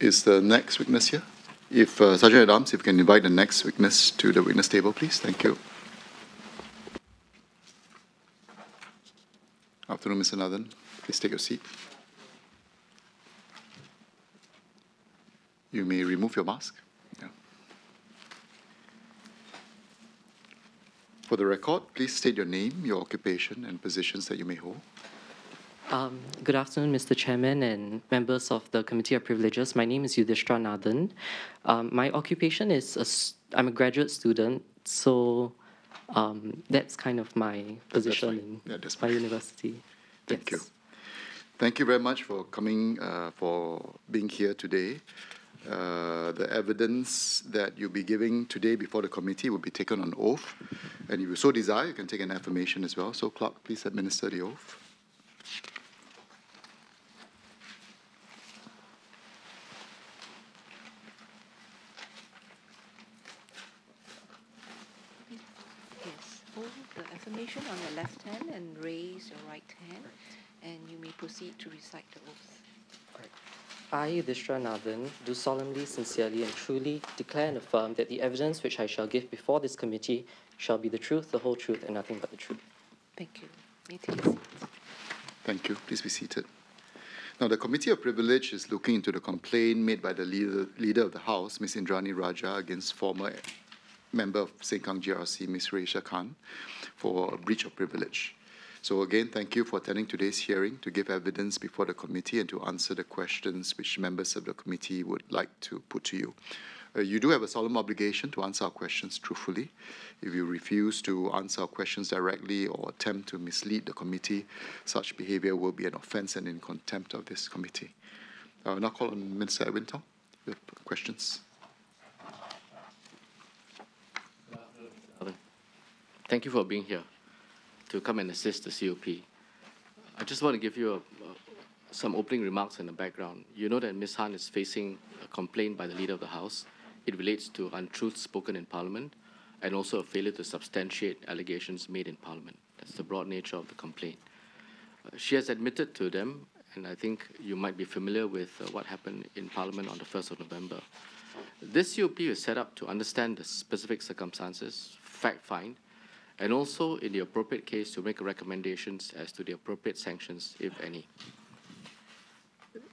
Is the next witness here? If, uh, Sergeant at Arms, if you can invite the next witness to the witness table, please. Thank you. Afternoon, Mr. Nathan. Please take your seat. You may remove your mask. Yeah. For the record, please state your name, your occupation, and positions that you may hold. Um, good afternoon, Mr. Chairman and members of the Committee of Privileges. My name is Yudhishthra Nathan. Um, my occupation is a I'm a graduate student, so um, that's kind of my position fine. in Yeah, my university. Thank you. Thank you very much for coming, uh, for being here today. Uh, the evidence that you'll be giving today before the committee will be taken on oath. And if you so desire, you can take an affirmation as well. So clerk, please administer the oath. Yes, hold the affirmation on your left hand and raise your right hand, and you may proceed to recite the oath. I, Yudhishthra Nathan, do solemnly, sincerely, and truly declare and affirm that the evidence which I shall give before this committee shall be the truth, the whole truth, and nothing but the truth. Thank you. May you take a seat. Thank you. Please be seated. Now, the Committee of Privilege is looking into the complaint made by the leader, leader of the House, Ms. Indranee Rajah, against former member of Sengkang GRC, Ms. Raeesah Khan, for a breach of privilege. So again, thank you for attending today's hearing to give evidence before the committee and to answer the questions which members of the committee would like to put to you. Uh, you do have a solemn obligation to answer our questions truthfully. If you refuse to answer our questions directly or attempt to mislead the committee, such behavior will be an offense and in contempt of this committee. I will now call on Minister Edwin Tong. Questions? Thank you for being here to come and assist the COP. I just want to give you a, some opening remarks in the background. You know that Ms. Khan is facing a complaint by the Leader of the House. It relates to untruths spoken in Parliament and also a failure to substantiate allegations made in Parliament. That's the broad nature of the complaint. Uh, She has admitted to them, and I think you might be familiar with uh, what happened in Parliament on the 1st of November. This COP is set up to understand the specific circumstances, fact find, and also in the appropriate case to make recommendations as to the appropriate sanctions, if any.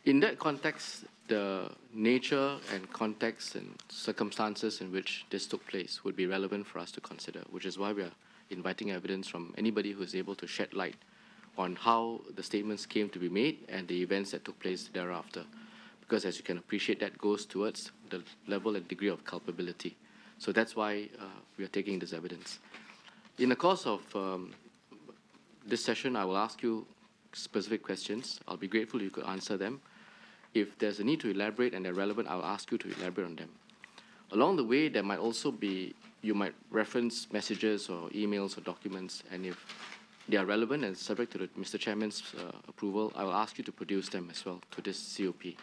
In that context, the nature and context and circumstances in which this took place would be relevant for us to consider, which is why we are inviting evidence from anybody who is able to shed light on how the statements came to be made and the events that took place thereafter. Because as you can appreciate, that goes towards the level and degree of culpability. So that's why uh, we are taking this evidence. In the course of um, this session, I will ask you specific questions. I'll be grateful if you could answer them. If there's a need to elaborate and they're relevant, I'll ask you to elaborate on them. Along the way, there might also be, you might reference messages or emails or documents, and if they are relevant and subject to the, Mr. Chairman's uh, approval, I will ask you to produce them as well to this COP.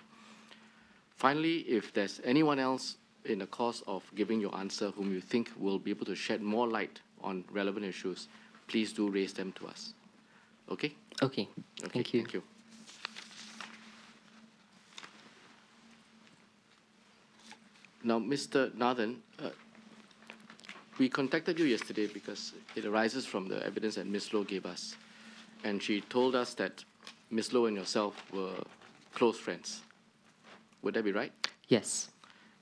Finally, if there's anyone else in the course of giving your answer whom you think will be able to shed more light on relevant issues, please do raise them to us. Okay? Okay, Okay, thank you. Thank you. Now, Mr. Nathan, uh, we contacted you yesterday because it arises from the evidence that Ms. Loh gave us. And she told us that Ms. Loh and yourself were close friends. Would that be right? Yes,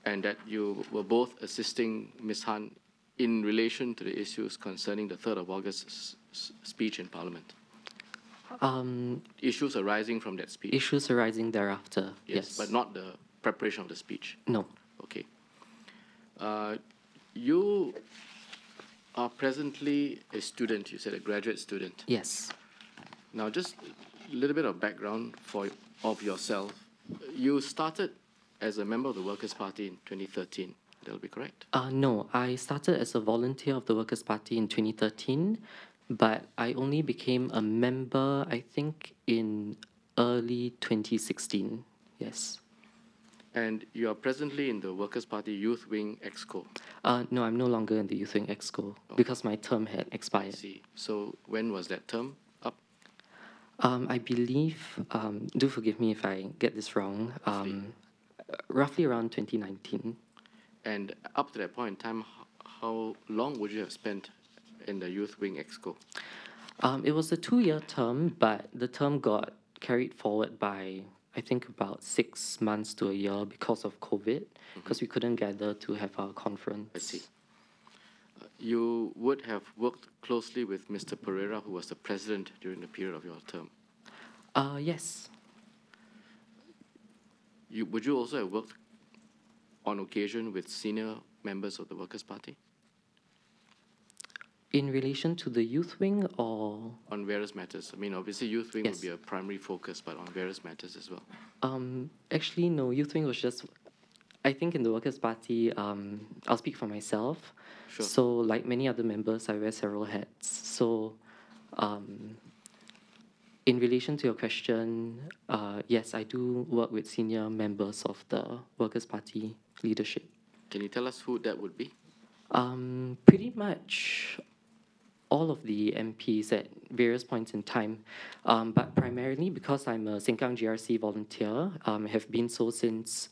And that you were both assisting Ms. Khan in relation to the issues concerning the 3rd of August speech in Parliament? um, Issues arising from that speech? issues arising thereafter. Yes, But not the preparation of the speech? No, Okay. Uh, You are presently a student, you said a graduate student. yes. Now, just a little bit of background for, of yourself. You started as a member of the Workers' Party in 2013, that'll be correct? Uh, no, I started as a volunteer of the Workers' Party in 2013, but I only became a member, I think, in early 2016. Yes. And you are presently in the Workers' Party Youth Wing Exco. Uh, no, I'm no longer in the Youth Wing Exco because my term had I expired. see. So when was that term up? Um, I believe, um, do forgive me if I get this wrong. Um, roughly around 2019. And up to that point in time, how long would you have spent in the Youth Wing Exco? Um, it was a two-year term, but the term got carried forward by I think about six months to a year because of COVID, because we couldn't gather to have our conference. I see. Uh, You would have worked closely with Mr. Pereira, who was the president during the period of your term. Uh, yes. You, would you also have worked on occasion with senior members of the Workers' Party In relation to the youth wing, or on various matters? I mean, obviously, Youth Wing Yes. would be a primary focus, but on various matters as well. um, actually no, youth wing was just. I think in the Workers' Party, um, I'll speak for myself. Sure. So, like many other members, I wear several hats. So, um, in relation to your question, uh, yes, I do work with senior members of the Workers' Party leadership. Can you tell us who that would be? Um, pretty much all of the MPs at various points in time, um, but primarily because I'm a Sengkang GRC volunteer, um, have been so since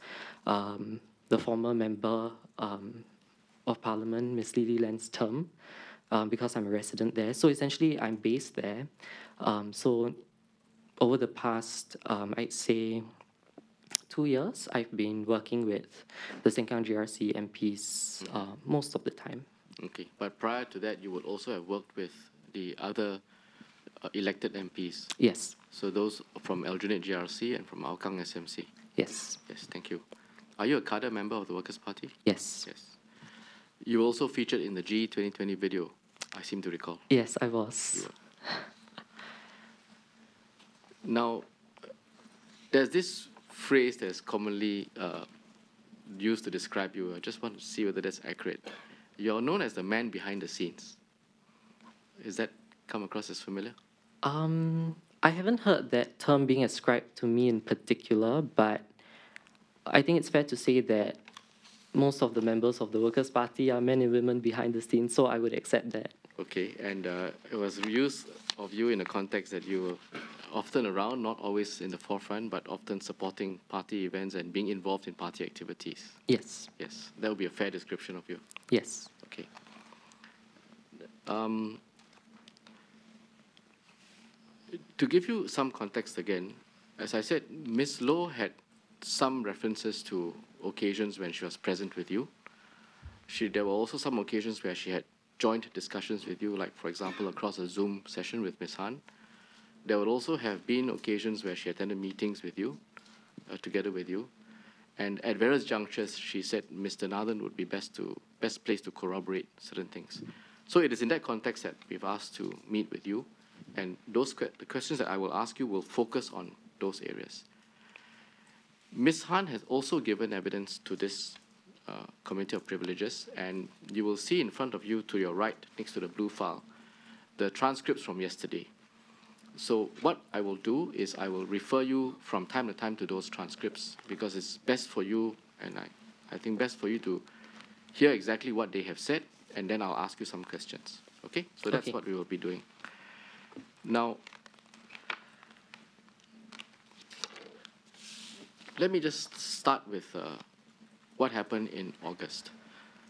um, the former member um, of Parliament, Ms. Lee Li Lian's term, um, because I'm a resident there. So essentially, I'm based there. Um, so over the past, um, I'd say, two years, I've been working with the Sengkang GRC MPs uh, most of the time. Okay, but prior to that, you would also have worked with the other uh, elected MPs. Yes, So those from Aljunied GRC and from Hougang SMC. yes, Yes, thank you. Are you a cadre member of the Workers' Party? yes, Yes. You also featured in the G 2020 video, I seem to recall. yes, I was. Now, there's this phrase that's commonly uh, used to describe you. I just want to see whether that's accurate. You're known as the man behind the scenes. Is that come across as familiar? Um, I haven't heard that term being ascribed to me in particular, but I think it's fair to say that most of the members of the Workers' Party are men and women behind the scenes, so I would accept that. Okay, and uh, it was used of you in the context that you were often around, not always in the forefront, but often supporting party events and being involved in party activities. Yes, Yes, that would be a fair description of you. yes. Okay. Um, to give you some context again, as I said, Ms. Loh had some references to occasions when she was present with you. She, there were also some occasions where she had joint discussions with you, like, for example, across a Zoom session with Ms. Khan. There would also have been occasions where she attended meetings with you, uh, together with you. And at various junctures, she said Mr. Nathan would be best to best placed to corroborate certain things. So it is in that context that we've asked to meet with you, and those que- the questions that I will ask you will focus on those areas. Ms. Khan has also given evidence to this uh, Committee of Privileges, and you will see in front of you to your right, next to the blue file, the transcripts from yesterday. So what I will do is I will refer you from time to time to those transcripts because it's best for you, and I, I think best for you to hear exactly what they have said, and then I'll ask you some questions. Okay? So that's Okay. what we will be doing. Now, let me just start with uh, what happened in August.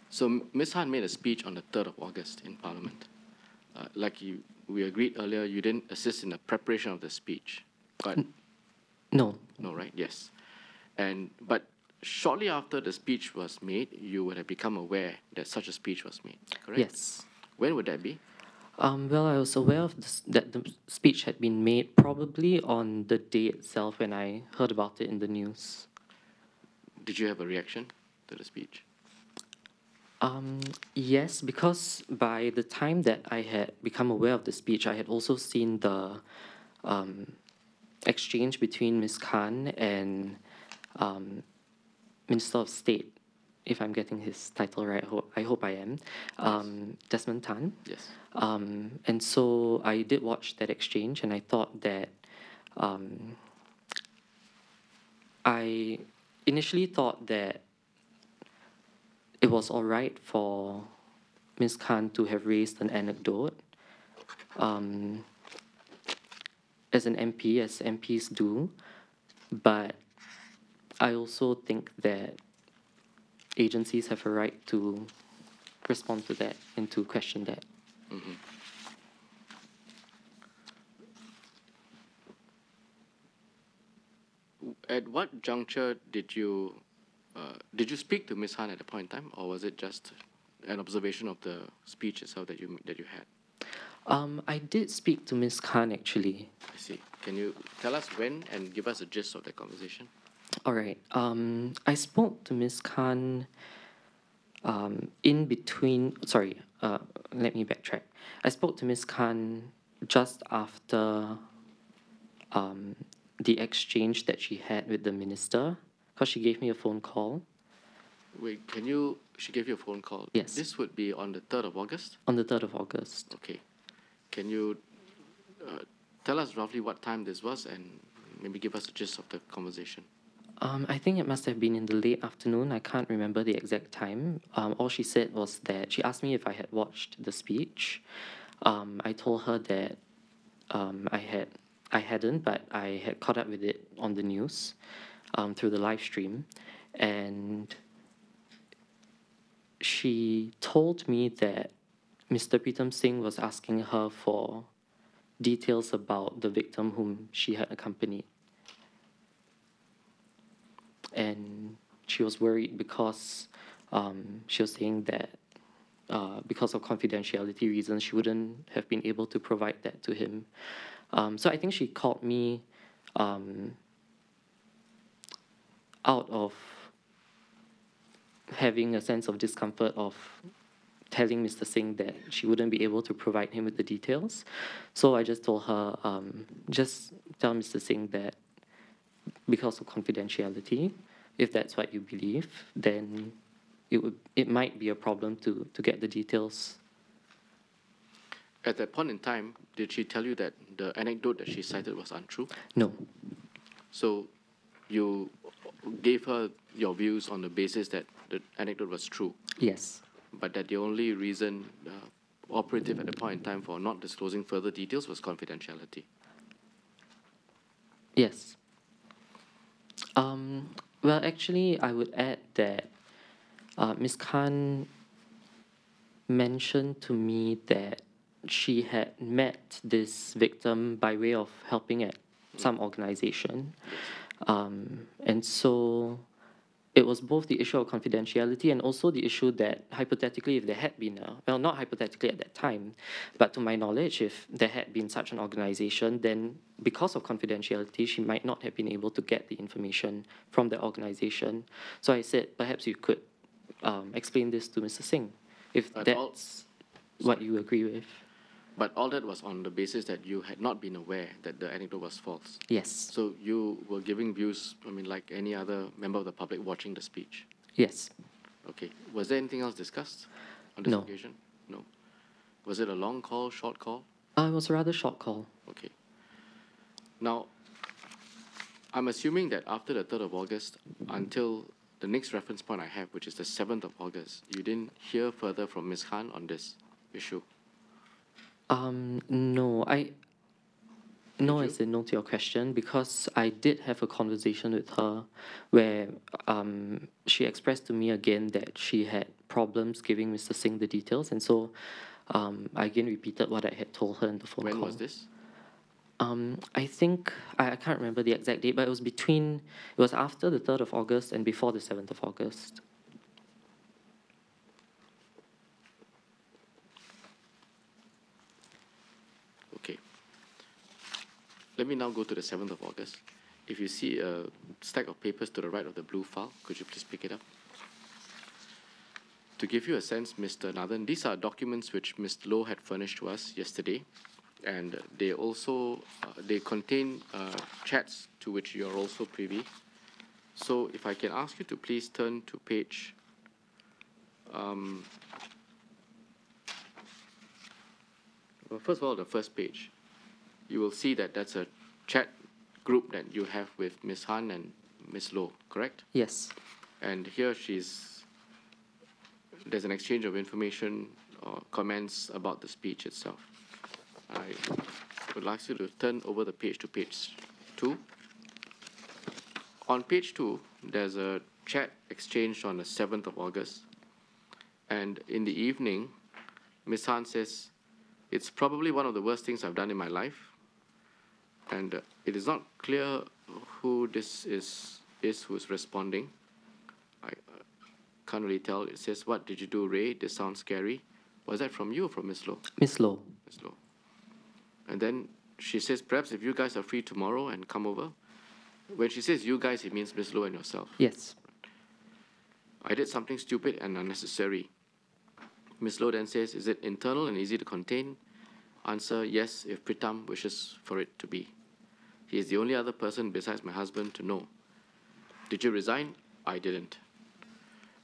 So Ms. Khan made a speech on the 3rd of August in Parliament. Uh, like you, we agreed earlier, you didn't assist in the preparation of the speech, but No, no, right? Yes, and but shortly after the speech was made, you would have become aware that such a speech was made. Correct? yes. When would that be? Um, well, I was aware of this, that the speech had been made probably on the day itself when I heard about it in the news. Did you have a reaction to the speech? Um, yes, because by the time that I had become aware of the speech, I had also seen the um, exchange between Ms. Khan and um, Minister of State, if I'm getting his title right, I hope I, hope I am, um, Desmond Tan. Yes. Um, and so I did watch that exchange, and I thought that um, I initially thought that it was all right for Ms. Khan to have raised an anecdote. Um, as an MP, as MPs do, but I also think that agencies have a right to respond to that and to question that. At what juncture did you uh, did you speak to Ms. Khan at the point in time, or was it just an observation of the speech itself that you that you had? Um, I did speak to Ms. Khan actually. I see. Can you tell us when and give us a gist of that conversation? All right. Um, I spoke to Ms. Khan um, in between. Sorry, uh, let me backtrack. I spoke to Ms. Khan just after um, the exchange that she had with the minister, because she gave me a phone call Wait, can you? She gave you a phone call. Yes. This would be on the third of August. on the 3rd of August. Okay. Can you uh, tell us roughly what time this was and maybe give us a gist of the conversation? Um, I think it must have been in the late afternoon. I can't remember the exact time. Um, all she said was that she asked me if I had watched the speech. Um, I told her that um, I had I hadn't, but I had caught up with it on the news um, through the live stream, and she told me that Mr. Pritam Singh was asking her for details about the victim whom she had accompanied and she was worried because um, she was saying that uh, because of confidentiality reasons, she wouldn't have been able to provide that to him. Um, so I think she called me um, out of having a sense of discomfort of telling Mr. Singh that she wouldn't be able to provide him with the details. So I just told her, um, just tell Mr. Singh that because of confidentiality, if that's what you believe, then it would it might be a problem to to get the details. At that point in time, did she tell you that the anecdote that she cited was untrue? No, So you gave her your views on the basis that the anecdote was true, yes, but that the only reason uh, operative at the point in time for not disclosing further details was confidentiality. yes. Um, well, actually, I would add that uh, Ms. Khan mentioned to me that she had met this victim by way of helping at some organization. Um, and so it was both the issue of confidentiality and also the issue that hypothetically, if there had been a, well, not hypothetically at that time, but to my knowledge, if there had been such an organization, then because of confidentiality, she might not have been able to get the information from the organization. So I said, perhaps you could um, explain this to Mr. Singh, if that's what you agree with. But all that was on the basis that you had not been aware that the anecdote was false. Yes, So you were giving views, I mean, like any other member of the public watching the speech. yes. Okay. Was there anything else discussed on this No. occasion? No. Was it a long call, short call? Uh, it was a rather short call. Okay. Now, I'm assuming that after the 3rd of August until the next reference point I have, which is the 7th of August, you didn't hear further from Ms. Khan on this issue. Um, no, I. No, you? I said no to your question because I did have a conversation with her where um, she expressed to me again that she had problems giving Mr. Singh the details, and so um, I again repeated what I had told her in the phone When call. was this? Um, I think I, I can't remember the exact date, but it was between. It was after the third of August and before the seventh of August. Okay. Let me now go to the 7th of August. If you see a stack of papers to the right of the blue file, could you please pick it up? To give you a sense, Mr. Nathan, these are documents which Ms. Loh had furnished to us yesterday, and they also uh, they contain uh, chats to which you are also privy. So, if I can ask you to please turn to page. Um, well, first of all, the first page, you will see that that's a chat group that you have with Ms. Khan and Ms. Loh, correct? Yes. And here she's, there's an exchange of information or comments about the speech itself. I would like you to turn over the page to page two. On page two, there's a chat exchanged on the 7th of August. And in the evening, Ms. Khan says, It's probably one of the worst things I've done in my life. And uh, it is not clear who this is, is who's responding. I uh, can't really tell. It says, What did you do, Ray? This sounds scary. Was that from you or from Ms. Loh? Miss Loh. Ms. Loh. And then she says, Perhaps if you guys are free tomorrow and come over. When she says you guys, it means Ms. Loh and yourself. Yes. I did something stupid and unnecessary. Ms. Loh then says, Is it internal and easy to contain? Answer, Yes, if Pritam wishes for it to be. He is the only other person besides my husband to know. Did you resign? I didn't.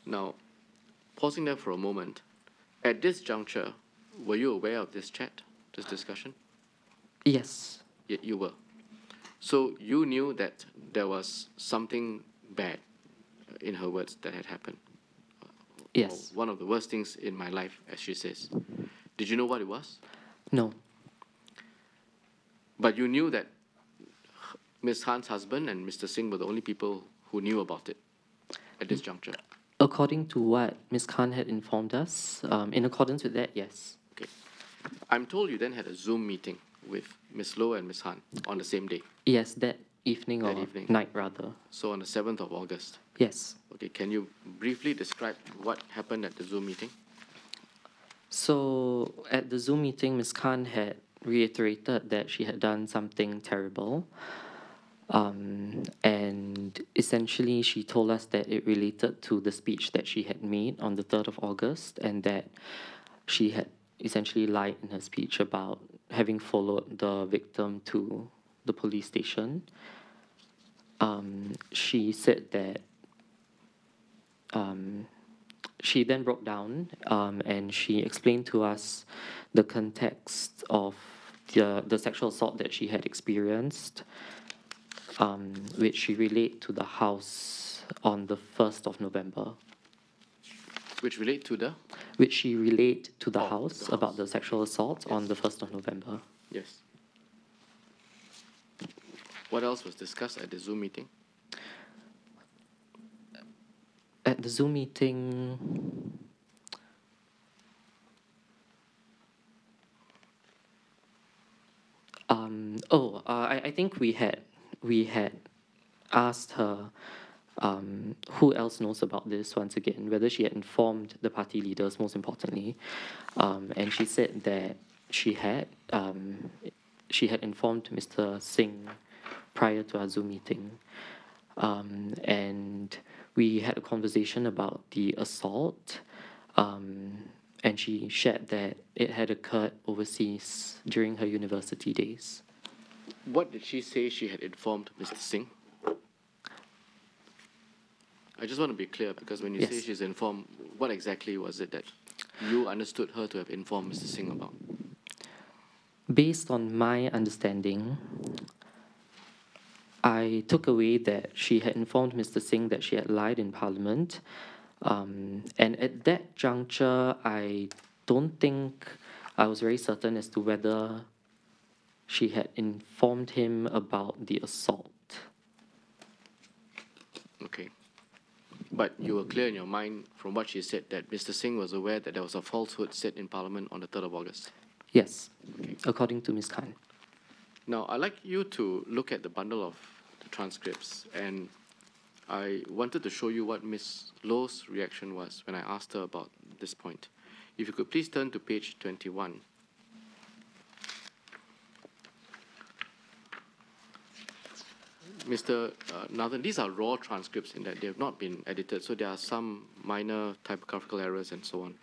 Now, pausing there for a moment, at this juncture, were you aware of this chat, this discussion? Yes. Y- you were. So you knew that there was something bad, in her words, that had happened. Yes. Or one of the worst things in my life, as she says. Did you know what it was? No. But you knew that Ms. Khan's husband and Mr. Singh were the only people who knew about it at this juncture. According to what Ms. Khan had informed us, um, in accordance with that, yes. Okay. I'm told you then had a Zoom meeting with Ms. Loh and Ms. Khan on the same day. Yes, that evening That or evening. night rather. So on the 7th of August. Yes. Okay, can you briefly describe what happened at the Zoom meeting? So at the Zoom meeting, Ms. Khan had reiterated that she had done something terrible. Um, and essentially, she told us that it related to the speech that she had made on the 3rd of August and that she had essentially lied in her speech about having followed the victim to the police station. Um, she said that um, she then broke down um, and she explained to us the context of the, the sexual assault that she had experienced, um, which she relayed to the house on the 1st of November, Which relate to the? which she relayed to the Oh, to house the about house. the sexual assault on the 1st of November. Yes. What else was discussed at the Zoom meeting? At the Zoom meeting, um, oh, uh, I, I think we had we had asked her um, who else knows about this once again, whether she had informed the party leaders, most importantly, um, and she said that she had um, she had informed Mr. Singh prior to our Zoom meeting, um, and we had a conversation about the assault. Um, and she shared that it had occurred overseas during her university days. What did she say she had informed Mr. Singh? I just want to be clear because when you say she's informed, what exactly was it that you understood her to have informed Mr. Singh about? Based on my understanding, I took away that she had informed Mr. Singh that she had lied in Parliament. Um, and at that juncture, I don't think I was very certain as to whether she had informed him about the assault. Okay. But you were clear in your mind from what she said that Mr. Singh was aware that there was a falsehood said in Parliament on the 3rd of August. Yes, Okay. according to Ms. Khan. Now, I'd like you to look at the bundle of the transcripts, and I wanted to show you what Ms. Loh's reaction was when I asked her about this point. If you could please turn to page 21. Mr. Uh, Nathan, these are raw transcripts in that they have not been edited, so there are some minor typographical errors and so on,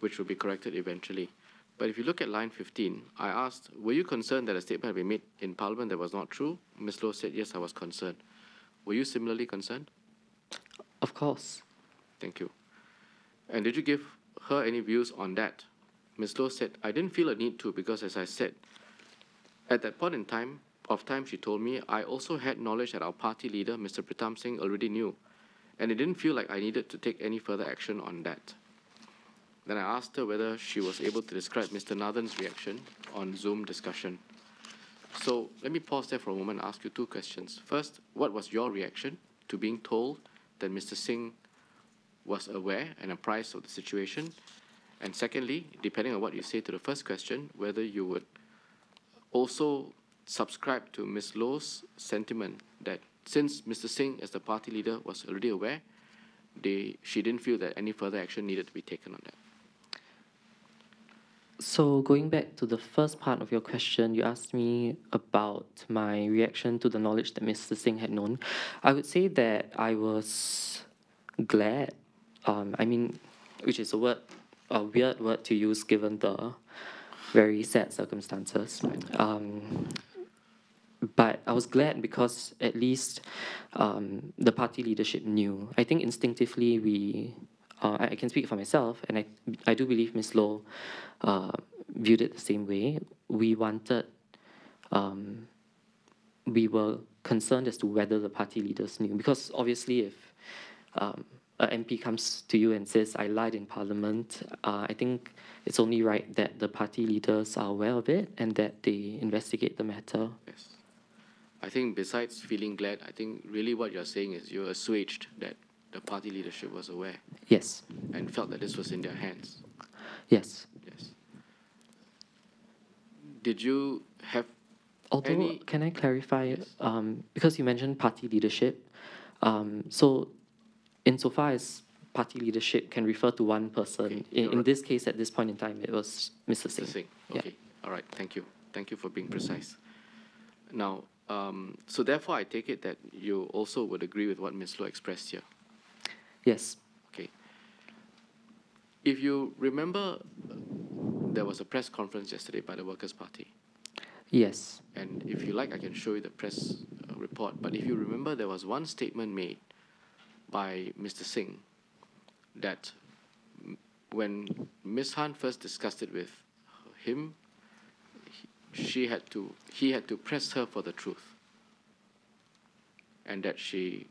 which will be corrected eventually. But if you look at line 15, I asked, were you concerned that a statement had been made in Parliament that was not true? Ms. Loh said, yes, I was concerned. Were you similarly concerned? Of course. Thank you. And did you give her any views on that? Ms. Loh said, I didn't feel a need to because, as I said, at that point in time, of time, she told me, I also had knowledge that our party leader, Mr. Pritam Singh, already knew, and it didn't feel like I needed to take any further action on that. Then I asked her whether she was able to describe Mr. Nathan's reaction on Zoom discussion. So let me pause there for a moment and ask you two questions. First, what was your reaction to being told that Mr. Singh was aware and apprised of the situation? And secondly, depending on what you say to the first question, whether you would also subscribe to Ms. Loh's sentiment that since Mr. Singh, as the party leader, was already aware, they, she didn't feel that any further action needed to be taken on that. So going back to the first part of your question, you asked me about my reaction to the knowledge that Mr. Singh had known. I would say that I was glad. Um, I mean, which is a word, a weird word to use given the very sad circumstances. Um, but I was glad because at least um, the party leadership knew. I think instinctively we, uh, I I can speak for myself, and I, I do believe Ms. Loh uh, viewed it the same way. We wanted, um, we were concerned as to whether the party leaders knew, because obviously if um, a MP comes to you and says, I lied in Parliament, uh, I think it's only right that the party leaders are aware of it and that they investigate the matter. Yes. I think besides feeling glad, I think really what you're saying is you're assuaged that the party leadership was aware Yes, and felt that this was in their hands. yes. Yes. Did you have Although, Any- can I clarify, Yes. um, because you mentioned party leadership, um, so insofar as party leadership can refer to one person, Okay, in, in right. this case, at this point in time, it was Mr. Singh. Mr. Singh. Singh? Yeah. Okay, all right, thank you. Thank you for being precise. Now, um, so therefore, I take it that you also would agree with what Ms. Loh expressed here. Yes, Okay. If you remember, there was a press conference yesterday by the Workers' Party. yes, And if you like, I can show you the press uh, report. But if you remember, there was one statement made by Mr. Singh that m- when Ms. Khan first discussed it with him, she had to, he had to press her for the truth. And that she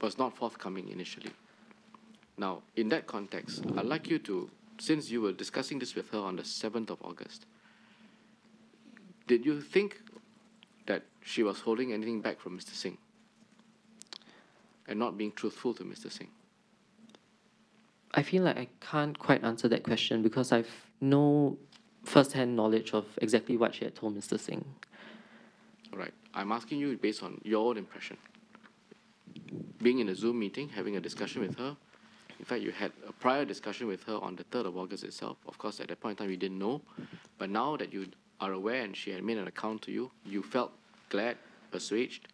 was not forthcoming initially. Now, in that context, I'd like you to, since you were discussing this with her on the 7th of August, did you think that she was holding anything back from Mr. Singh and not being truthful to Mr. Singh? I feel like I can't quite answer that question because I've no first-hand knowledge of exactly what she had told Mr. Singh. All right. I'm asking you based on your own impression. Being in a Zoom meeting, having a discussion with her, in fact, you had a prior discussion with her on the 3rd of August itself. Of course, at that point in time, you didn't know. But now that you are aware and she had made an account to you, you felt glad, assuaged.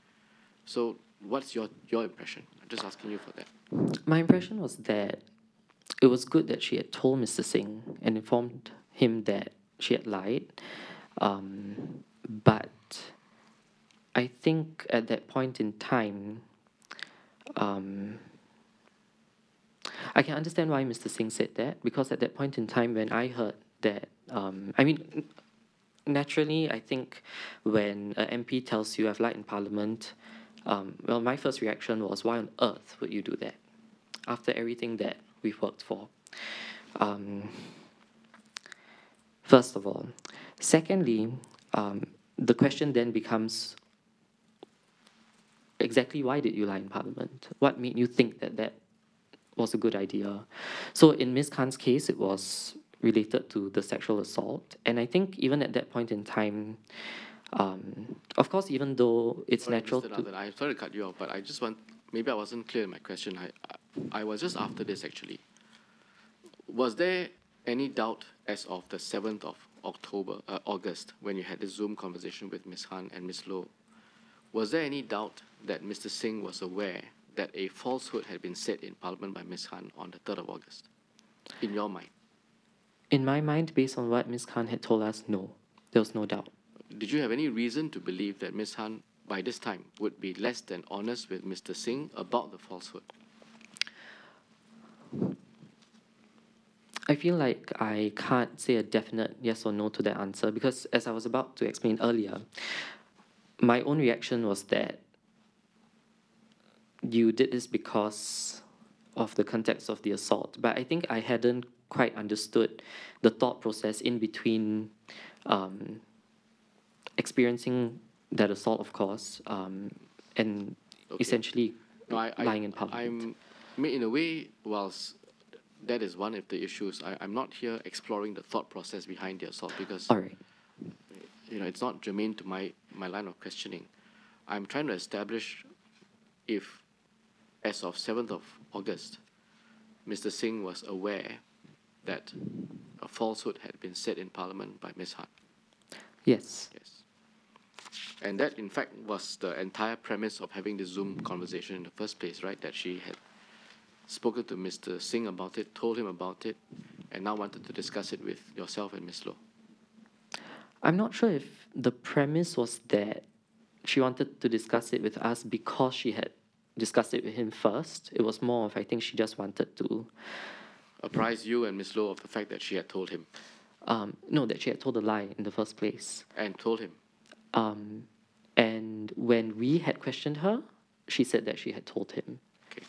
So, what's your, your impression? I'm just asking you for that. My impression was that it was good that she had told Mr. Singh and informed him that she had lied. Um, but I think at that point in time, um, I can understand why Mr. Singh said that because at that point in time, when I heard that, um, I mean, naturally, I think when an MP tells you I've lied in Parliament, um, well, my first reaction was, why on earth would you do that? After everything that we've worked for. Um, first of all. Secondly, um, the question then becomes exactly why did you lie in Parliament? What made you think that that was a good idea? So, in Ms. Khan's case, it was related to the sexual assault. And I think even at that point in time, um, of course, even though it's Sorry, natural Mr. to. Nathan, I'm sorry to cut you off, but I just want, maybe I wasn't clear in my question. I, I, was just after this actually. Was there any doubt as of the 7th of October, uh, August, when you had the Zoom conversation with Ms. Khan and Ms. Loh? Was there any doubt that Mr. Singh was aware that a falsehood had been said in Parliament by Ms. Khan on the 3rd of August? In your mind? In my mind, based on what Ms. Khan had told us, no, there was no doubt. Did you have any reason to believe that Ms. Khan, by this time, would be less than honest with Mr. Singh about the falsehood? I feel like I can't say a definite yes or no to that answer because, as I was about to explain earlier, my own reaction was that you did this because of the context of the assault. But I think I hadn't quite understood the thought process in between um, experiencing that assault, of course, um, and Okay. essentially No, I, I, lying in public. I'm, I mean, in a way, whilst that is one of the issues, I, I'm not here exploring the thought process behind the assault because All right. you know it's not germane to my my line of questioning. I'm trying to establish if, as of seventh of August, Mr. Singh was aware that a falsehood had been said in Parliament by Ms. Hart. Yes. Yes. And that, in fact, was the entire premise of having this Zoom conversation in the first place, right? That she had spoken to Mr. Singh about it, told him about it, and now wanted to discuss it with yourself and Ms. Loh. I'm not sure if the premise was that she wanted to discuss it with us because she had discussed it with him first. It was more of I think she just wanted to Apprise you and Ms. Loh of the fact that she had told him um, no that she had told a lie in the first place. and told him. Um, and when we had questioned her, she said that she had told him. Okay.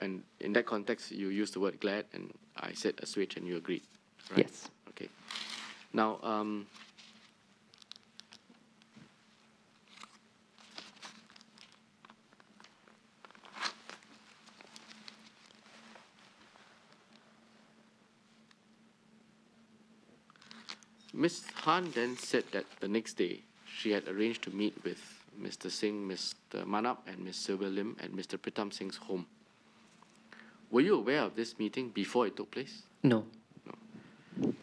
And in that context, you used the word glad, and I said a switch, and you agreed. Right? Yes. Okay. Now, um, Ms. Khan then said that the next day she had arranged to meet with Mr. Singh, Mr. Manap, and Ms. Sylvia Lim at Mr. Pritam Singh's home. Were you aware of this meeting before it took place? No. no.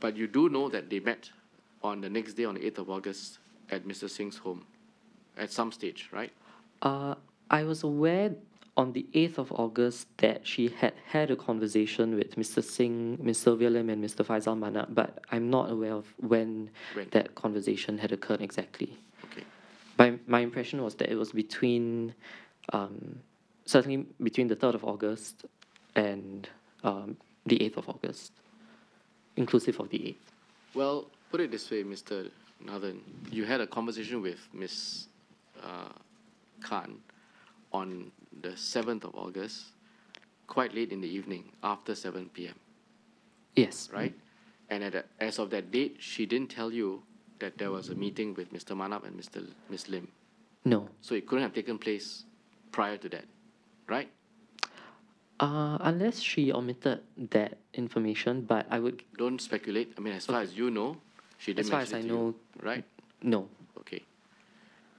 But you do know that they met on the next day, on the 8th of August, at Mr. Singh's home at some stage, right? Uh, I was aware on the 8th of August that she had had a conversation with Mr. Singh, Ms. Sylvia Lim, and Mr. Faisal Manap, but I'm not aware of when, When? that conversation had occurred exactly. Okay. My, my impression was that it was between, um, certainly between the 3rd of August and um, the 8th of August, inclusive of the 8th. Well, put it this way, Mr. Nathan. You had a conversation with Ms. Uh, Khan on the 7th of August, quite late in the evening, after 7 p.m., Yes. right? And at a, as of that date, she didn't tell you that there was a meeting with Mr. Manap and Mr. Ms. Lim. No. So it couldn't have taken place prior to that, right? Uh, unless she omitted that information, but I would, Don't speculate. I mean, as far as you know, she didn't as far as I to you, know, right? no. Okay.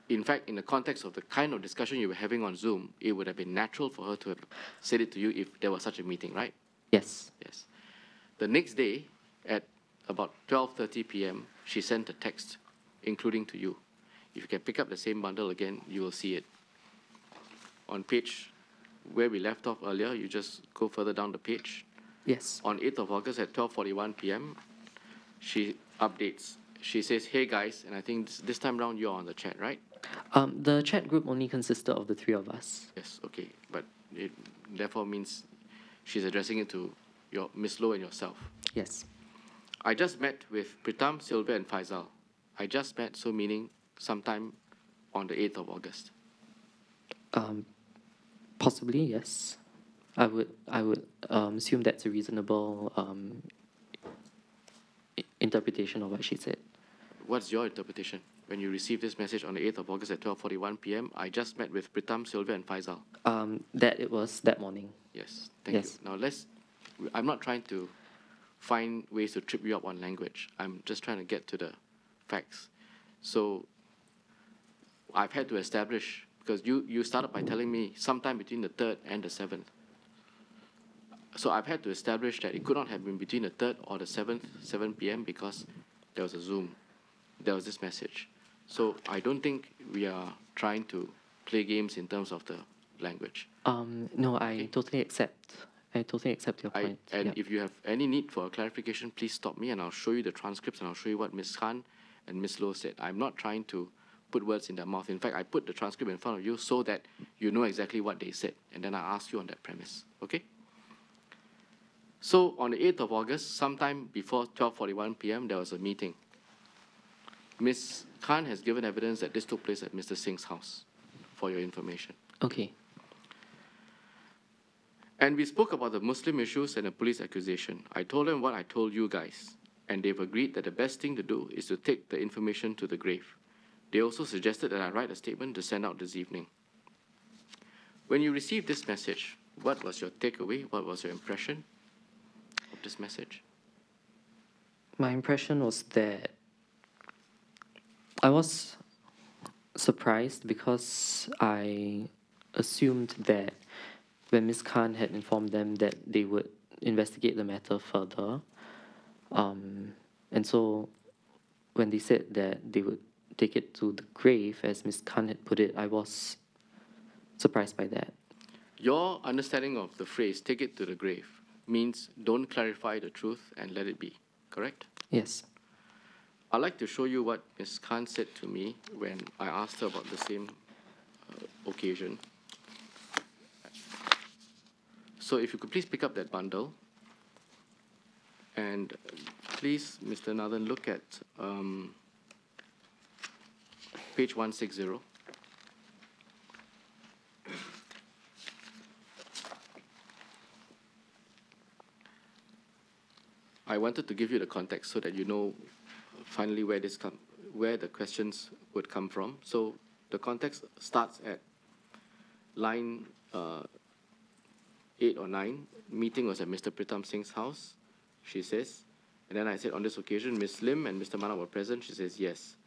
In fact, in the context of the kind of discussion you were having on Zoom, it would have been natural for her to have said it to you if there was such a meeting, right? Yes. Yes. The next day, at about 12:30 p.m., she sent a text, including to you. If you can pick up the same bundle again, you will see it. On page where we left off earlier, you just go further down the page. Yes. On 8th of August at 12:41 p.m., she updates. She says, "Hey guys," and I think this, this time round you're on the chat, right? Um, the chat group only consisted of the three of us. Yes. Okay, but it therefore means she's addressing it to your Miss Loh and yourself. Yes. I just met with Pritam, Sylvia, and Faisal. I just met, so meaning sometime on the 8th of August. Um, possibly, yes. I would, I would um, assume that's a reasonable um, i- interpretation of what she said. What's your interpretation? When you received this message on the 8th of August at 12:41 p.m., I just met with Pritam, Sylvia, and Faisal. Um, that it was that morning. Yes, thank Yes. you. Now let's. I'm not trying to find ways to trip you up on language. I'm just trying to get to the facts. So I've had to establish because you you started by telling me sometime between the third and the seventh. So I've had to establish that it could not have been between the third or the seventh, 7 p.m. because there was a Zoom. There was this message. So I don't think we are trying to play games in terms of the language. Um, no, I Okay. totally accept. I totally accept your I, point. and Yup. if you have any need for a clarification, please stop me and I'll show you the transcripts and I'll show you what Ms. Khan and Ms. Loh said. I'm not trying to put words in their mouth. In fact, I put the transcript in front of you so that you know exactly what they said. And then I ask you on that premise. Okay? So on the 8th of August, sometime before 12:41 p.m., there was a meeting. Ms. Khan has given evidence that this took place at Mr. Singh's house, for your information. okay. And we spoke about the Muslim issues and the police accusation. I told them what I told you guys. and they've agreed that the best thing to do is to take the information to the grave. They also suggested that I write a statement to send out this evening. When you received this message, what was your takeaway? What was your impression of this message? My impression was that I was surprised because I assumed that when Ms. Khan had informed them that they would investigate the matter further, um, and so when they said that they would take it to the grave, as Ms. Khan had put it, I was surprised by that. Your understanding of the phrase take it to the grave means don't clarify the truth and let it be, correct? Yes. I'd like to show you what Ms. Khan said to me when I asked her about the same uh, occasion. So if you could please pick up that bundle. And uh, please, Mr. Nathan, look at um, page 160. I wanted to give you the context so that you know finally where this come, where the questions would come from. So the context starts at line uh, eight or nine. Meeting was at Mr. Pritam Singh's house, she says. And then I said, on this occasion, Ms. Lim and Mr. Manap were present. She says, yes.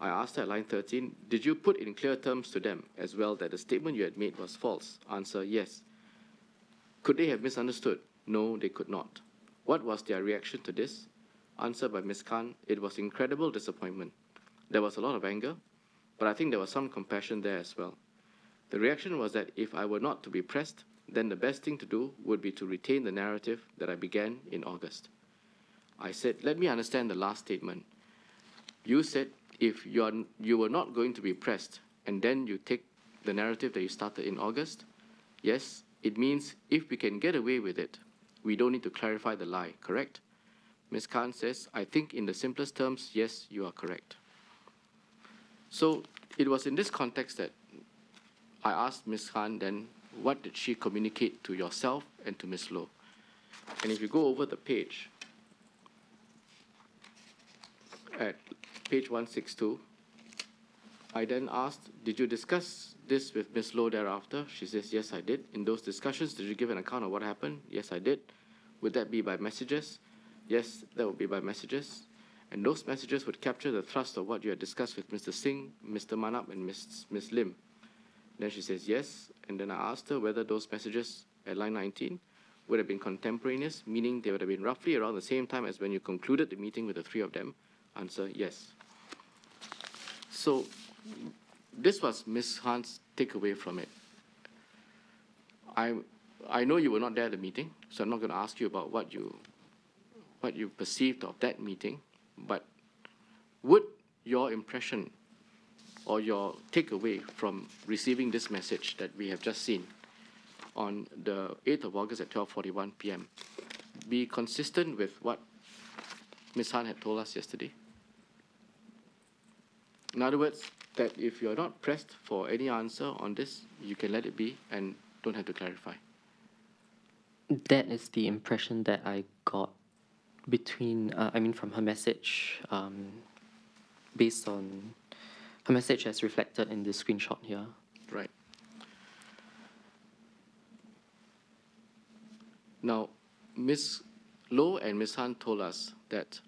I asked at line 13, did you put in clear terms to them as well that the statement you had made was false? Answer, yes. Could they have misunderstood? No, they could not. What was their reaction to this? Answer by Ms. Khan, it was incredible disappointment. There was a lot of anger, but I think there was some compassion there as well. The reaction was that if I were not to be pressed, then the best thing to do would be to retain the narrative that I began in August. I said, let me understand the last statement. You said if you, are, you were not going to be pressed and then you take the narrative that you started in August, yes, it means if we can get away with it, we don't need to clarify the lie, correct? Ms. Khan says, I think in the simplest terms, yes, you are correct. So it was in this context that I asked Ms. Khan then, what did she communicate to yourself and to Ms. Loh? And if you go over the page, at page 162, I then asked, did you discuss this with Ms. Loh thereafter? She says, yes, I did. In those discussions, did you give an account of what happened? Yes, I did. Would that be by messages? Yes, that would be by messages. And those messages would capture the thrust of what you had discussed with Mr. Singh, Mr. Manap, and Ms. Ms. Lim. Then she says yes, and then I asked her whether those messages at line 19 would have been contemporaneous, meaning they would have been roughly around the same time as when you concluded the meeting with the three of them. Answer yes. So this was Ms. Khan's takeaway from it. I, I know you were not there at the meeting, so I'm not going to ask you about what you, what you perceived of that meeting, but would your impression or your takeaway from receiving this message that we have just seen on the 8th of August at 12:41 p.m. be consistent with what Ms. Khan had told us yesterday? In other words, that if you're not pressed for any answer on this, you can let it be and don't have to clarify. That is the impression that I got between, uh, I mean, from her message, um, based on her message as reflected in the screenshot here. Right. Now, Ms. Loh and Ms. Khan told us that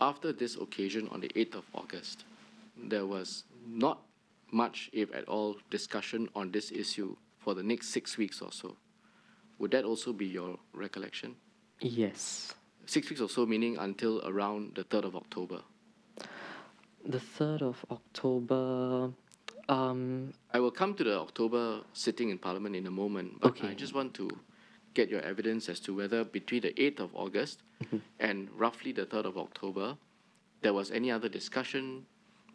after this occasion on the 8th of August, there was not much, if at all, discussion on this issue for the next six weeks or so. Would that also be your recollection? Yes. Six weeks or so, meaning until around the 3rd of October. The 3rd of October, um, I will come to the October sitting in Parliament in a moment, but I just want to get your evidence as to whether between the 8th of August and roughly the 3rd of October, there was any other discussion,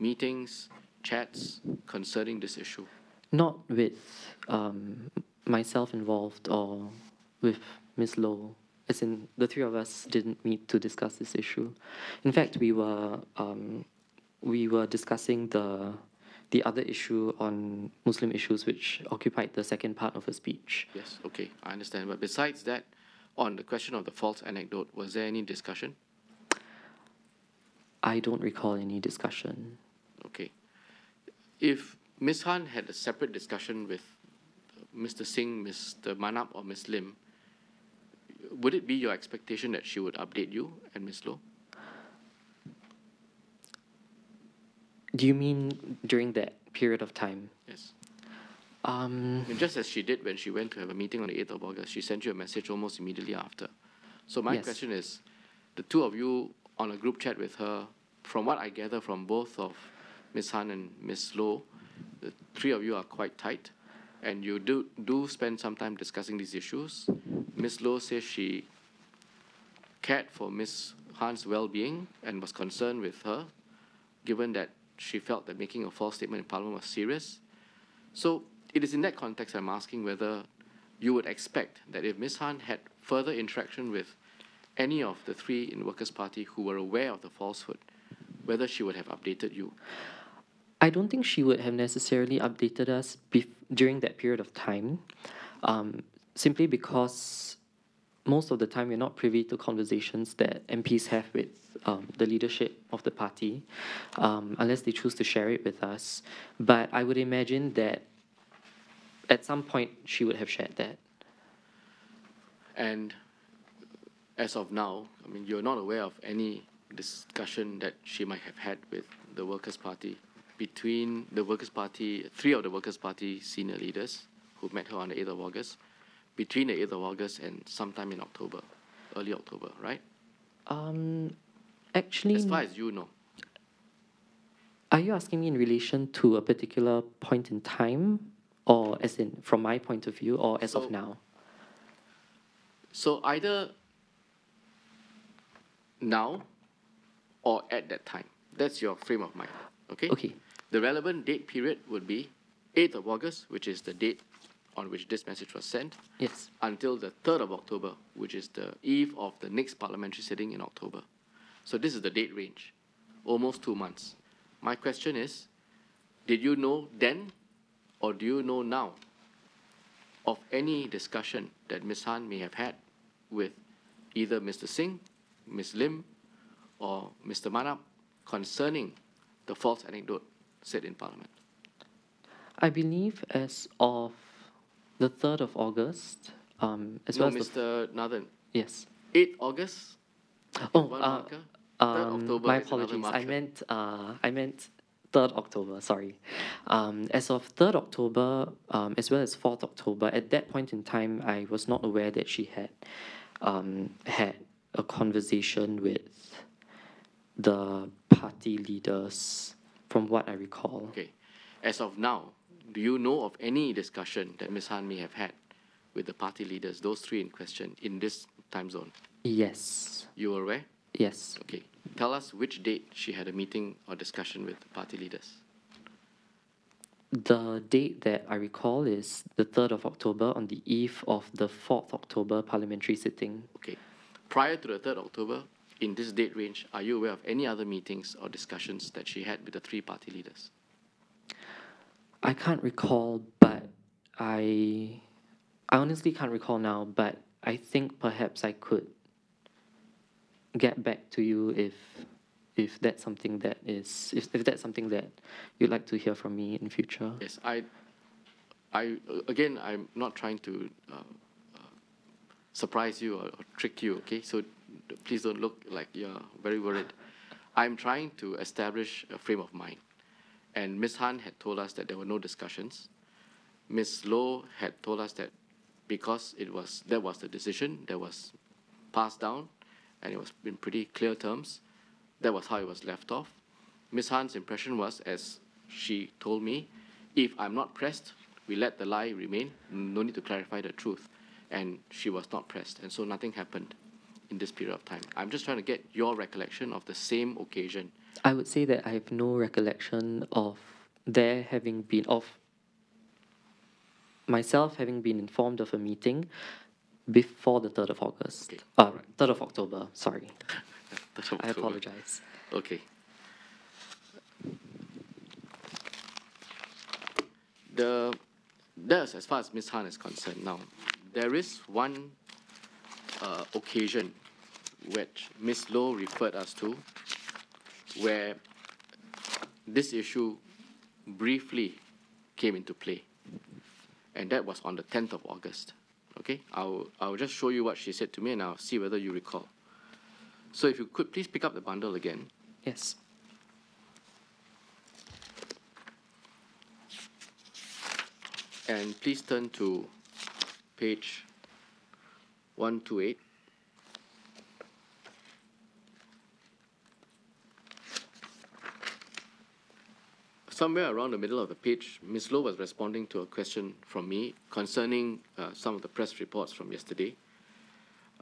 meetings, chats concerning this issue. not with um, myself involved or with Ms. Loh. As in, the three of us didn't meet to discuss this issue. In fact, we were um, we were discussing the the other issue on Muslim issues, which occupied the second part of her speech. Yes, okay, I understand. But besides that, on the question of the false anecdote, was there any discussion? I don't recall any discussion. Okay. If Ms. Khan had a separate discussion with Mr. Singh, Mr. Manap, or Ms. Lim, would it be your expectation that she would update you and Ms. Loh? Do you mean during that period of time? Yes. Um, mean, just as she did when she went to have a meeting on the 8th of August, she sent you a message almost immediately after. So my Yes. question is, the two of you on a group chat with her, from what I gather from both of Ms. Khan and Ms. Loh, the three of you are quite tight, and you do, do spend some time discussing these issues. Ms. Loh says she cared for Ms. Khan's well-being and was concerned with her, given that she felt that making a false statement in Parliament was serious. So it is in that context I'm asking whether you would expect that if Ms. Khan had further interaction with any of the three in Workers' Party who were aware of the falsehood, whether she would have updated you. I don't think she would have necessarily updated us bef- during that period of time, um, simply because most of the time we're not privy to conversations that MPs have with um, the leadership of the party, um, unless they choose to share it with us. But I would imagine that at some point she would have shared that. And as of now, I mean, you're not aware of any discussion that she might have had with the Workers' Party between the Workers' Party, three of the Workers' Party senior leaders who met her on the 8th of August, between the 8th of August and sometime in October, early October, right? Um, actually, As far as you know. Are you asking me in relation to a particular point in time, or as in from my point of view, or as So- of now? So either now or at that time. That's your frame of mind. Okay? Okay. The relevant date period would be 8th of August, which is the date on which this message was sent, Yes. until the 3rd of October, which is the eve of the next parliamentary sitting in October. So this is the date range, almost two months. My question is, did you know then or do you know now of any discussion that Ms. Khan may have had with either Mr. Singh, Ms. Lim, or Mr. Manap concerning the false anecdote said in Parliament? I believe as of the 3rd of August, um, as no, well as. Mr. Nathan, Yes. 8 August, Oh, one uh, marker. 3rd um, October my apologies. I meant, uh, I meant 3rd October, sorry. Um, as of 3rd October, um, as well as 4th October, at that point in time, I was not aware that she had um, had a conversation with the party leaders, from what I recall. Okay. As of now, do you know of any discussion that Ms. Khan may have had with the party leaders, those three in question, in this time zone? Yes. You are aware? Yes. Okay. Tell us which date she had a meeting or discussion with the party leaders. The date that I recall is the 3rd of October on the eve of the 4th October parliamentary sitting. Okay. Prior to the 3rd October, in this date range, are you aware of any other meetings or discussions that she had with the three party leaders? I can't recall, but I I honestly can't recall now, but I think perhaps I could get back to you if if that's something that is if, if that's something that you'd like to hear from me in future. Yes, I, I again, I'm not trying to uh, uh, surprise you or, or trick you. Okay, so please don't look like you're very worried. I'm trying to establish a frame of mind, and Ms. Khan had told us that there were no discussions. Ms. Loh had told us that because it was that was the decision that was passed down, and it was in pretty clear terms. That was how it was left off. Ms. Khan's impression was, as she told me, if I'm not pressed, we let the lie remain. No need to clarify the truth. And she was not pressed, and so nothing happened in this period of time. I'm just trying to get your recollection of the same occasion. I would say that I have no recollection of there having been of myself having been informed of a meeting before the 3rd of August. Okay, Uh, alright. 3rd of October, sorry. I October. apologize. Okay. The that's as far as Ms. Khan is concerned. Now, there is one uh, occasion which Ms. Loh referred us to. where this issue briefly came into play. And that was on the 10th of August. Okay, I'll, I'll just show you what she said to me and I'll see whether you recall. So if you could please pick up the bundle again. Yes. And please turn to page 128. Somewhere around the middle of the page, Ms. Loh was responding to a question from me concerning uh, some of the press reports from yesterday.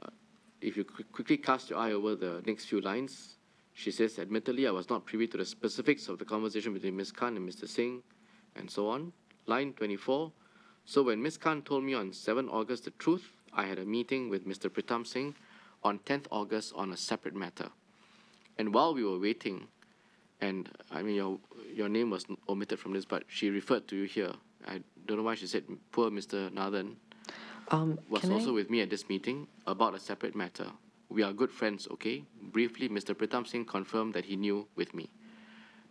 Uh, if you quick- quickly cast your eye over the next few lines, she says, admittedly, I was not privy to the specifics of the conversation between Ms. Khan and Mr. Singh, and so on. Line 24, so when Ms. Khan told me on 7 August the truth, I had a meeting with Mr. Pritam Singh on 10th August on a separate matter. And while we were waiting, and I mean, your, your name was omitted from this, but she referred to you here. I don't know why she said poor Mr. Nathan Um, was also I, with me at this meeting about a separate matter. We are good friends, okay? Briefly, Mr. Pritam Singh confirmed that he knew with me.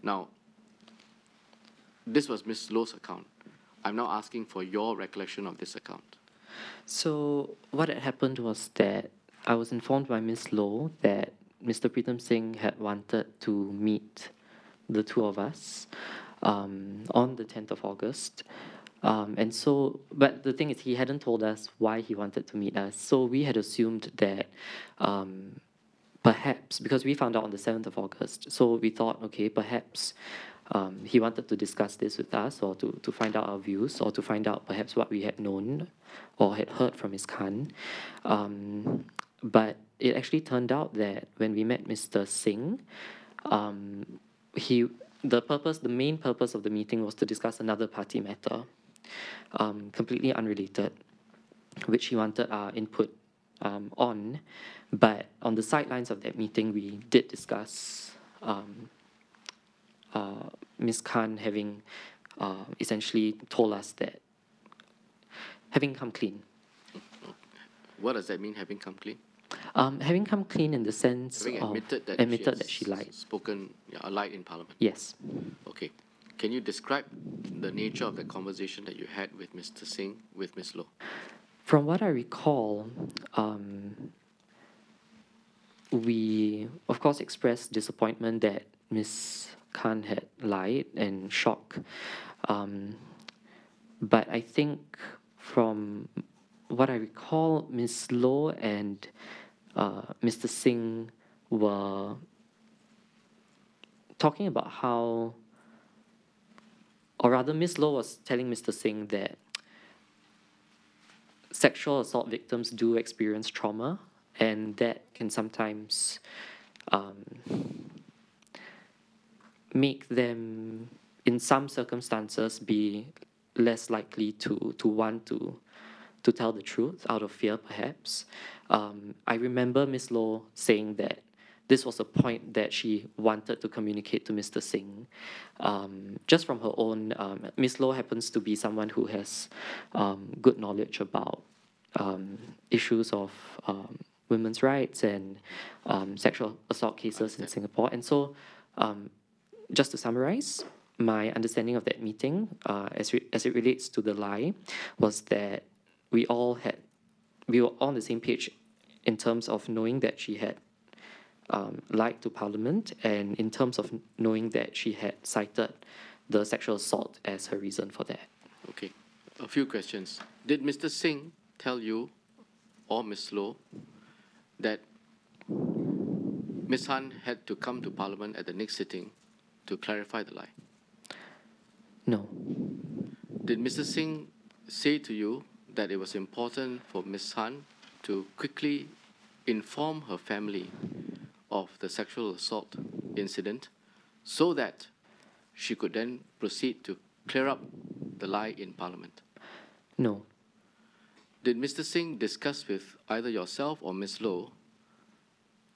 Now, this was Ms. Loh's account. I'm now asking for your recollection of this account. So what had happened was that I was informed by Ms. Loh that Mr. Pritam Singh had wanted to meet the two of us um, on the 10th of August. Um, and so, but the thing is, he hadn't told us why he wanted to meet us. So we had assumed that um, perhaps, because we found out on the 7th of August, so we thought, okay, perhaps um, he wanted to discuss this with us or to, to find out our views or to find out perhaps what we had known or had heard from his Khan. Um, but it actually turned out that when we met Mr. Singh, um, he the purpose, the main purpose of the meeting was to discuss another party matter, um, completely unrelated, which he wanted our input um, on. But on the sidelines of that meeting, we did discuss um, uh, Ms. Khan having uh, essentially told us that having come clean. What does that mean, having come clean? Um, having come clean in the sense Having of admitted that admitted she that she lied. spoken, yeah, lied in Parliament. Yes. Okay. Can you describe the nature of the conversation that you had with Mr. Singh with Ms. Loh? From what I recall, um, we of course expressed disappointment that Miss Khan had lied and shock. Um, but I think from what I recall, Miss Loh and uh, Mr. Singh were talking about how, or rather, Miss Loh was telling Mr. Singh that sexual assault victims do experience trauma, and that can sometimes um, make them, in some circumstances, be less likely to, to want to to tell the truth out of fear, perhaps. Um, I remember Miss Loh saying that this was a point that she wanted to communicate to Mr. Singh. Um, just from her own, um, Miss Loh happens to be someone who has um, good knowledge about um, issues of um, women's rights and um, sexual assault cases in Singapore. And so, um, just to summarize, my understanding of that meeting, uh, as, re- as it relates to the lie, was that we all had, we were on the same page in terms of knowing that she had um, lied to Parliament and in terms of knowing that she had cited the sexual assault as her reason for that. Okay. A few questions. Did Mr. Singh tell you or Ms. Loh that Ms. Khan had to come to Parliament at the next sitting to clarify the lie? No. Did Mr. Singh say to you that it was important for Ms. Khan to quickly inform her family of the sexual assault incident so that she could then proceed to clear up the lie in Parliament? No. Did Mr. Singh discuss with either yourself or Ms. Loh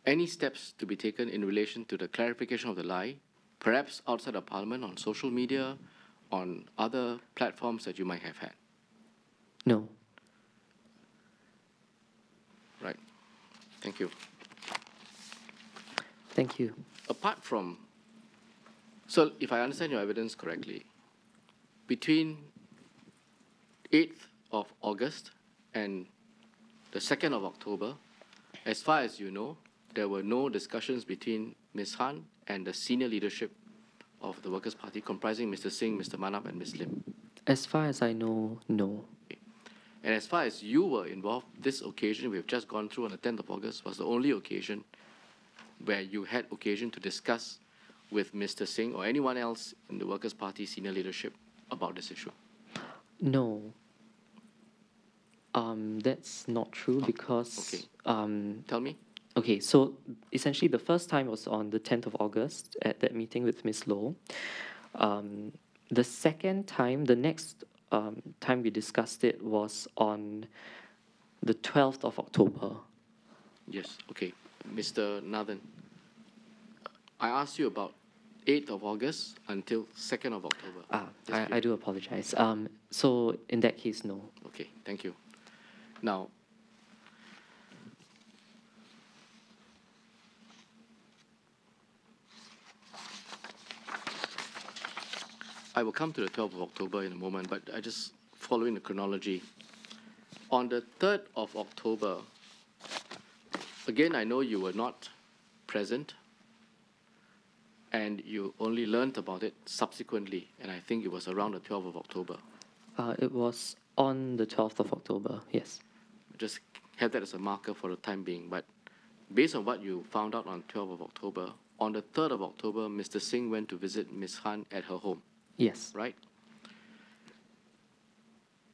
any steps to be taken in relation to the clarification of the lie, perhaps outside of Parliament, on social media, on other platforms that you might have had? No. Right. Thank you. Thank you. Apart from So if I understand your evidence correctly, between 8th of August and the 2nd of October, as far as you know, there were no discussions between Ms. Khan and the senior leadership of the Workers' Party comprising Mr. Singh, Mr. Manap, and Ms. Lim. As far as I know, no. And as far as you were involved, this occasion we've just gone through on the 10th of August was the only occasion where you had occasion to discuss with Mr. Singh or anyone else in the Workers' Party senior leadership about this issue. No. Um, that's not true because okay. um, Tell me. Okay, so essentially the first time was on the 10th of August at that meeting with Ms. Loh. Um, the second time, the next um, time we discussed it was on the 12th of October. Yes, okay. Mr. Nathan, I asked you about 8th of August until 2nd of October. Ah, I, I do apologize. Um, so in that case, no. Okay, thank you. Now, I will come to the 12th of October in a moment, but I just following the chronology. On the 3rd of October, again, I know you were not present and you only learned about it subsequently, and I think it was around the 12th of October. Uh, it was on the 12th of October, yes. just have that as a marker for the time being. But based on what you found out on 12th of October, on the 3rd of October, Mr. Singh went to visit Ms. Khan at her home, Yes. right?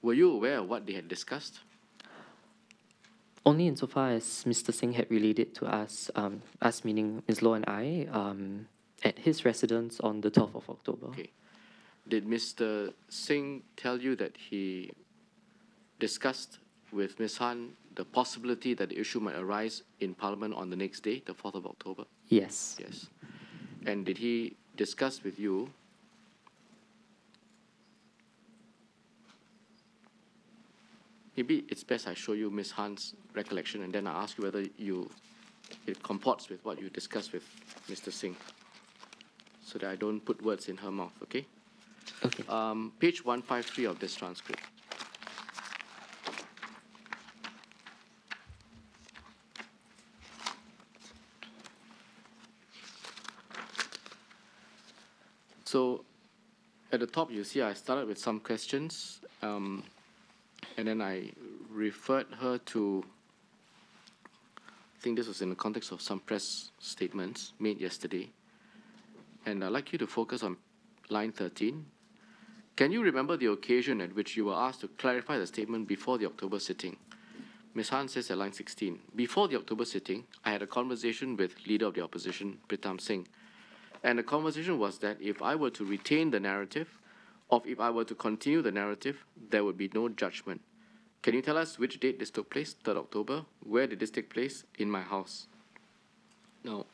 Were you aware of what they had discussed? Only insofar as Mr. Singh had relayed it to us, um, us meaning Ms. Loh and I, um, at his residence on the 12th of October. Okay. Did Mr. Singh tell you that he discussed with Ms. Khan the possibility that the issue might arise in Parliament on the next day, the 4th of October? Yes. Yes. And did he discuss with you maybe it's best I show you Ms. Khan's recollection and then I ask you whether you it comports with what you discussed with Mr. Singh. So that I don't put words in her mouth, okay? Okay. Um, page 153 of this transcript. So, at the top, you see I started with some questions, um, and then I referred her to. I think this was in the context of some press statements made yesterday, and I'd like you to focus on line 13. Can you remember the occasion at which you were asked to clarify the statement before the October sitting? Ms. Khan says at line 16, before the October sitting, I had a conversation with Leader of the Opposition, Pritam Singh. And the conversation was that if I were to retain the narrative, or if I were to continue the narrative, there would be no judgment. Can you tell us which date this took place? 3rd October? Where did this take place? In my house. Now,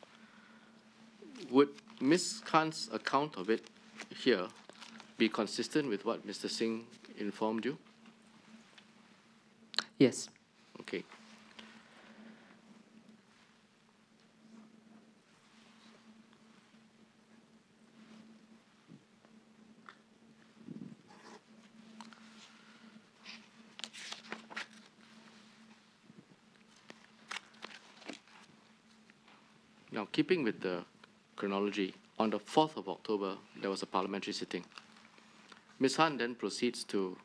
would Ms. Khan's account of it here be consistent with what Mr. Singh informed you? Yes. Okay. Now, keeping with the chronology, on the 4th of October, there was a parliamentary sitting. Ms. Khan then proceeds to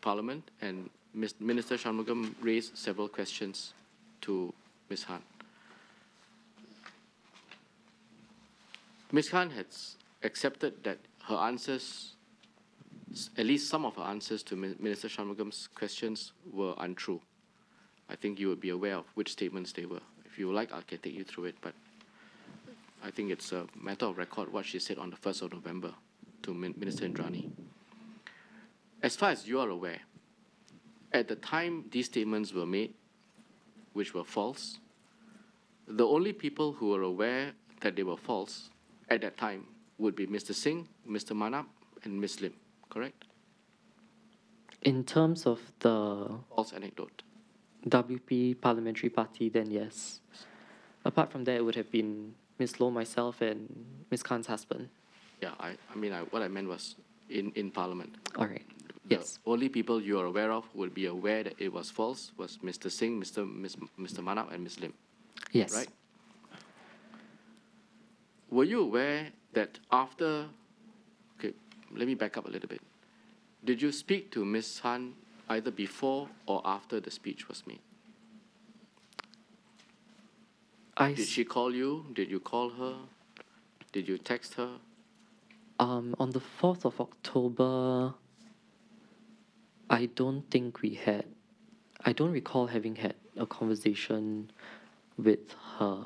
Parliament, and. Minister Shanmugam raised several questions to Ms. Khan. Ms. Khan has accepted that her answers, at least some of her answers to Minister Shanmugam's questions were untrue. I think you would be aware of which statements they were. If you like, I can take you through it, but I think it's a matter of record what she said on the 1st of November to Min- Minister Indranee. As far as you are aware, at the time these statements were made, which were false, the only people who were aware that they were false at that time would be Mr. Singh, Mr. Manap, and Ms. Lim, correct? In terms of the False anecdote. WP parliamentary party, then yes. Apart from that, it would have been Ms. Loh, myself, and Miss Khan's husband. Yeah, I, I mean, I, what I meant was in, in Parliament. All right. The Yes. only people you are aware of who would be aware that it was false was Mr. Singh, Mr. Ms, Mr. Manap, and Ms. Lim, Yes. right? Were you aware that after, okay, let me back up a little bit. Did you speak to Ms. Khan either before or after the speech was made? I Did she call you? Did you call her? Did you text her? Um, on the 4th of October, I don't think we had, I don't recall having had a conversation with her.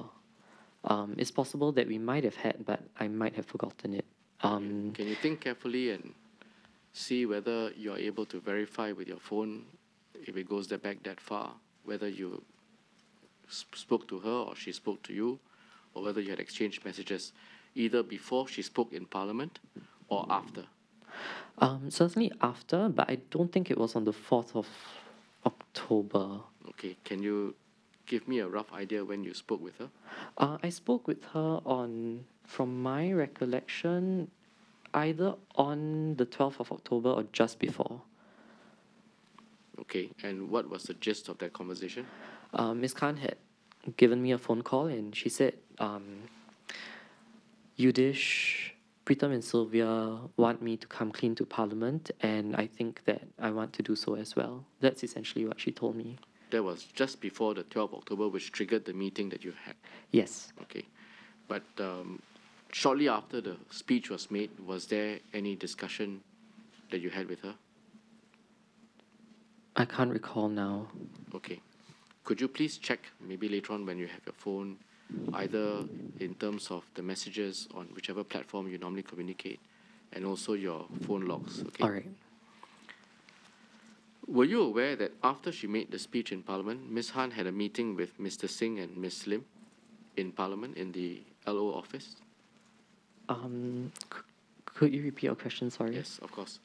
Um, it's possible that we might have had, but I might have forgotten it. Um, Can you think carefully and see whether you're able to verify with your phone, if it goes that back that far, whether you spoke to her or she spoke to you, or whether you had exchanged messages either before she spoke in Parliament or after? um, certainly after, but I don't think it was on the 4th of October. Okay, can you give me a rough idea when you spoke with her? Uh, I spoke with her on, from my recollection, either on the 12th of October or just before. Okay, and what was the gist of that conversation? Uh, Ms. Khan had given me a phone call and she said, um, Yudish, Pritam and Sylvia want me to come clean to Parliament, and I think that I want to do so as well. That's essentially what she told me. That was just before the 12th October, which triggered the meeting that you had. Yes. Okay. But um, shortly after the speech was made, was there any discussion that you had with her? I can't recall now. Okay. Could you please check maybe later on when you have your phone, either in terms of the messages on whichever platform you normally communicate, and also your phone logs? Okay. All right. Were you aware that after she made the speech in Parliament, Ms. Khan had a meeting with Mr. Singh and Ms. Lim in Parliament in the LO office? Um, could you repeat your question? Sorry. Yes, of course.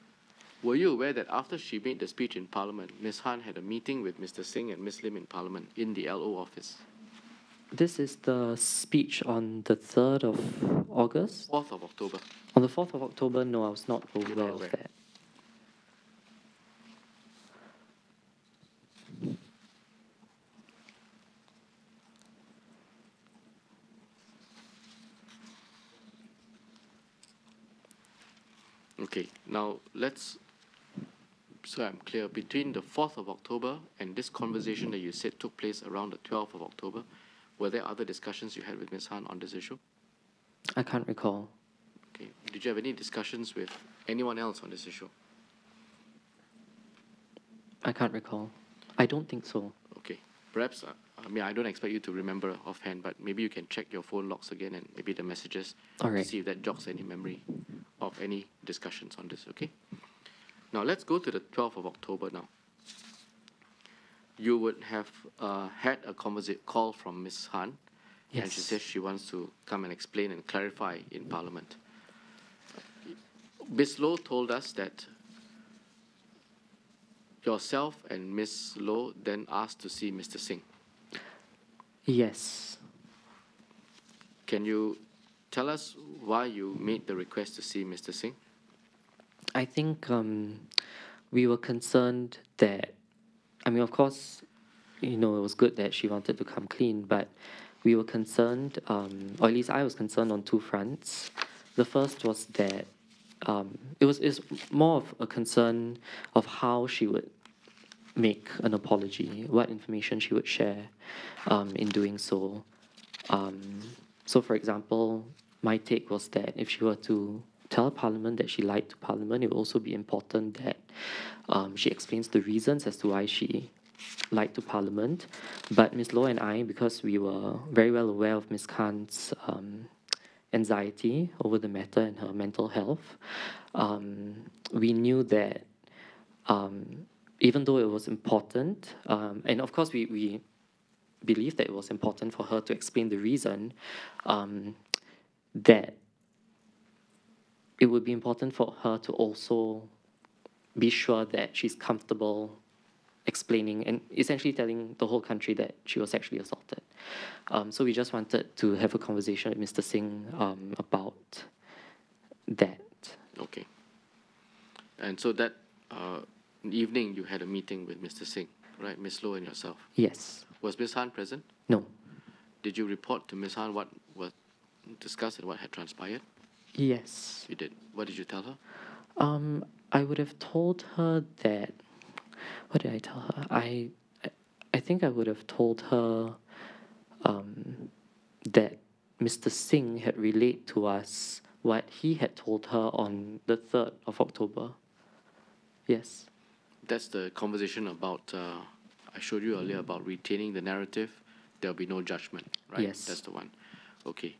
Were you aware that after she made the speech in Parliament, Ms. Khan had a meeting with Mr. Singh and Ms. Lim in Parliament in the LO office? This is the speech on the 3rd of August. 4th of October. On the 4th of October, no, I was not aware of that. Okay, now let's, so I'm clear, between the 4th of October and this conversation that you said took place around the 12th of October, were there other discussions you had with Ms. Khan on this issue? I can't recall. Okay, did you have any discussions with anyone else on this issue? I can't recall. I don't think so. Okay, perhaps, uh, I mean, I don't expect you to remember offhand, but maybe you can check your phone logs again and maybe the messages. All to. See if that jogs any memory of any discussions on this, okay? Now, let's go to the 12th of October now. You would have uh, had a conversa- call from Ms. Khan, and she says she wants to come and explain and clarify in Parliament. Ms. Loh told us that yourself and Ms. Loh then asked to see Mr. Singh. Yes. Can you tell us why you made the request to see Mr. Singh? I think um, we were concerned that, I mean, of course, you know, it was good that she wanted to come clean, but we were concerned, um, or at least I was concerned on two fronts. The first was that um, it was is more of a concern of how she would make an apology, what information she would share um, in doing so. Um, so, for example, my take was that if she were to tell Parliament that she lied to Parliament, it would also be important that um, she explains the reasons as to why she lied to Parliament. But Ms. Loh and I, because we were very well aware of Ms. Khan's um, anxiety over the matter and her mental health, um, we knew that um, even though it was important, um, and of course we, we believed that it was important for her to explain the reason, um, that it would be important for her to also be sure that she's comfortable explaining and essentially telling the whole country that she was sexually assaulted. Um, so we just wanted to have a conversation with Mr. Singh um, about that. Okay. And so that uh, evening you had a meeting with Mr. Singh, right? Ms. Loh and yourself. Yes. Was Ms. Khan present? No. Did you report to Ms. Khan what was discussed and what had transpired? Yes. You did. What did you tell her? Um, I would have told her that. What did I tell her? I, I, I think I would have told her, um, that Mr. Singh had relayed to us what he had told her on the third of October. Yes. That's the conversation about, uh, I showed you earlier about retaining the narrative. There'll be no judgment, right? Yes. That's the one. Okay.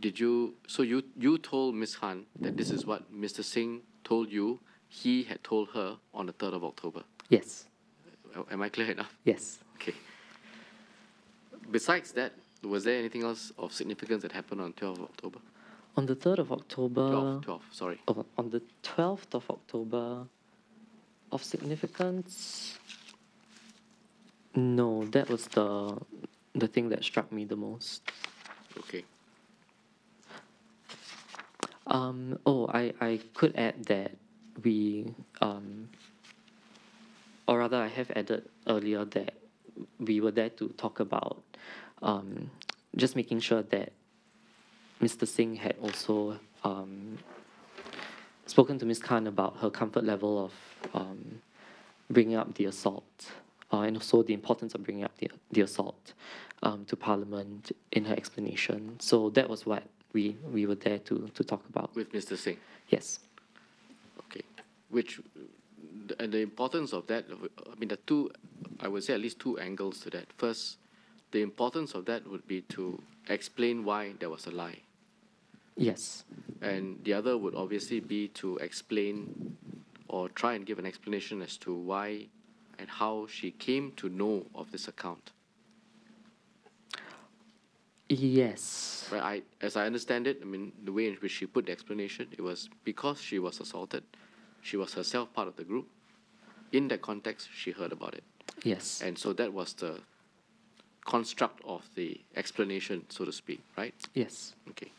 Did you, so you, you told Ms. Khan that this is what Mr. Singh told you he had told her on the 3rd of October. Yes. Am I clear enough? Yes. Okay. Besides that, was there anything else of significance that happened on 12th of October? On the third of October. 12, 12, sorry. Oh, on the 12th of October, of significance? No, that was the the thing that struck me the most. Okay. Um, oh, I, I could add that we, um, or rather, I have added earlier that we were there to talk about um, just making sure that Mr. Singh had also um, spoken to Ms. Khan about her comfort level of um, bringing up the assault uh, and also the importance of bringing up the, the assault um, to Parliament in her explanation. So that was what we, we were there to, to talk about. With Mr. Singh. Yes. Okay. Which, and the importance of that, I mean, the two, I would say at least two angles to that. First, the importance of that would be to explain why there was a lie. Yes. And the other would obviously be to explain or try and give an explanation as to why and how she came to know of this account. Yes. Right, I, as I understand it, I mean, the way in which she put the explanation, it was because she was assaulted, she was herself part of the group. In that context, she heard about it. Yes. And so that was the construct of the explanation, so to speak, right? yes. Okay.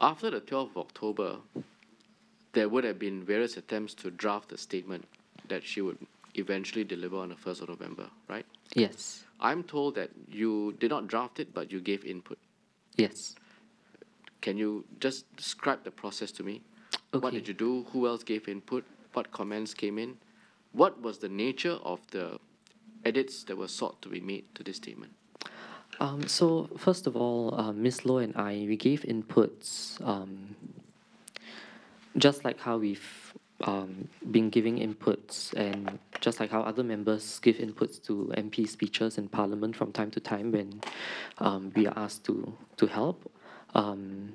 After the 12th of October, there would have been various attempts to draft a statement that she would eventually deliver on the 1st of November, right? Yes. I'm told that you did not draft it, but you gave input. Yes. Can you just describe the process to me? What did you do? Who else gave input? What comments came in? What was the nature of the edits that were sought to be made to this statement? Um, so first of all, uh, Ms. Loh and I, we gave inputs, um, just like how we've um, been giving inputs, and just like how other members give inputs to MP speeches in Parliament from time to time when um, we are asked to to help. Um,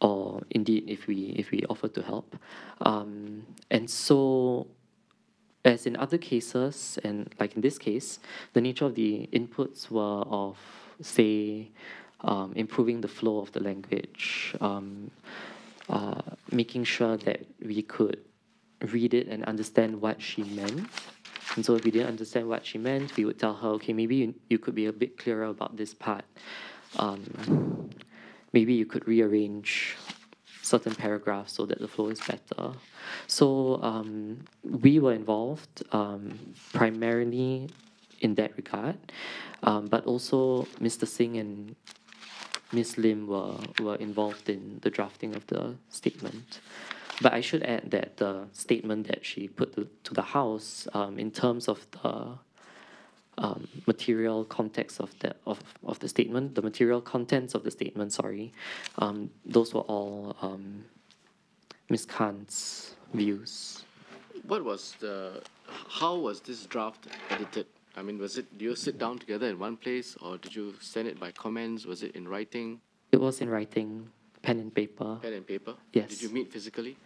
or indeed, if we if we offer to help, um, and so as in other cases, and like in this case, the nature of the inputs were of, say, um, improving the flow of the language, um, uh, making sure that we could read it and understand what she meant. And so if we didn't understand what she meant, we would tell her, okay, maybe you, you could be a bit clearer about this part. Um, maybe you could rearrange certain paragraphs so that the flow is better. So um, we were involved um, primarily in that regard, um, but also Mr. Singh and Ms. Lim were, were involved in the drafting of the statement. But I should add that the statement that she put to, to the House, um, in terms of the um, material context of the of, of the statement, the material contents of the statement. Sorry, um, those were all um, Ms. Khan's views. What was the, how was this draft edited? I mean, was it, do you sit down together in one place or did you send it by comments? Was it in writing, It was in writing, pen and paper. pen and paper? Yes. Did you meet physically?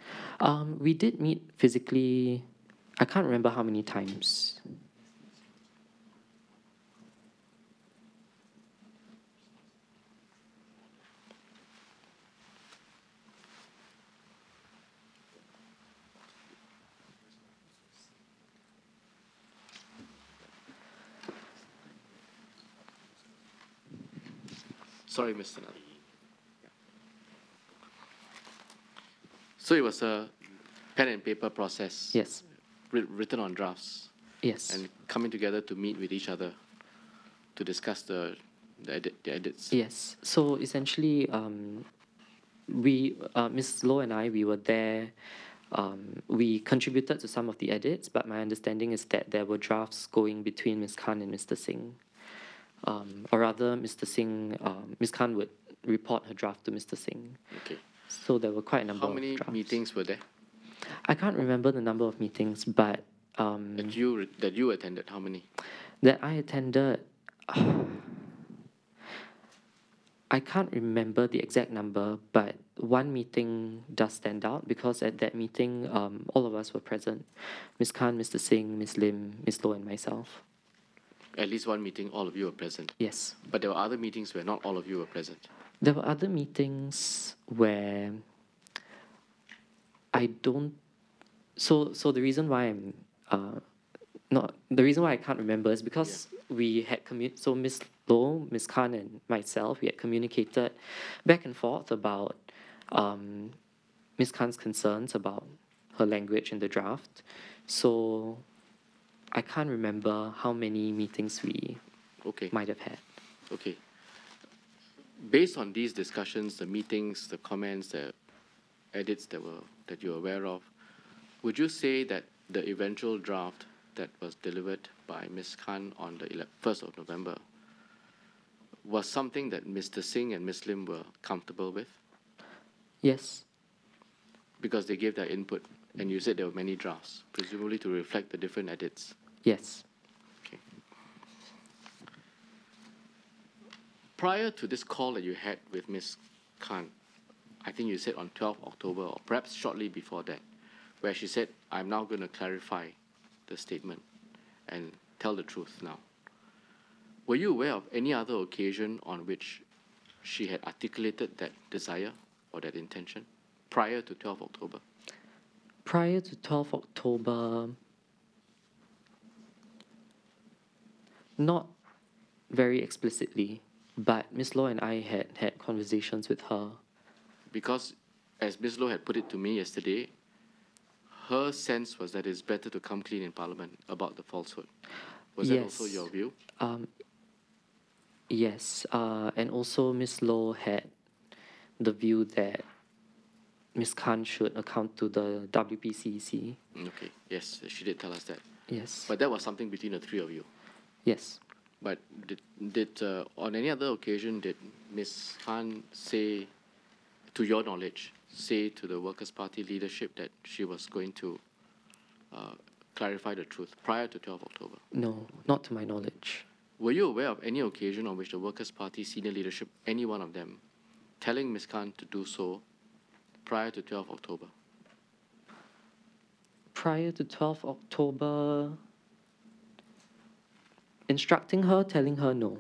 Um, we did meet physically. I can't remember how many times. Sorry, Mr. Nath. So it was a pen and paper process. Yes. written on drafts Yes. and coming together to meet with each other to discuss the the, edit, the edits. Yes. So essentially, um, we, uh, Ms. Loh and I, we were there. Um, we contributed to some of the edits, but my understanding is that there were drafts going between Ms. Khan and Mr. Singh. Um, or rather, Mr. Singh, um, Ms. Khan would report her draft to Mr. Singh. Okay. So there were quite a number How of many meetings were there I can't remember the number of meetings, but um, that you that you attended? How many? that I attended, I can't remember the exact number, but one meeting does stand out because at that meeting, um, all of us were present Ms. Khan, Mr. Singh, Ms. Lim, Ms. Loh, and myself. At least one meeting, all of you were present. Yes. But there were other meetings where not all of you were present. There were other meetings where I don't. So, so the reason why I'm uh, not the reason why I can't remember is because we had commu- so Miss Loh, Miss Khan, and myself we had communicated back and forth about um, Miss Khan's concerns about her language in the draft. So, I can't remember how many meetings we Okay. might have had. Okay. Based on these discussions, the meetings, the comments, the edits that were that you're aware of, would you say that the eventual draft that was delivered by Ms. Khan on the ele- 1st of November was something that Mr. Singh and Ms. Lim were comfortable with Yes. because they gave their input and you said there were many drafts, presumably to reflect the different edits. Yes. Okay. Prior to this call that you had with Ms. Khan, I think you said on 12 October, or perhaps shortly before that, where she said, I'm now going to clarify the statement and tell the truth now. Were you aware of any other occasion on which she had articulated that desire or that intention prior to 12 October? Prior to 12 October, not very explicitly, but Miss Loh and I had had conversations with her. Because, as Ms. Loh had put it to me yesterday, her sense was that it's better to come clean in Parliament about the falsehood. Was that also your view? Um, yes, uh, and also Miss Loh had the view that Miss Khan should account to the WPCC. Okay, yes, she did tell us that. Yes. But that was something between the three of you. yes. But did, did uh, on any other occasion, did Ms. Khan say, to your knowledge, say to the Workers' Party leadership that she was going to uh, clarify the truth prior to 12 October? No, not to my knowledge. Were you aware of any occasion on which the Workers' Party senior leadership, any one of them, telling Ms. Khan to do so prior to 12 October? prior to 12 October, instructing her, telling her no.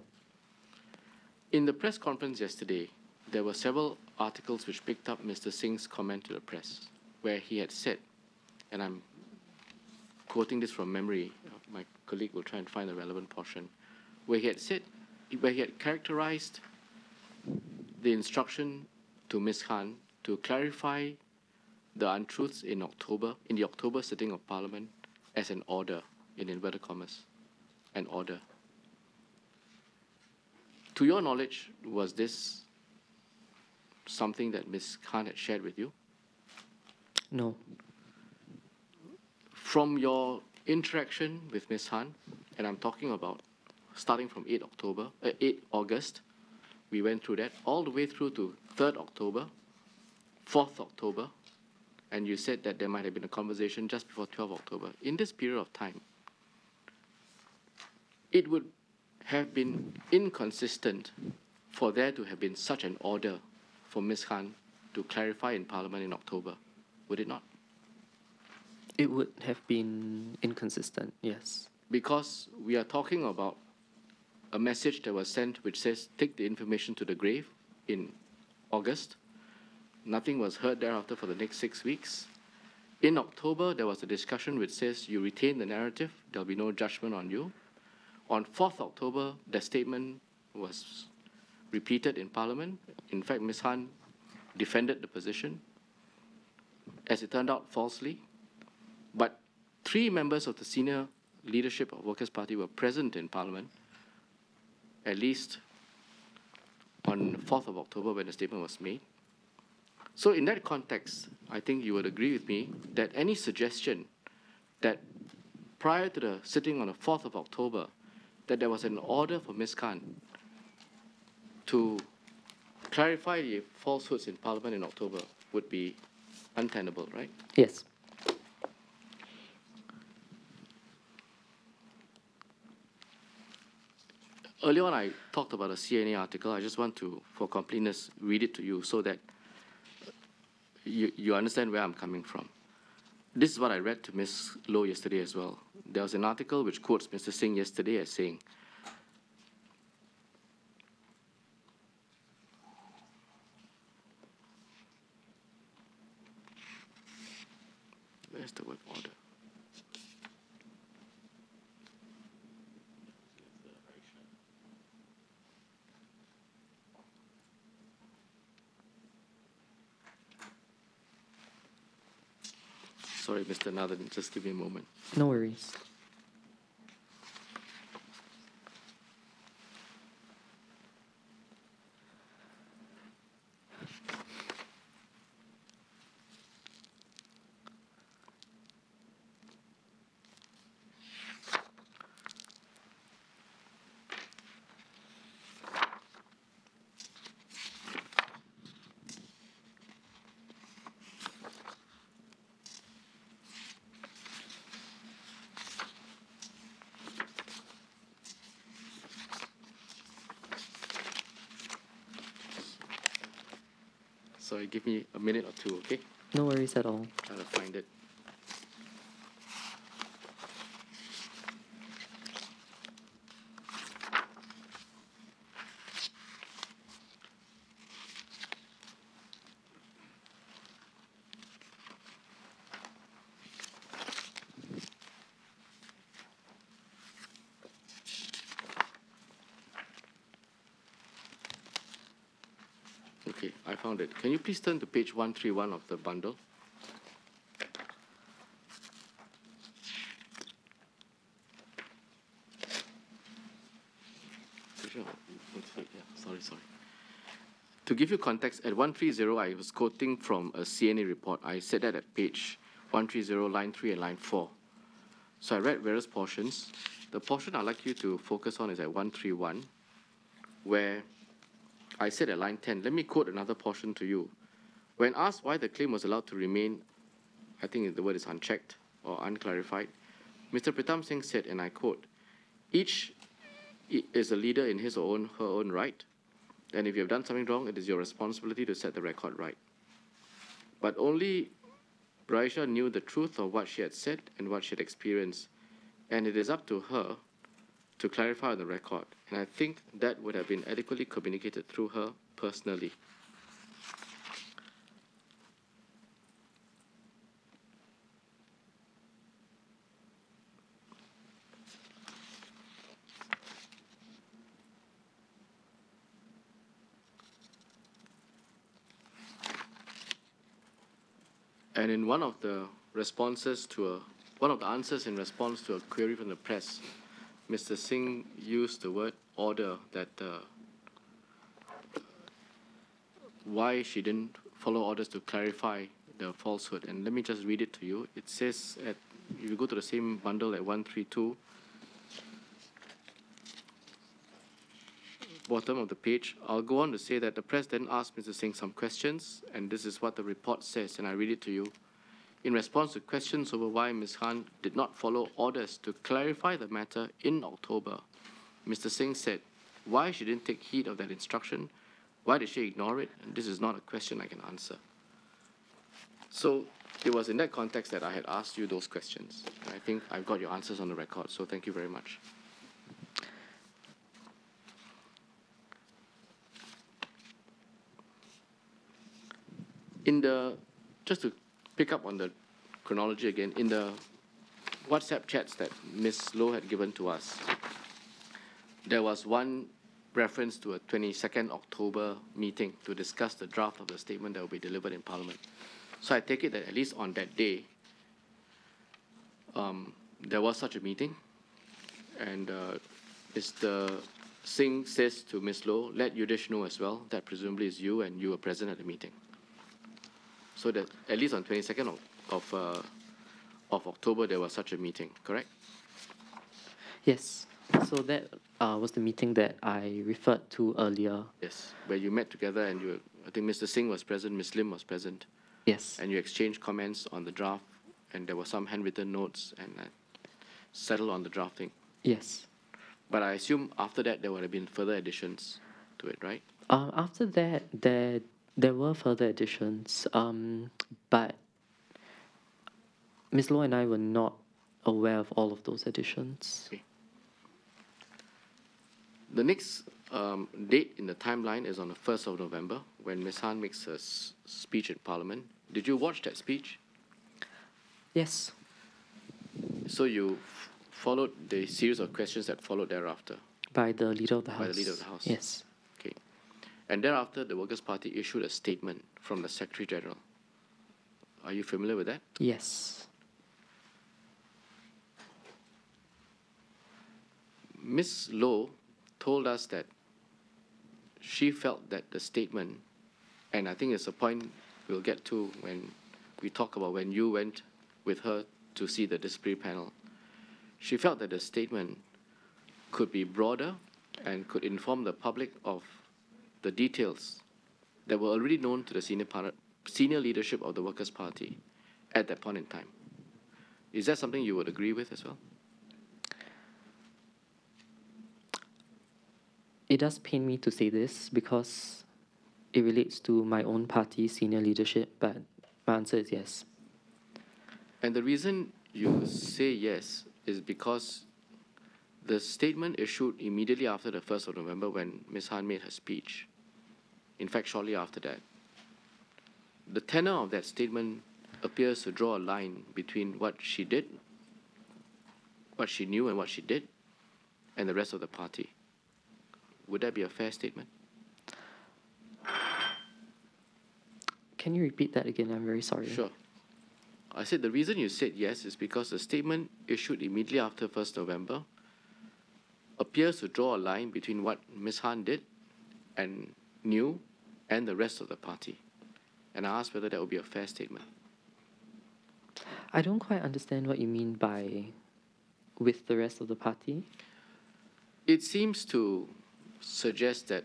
In the press conference yesterday, there were several articles which picked up Mr. Singh's comment to the press, where he had said, and I'm quoting this from memory, my colleague will try and find the relevant portion, where he had said, where he had characterized the instruction to Ms. Khan to clarify the untruths in October, in the October sitting of Parliament, as an order, in inverted commas, an order. To your knowledge, was this something that Ms. Khan had shared with you? No. From your interaction with Ms. Khan, and I'm talking about starting from 8 October, uh, 8 August, we went through that all the way through to 3rd October, 4th October, and you said that there might have been a conversation just before 12 October. In this period of time, it would have been inconsistent for there to have been such an order for Ms. Khan to clarify in Parliament in October, would it not? It would have been inconsistent, yes. because we are talking about a message that was sent which says take the information to the grave in August. Nothing was heard thereafter for the next six weeks. In October, there was a discussion which says you retain the narrative, there'll be no judgment on you. On 4th October, the statement was repeated in Parliament. In fact, Ms. Khan defended the position. as it turned out, falsely. But three members of the senior leadership of Workers' Party were present in Parliament, at least on 4th of October when the statement was made. So, in that context, I think you would agree with me that any suggestion that prior to the sitting on the 4th of October, that there was an order for Ms. Khan to clarify the falsehoods in Parliament in October would be untenable, right? Yes. Earlier on, I talked about a CNA article. I just want to, for completeness, read it to you so that you, you understand where I'm coming from. This is what I read to Ms. Loh yesterday as well. There was an article which quotes Mr. Singh yesterday as saying, Where's the word Sorry, just give me a moment. No worries. Give me a minute or two, okay? No worries at all. Try to find it. Okay, I found it. Can you please turn to page 131 of the bundle? Sorry, sorry. To give you context, at 130, I was quoting from a CNA report. I said that at page 130, line 3 and line 4. So I read various portions. The portion I'd like you to focus on is at 131, where I said at line 10, let me quote another portion to you. When asked why the claim was allowed to remain, I think the word is unchecked or unclarified, Mr. Pritam Singh said, and I quote, each is a leader in his or own, her own right, and if you have done something wrong, it is your responsibility to set the record right. But only Raeesah knew the truth of what she had said and what she had experienced, and it is up to her to clarify on the record, and I think that would have been adequately communicated through her personally. And in one of the responses to a, one of the answers in response to a query from the press, Mr. Singh used the word order that uh, why she didn't follow orders to clarify the falsehood. And let me just read it to you. It says at if you go to the same bundle at 132, bottom of the page, I'll go on to say that the press then asked Mr. Singh some questions, and this is what the report says, and I read it to you. In response to questions over why Ms. Khan did not follow orders to clarify the matter in October, Mr. Singh said, why she didn't take heed of that instruction, why did she ignore it, and this is not a question I can answer. So it was in that context that I had asked you those questions. And I think I've got your answers on the record, so thank you very much. In the, just to pick up on the chronology again, in the WhatsApp chats that Ms. Loh had given to us, there was one reference to a 22nd October meeting to discuss the draft of the statement that will be delivered in Parliament. So I take it that at least on that day, um, there was such a meeting, and uh, Mr. Singh says to Ms. Loh, let Yudish know as well that presumably is you and you were present at the meeting. So that at least on 22nd of, of, uh, of October, there was such a meeting, correct? Yes. So that uh, was the meeting that I referred to earlier. Yes, where you met together and you, I think Mr. Singh was present, Ms. Lim was present, Yes. and you exchanged comments on the draft, and there were some handwritten notes and uh, settled on the drafting. Yes. But I assume after that there would have been further additions to it, right? Um, after that, there there were further additions, um, but Ms. Loh and I were not aware of all of those additions. Okay. The next um, date in the timeline is on the 1st of November when Ms. Khan makes her speech in Parliament. Did you watch that speech? Yes. So you f- followed the series of questions that followed thereafter. By the leader of the house. By the leader of the house. Yes. And thereafter, the Workers' Party issued a statement from the Secretary General. Are you familiar with that? Yes. Ms. Loh told us that she felt that the statement, and I think it's a point we'll get to when we talk about when you went with her to see the disciplinary panel. She felt that the statement could be broader and could inform the public of the details that were already known to the senior, senior leadership of the Workers' Party at that point in time. Is that something you would agree with as well? It does pain me to say this because it relates to my own party senior leadership, but my answer is yes. And the reason you say yes is because the statement issued immediately after the 1st of November when Ms. Khan made her speech, in fact, shortly after that, the tenor of that statement appears to draw a line between what she did, what she knew and what she did, and the rest of the party. Would that be a fair statement? Can you repeat that again? I'm very sorry. Sure. I said the reason you said yes is because the statement issued immediately after 1st November appears to draw a line between what Ms. Khan did and knew and the rest of the party. And I asked whether that would be a fair statement. I don't quite understand what you mean by with the rest of the party. It seems to suggest that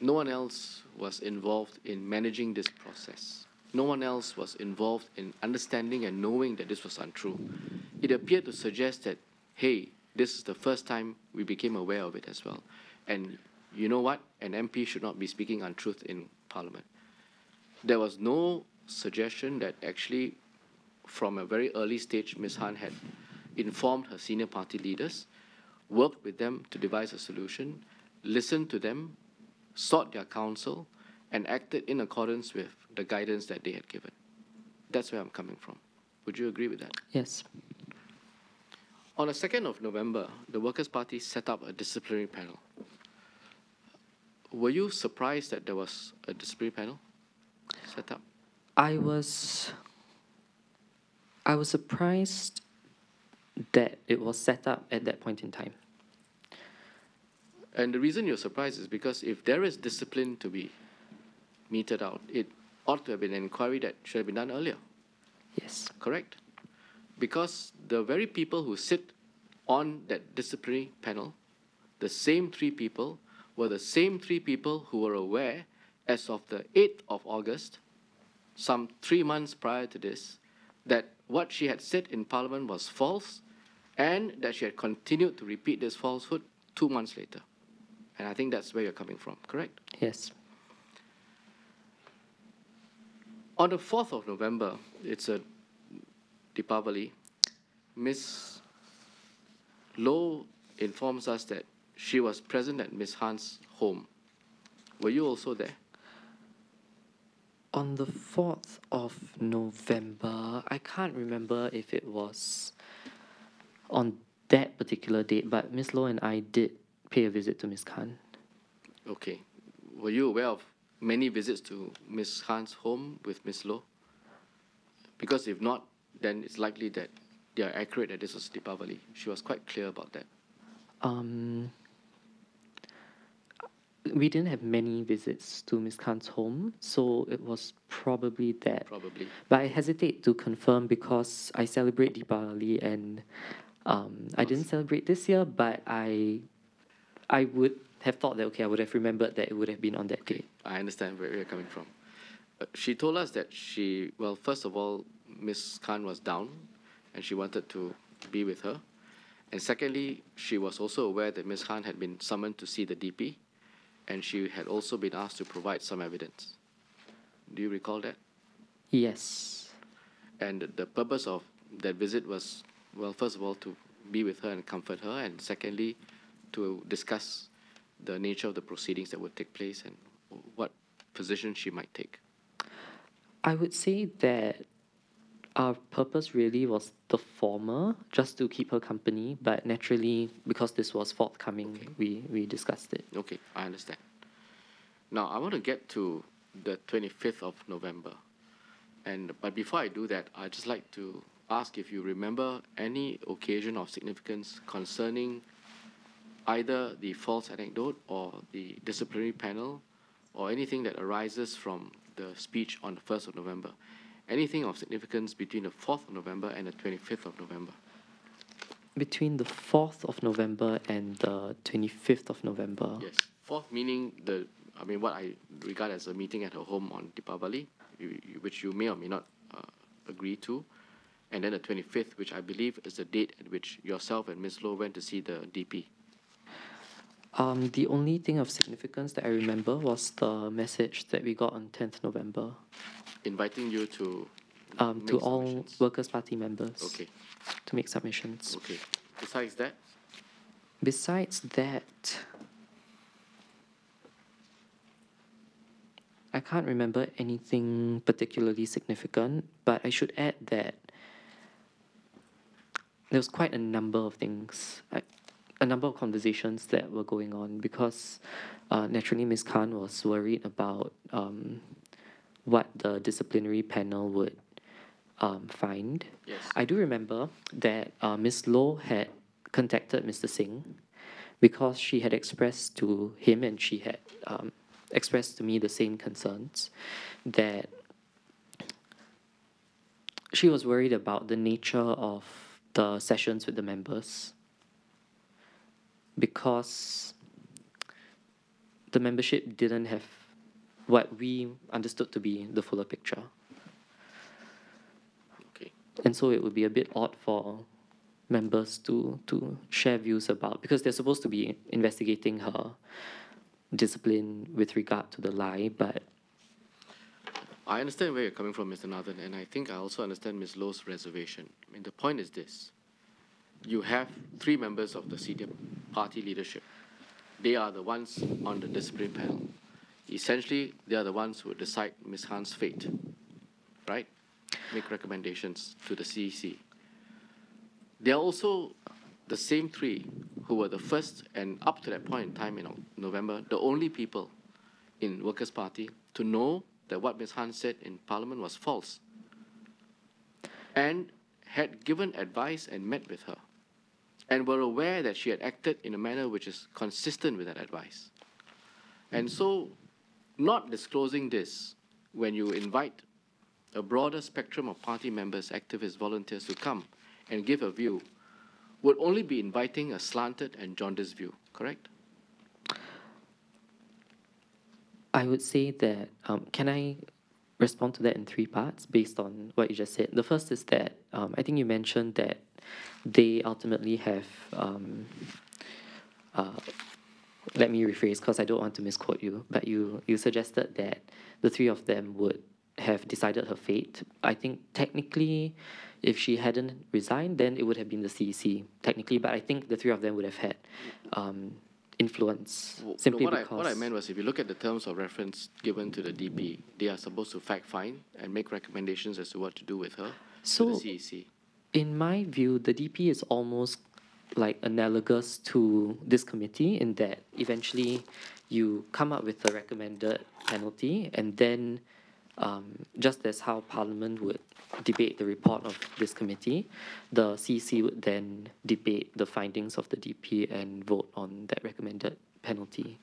no one else was involved in managing this process. No one else was involved in understanding and knowing that this was untrue. It appeared to suggest that, hey, this is the first time we became aware of it as well. And you know what? An MP should not be speaking untruth in Parliament. There was no suggestion that actually, from a very early stage, Ms. Khan had informed her senior party leaders, worked with them to devise a solution, listened to them, sought their counsel, and acted in accordance with the guidance that they had given. That's where I'm coming from. Would you agree with that? Yes. On the 2nd of November, the Workers' Party set up a disciplinary panel. Were you surprised that there was a disciplinary panel set up? I was I was surprised that it was set up at that point in time. And the reason you're surprised is because if there is discipline to be meted out, it ought to have been an inquiry that should have been done earlier, Yes. correct? Because the very people who sit on that disciplinary panel, the same three people, were the same three people who were aware as of the 8th of August, some three months prior to this, that what she had said in Parliament was false and that she had continued to repeat this falsehood two months later. And I think that's where you're coming from, correct? Yes. On the 4th of November, it's a Deepavali, Miss Loh informs us that she was present at Miss Khan's home. Were you also there? On the 4th of November, I can't remember if it was on that particular date, but Miss Loh and I did pay a visit to Miss Khan. Okay. Were you aware of many visits to Miss Khan's home with Miss Loh? Because if not, then it's likely that they are accurate that this was Deepavali. She was quite clear about that. Um, we didn't have many visits to Ms. Khan's home, so it was probably that. Probably. But I hesitate to confirm because I celebrate Deepavali and um, I didn't celebrate this year, but I, I would have thought that okay, I would have remembered that it would have been on that day. I understand where you're coming from. Uh, she told us that she, well, first of all, Miss Khan was down and she wanted to be with her. And secondly, she was also aware that Miss Khan had been summoned to see the DP and she had also been asked to provide some evidence. Do you recall that? Yes. And the purpose of that visit was, well, first of all, to be with her and comfort her, and secondly, to discuss the nature of the proceedings that would take place and what position she might take. I would say that our purpose really was the former, just to keep her company, but naturally, because this was forthcoming, we, we discussed it. Okay, I understand. Now, I want to get to the 25th of November. And but before I do that, I'd just like to ask if you remember any occasion of significance concerning either the false anecdote or the disciplinary panel or anything that arises from the speech on the 1st of November. Anything of significance between the 4th of November and the 25th of November. Between the 4th of November and the 25th of November, Yes. Fourth meaning the, I mean, what I regard as a meeting at her home on Deepavali, which you may or may not uh, agree to. And then the 25th, which I believe is the date at which yourself and Ms. Loh went to see the DP. Um, the only thing of significance that I remember was the message that we got on 10th November inviting you to um, to all. Workers' Party members Okay, to make submissions. okay. Besides that, Besides that, I can't remember anything particularly significant, but I should add that there was quite a number of things, I, a number of conversations that were going on because uh, naturally Ms. Khan was worried about um, what the disciplinary panel would um, find. yes. I do remember that uh, Ms. Loh had contacted Mr. Singh because she had expressed to him and she had um, expressed to me the same concerns that she was worried about the nature of the sessions with the members because the membership didn't have what we understood to be the fuller picture. Okay. And so it would be a bit odd for members to to share views about because they're supposed to be investigating her discipline with regard to the lie, but I understand where you're coming from, Mr. Nathan, and I think I also understand Ms. Loh's reservation. I mean, the point is this. You have three members of the senior party leadership. They are the ones on the discipline panel. Essentially, they are the ones who decide Ms. Khan's fate, right? Make recommendations to the CEC. They are also the same three who were the first and up to that point in time in November, the only people in Workers' Party to know that what Ms. Khan said in Parliament was false and had given advice and met with her and were aware that she had acted in a manner which is consistent with that advice. And so, not disclosing this when you invite a broader spectrum of party members, activists, volunteers to come and give a view would only be inviting a slanted and jaundiced view, correct? I would say that um, can I respond to that in three parts based on what you just said. The first is that um, I think you mentioned that they ultimately have. Um, uh, let me rephrase because I don't want to misquote you, but you, you suggested that the three of them would have decided her fate. I think technically, if she hadn't resigned, then it would have been the CEC, technically, but I think the three of them would have had um, influence W- no, simply what because. I, what I meant was if you look at the terms of reference given to the DP, they are supposed to fact find and make recommendations as to what to do with her So- to the CEC. In my view, the DP is almost like analogous to this committee in that eventually you come up with a recommended penalty and then Um, just as how Parliament would debate the report of this committee, the CC would then debate the findings of the DP and vote on that recommended penalty.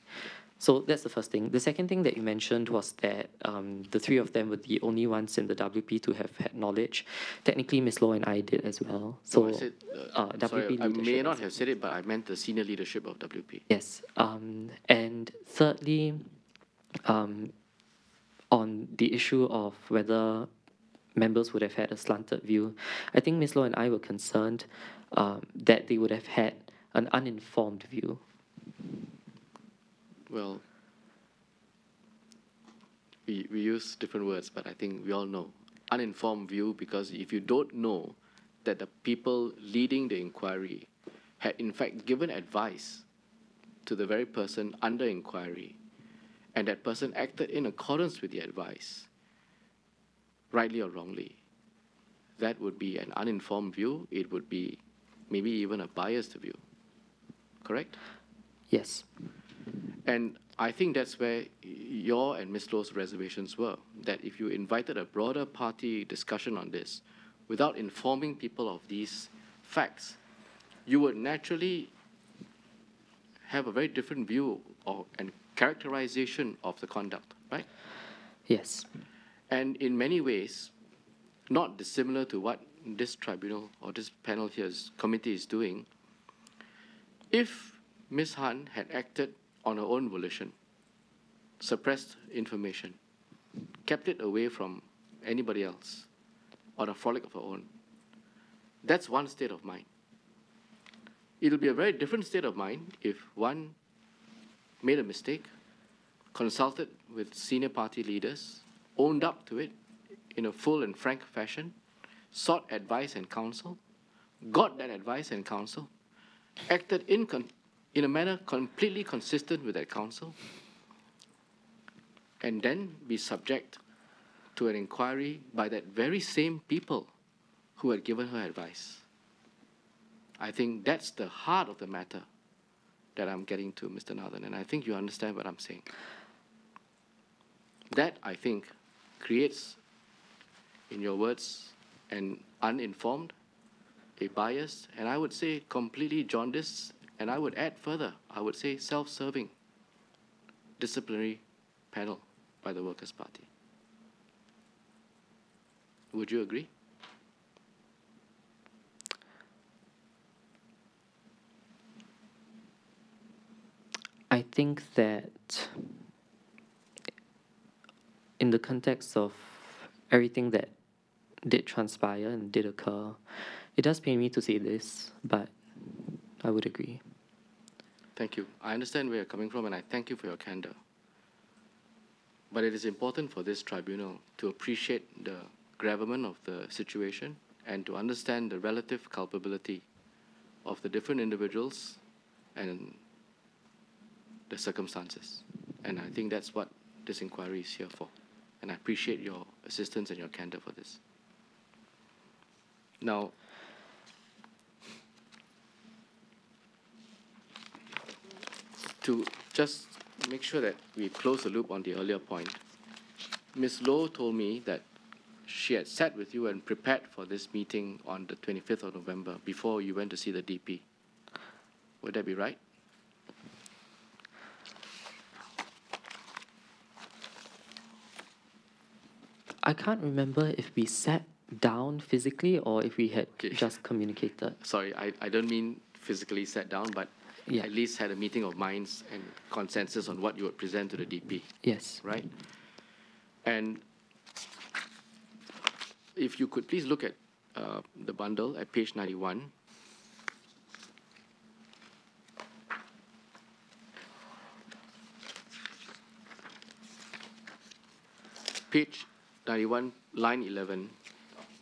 So that's the first thing. The second thing that you mentioned was that um, the three of them were the only ones in the WP to have had knowledge. Technically, Ms. Loh and I did as well. So No, I said, uh, uh, sorry, I may not have said it, but I meant the senior leadership of WP. Yes. Um, and thirdly, um, on the issue of whether members would have had a slanted view, I think Ms. Loh and I were concerned um, that they would have had an uninformed view. Well, we, we use different words, but I think we all know. Uninformed view, because if you don't know that the people leading the inquiry had in fact given advice to the very person under inquiry, and that person acted in accordance with the advice, rightly or wrongly, that would be an uninformed view. It would be maybe even a biased view. Correct? Yes. And I think that's where your and Ms. Loh's reservations were, that if you invited a broader party discussion on this without informing people of these facts, you would naturally have a very different view or, and characterization of the conduct, right? Yes. And in many ways, not dissimilar to what this tribunal or this panel here's committee is doing, if Ms. Khan had acted on her own volition, suppressed information, kept it away from anybody else, on a frolic of her own, that's one state of mind. It'll be a very different state of mind if one made a mistake, consulted with senior party leaders, owned up to it in a full and frank fashion, sought advice and counsel, got that advice and counsel, acted in, con- in a manner completely consistent with that counsel, and then be subject to an inquiry by that very same people who had given her advice. I think that's the heart of the matter that I'm getting to, Mr. Nathan, and I think you understand what I'm saying. That, I think, creates, in your words, an uninformed, a biased, and I would say completely jaundiced, and I would add further, I would say self serving disciplinary panel by the Workers' Party. Would you agree? I think that in the context of everything that did transpire and did occur, it does pain me to say this, but I would agree. Thank you. I understand where you're coming from, and I thank you for your candor. But it is important for this tribunal to appreciate the gravamen of the situation and to understand the relative culpability of the different individuals and the circumstances. And I think that's what this inquiry is here for. And I appreciate your assistance and your candor for this. Now, to just make sure that we close the loop on the earlier point, Ms. Loh told me that she had sat with you and prepared for this meeting on the 25th of November before you went to see the DP. Would that be right? I can't remember if we sat down physically or if we had Okay. just communicated. Sorry, I, I don't mean physically sat down, but Yeah. at least had a meeting of minds and consensus on what you would present to the DP. Yes. right? And if you could please look at uh, the bundle at page 91. Page 91, line 11.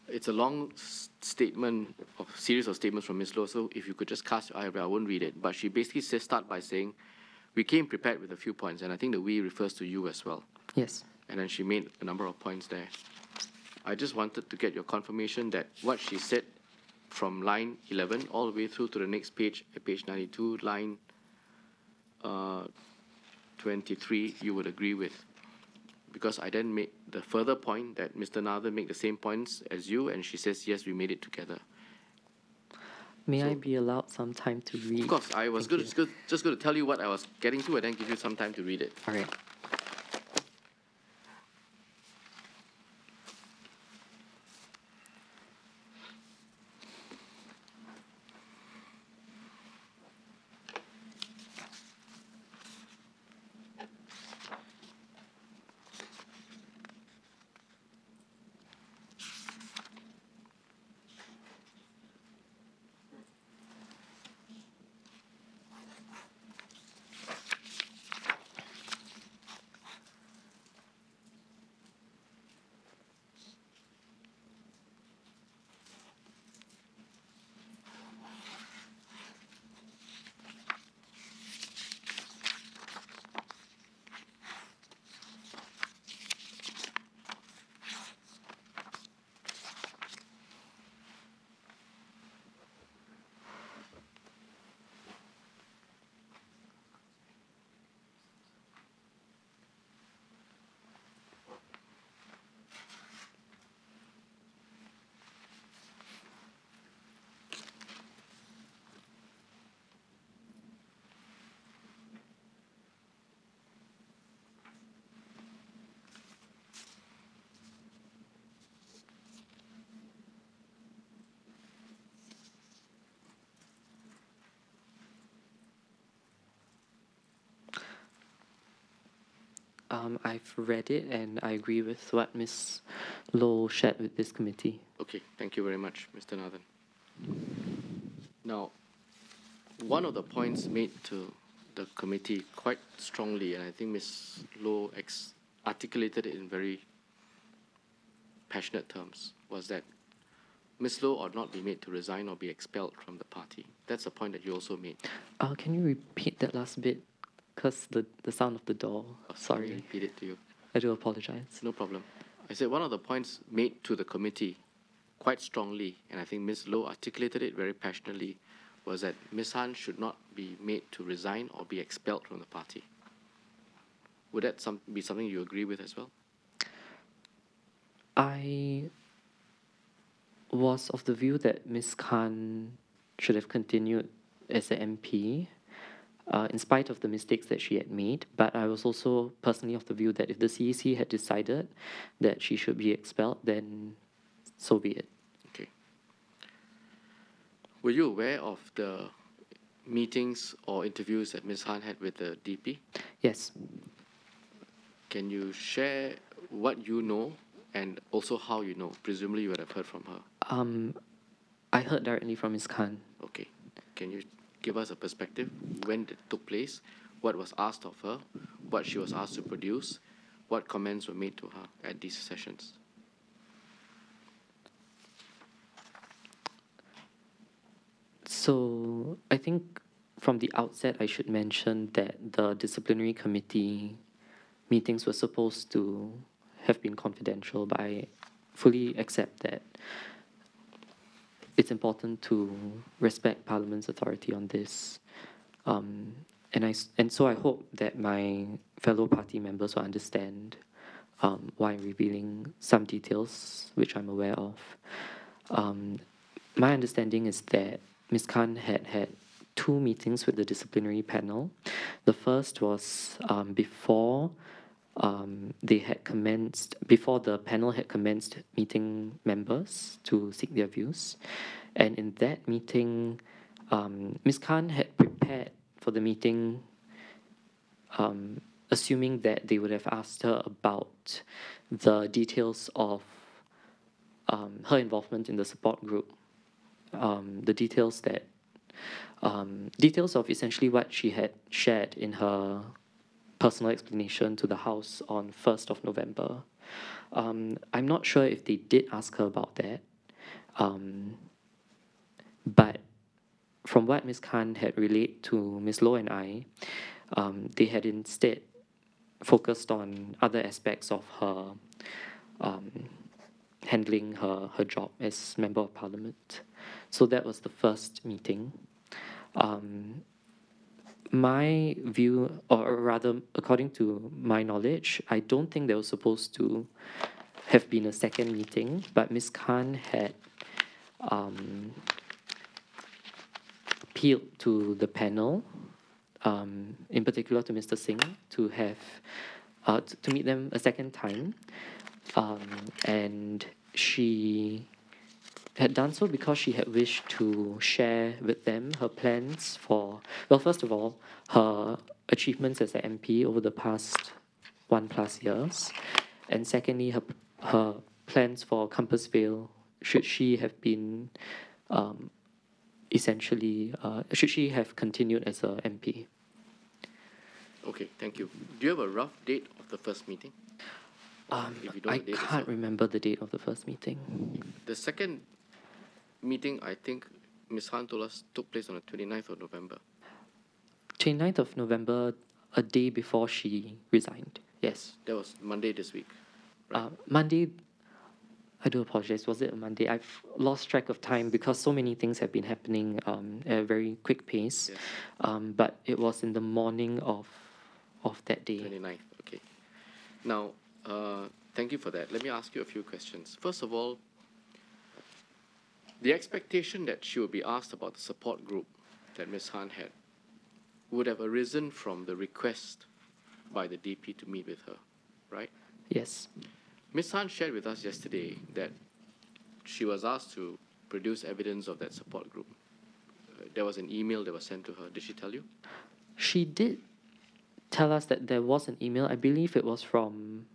It's a long statement, of series of statements from Ms. Loh, so if you could just cast your eye, I won't read it. But she basically says, start by saying, we came prepared with a few points, and I think the we refers to you as well. Yes. And then she made a number of points there. I just wanted to get your confirmation that what she said from line 11 all the way through to the next page, at page 92, line uh, 23, you would agree with. Because I then made the further point that Mr. Nathan made the same points as you, and she says, yes, we made it together. May I be allowed some time to read? Of course, I was good, just, good, just going to tell you what I was getting to and then give you some time to read it. All right. Um, I've read it and I agree with what Ms. Loh shared with this committee. Okay, thank you very much, Mr. Nathan. Now, one of the points made to the committee quite strongly, and I think Ms. Loh ex- articulated it in very passionate terms, was that Ms. Loh ought not be made to resign or be expelled from the party. That's a point that you also made. Uh, can you repeat that last bit? Because the, the sound of the door. Sorry. Repeat it to you. I do apologize. No problem. I said one of the points made to the committee quite strongly, and I think Ms. Loh articulated it very passionately, was that Ms. Khan should not be made to resign or be expelled from the party. Would that some, be something you agree with as well? I was of the view that Ms. Khan should have continued as an MP, uh, in spite of the mistakes that she had made. But I was also personally of the view that if the CEC had decided that she should be expelled, then so be it. Okay. Were you aware of the meetings or interviews that Ms. Khan had with the DP? Yes. Can you share what you know and also how you know? Presumably you would have heard from her. Um, I heard directly from Ms. Khan. Okay. Can you give us a perspective when it took place, what was asked of her, what she was asked to produce, what comments were made to her at these sessions? So I think from the outset, I should mention that the disciplinary committee meetings were supposed to have been confidential, but I fully accept that it's important to respect Parliament's authority on this. Um, and, I, and so I hope that my fellow party members will understand um, why I'm revealing some details which I'm aware of. Um, my understanding is that Ms. Khan had had two meetings with the disciplinary panel. The first was um, before um, they had commenced, before the panel had commenced meeting members to seek their views. And in that meeting, um, Ms. Khan had prepared for the meeting um, assuming that they would have asked her about the details of um, her involvement in the support group, um, the details that um, details of essentially what she had shared in her personal explanation to the House on 1st of November. Um, I'm not sure if they did ask her about that, um, but from what Ms. Khan had relayed to Ms. Loh and I, um, they had instead focused on other aspects of her um, handling her, her job as Member of Parliament. So that was the first meeting. Um, my view, or rather, according to my knowledge, I don't think there was supposed to have been a second meeting, but Ms. Khan had um, appealed to the panel, um, in particular to Mr. Singh, to have uh, to meet them a second time, um, and she had done so because she had wished to share with them her plans for, well, first of all, her achievements as an MP over the past one plus years, and secondly, her, her plans for Compassvale should she have been um, essentially, uh, should she have continued as a MP. Okay, thank you. Do you have a rough date of the first meeting? Um, If you don't I have the date can't itself. remember the date of the first meeting. The second meeting, I think Ms. Khan told us took place on the 29th of November. 29th of November, a day before she resigned. Yes. That was Monday this week. Right. Uh, Monday, I do apologize. Was it a Monday? I've lost track of time because so many things have been happening um, at a very quick pace. Yes. Um, but it was in the morning of of that day. 29th, okay. Now, uh, thank you for that. Let me ask you a few questions. First of all, the expectation that she would be asked about the support group that Ms. Khan had would have arisen from the request by the DP to meet with her, right? Yes. Ms. Khan shared with us yesterday that she was asked to produce evidence of that support group. Uh, there was an email that was sent to her. Did she tell you? She did tell us that there was an email. I believe it was from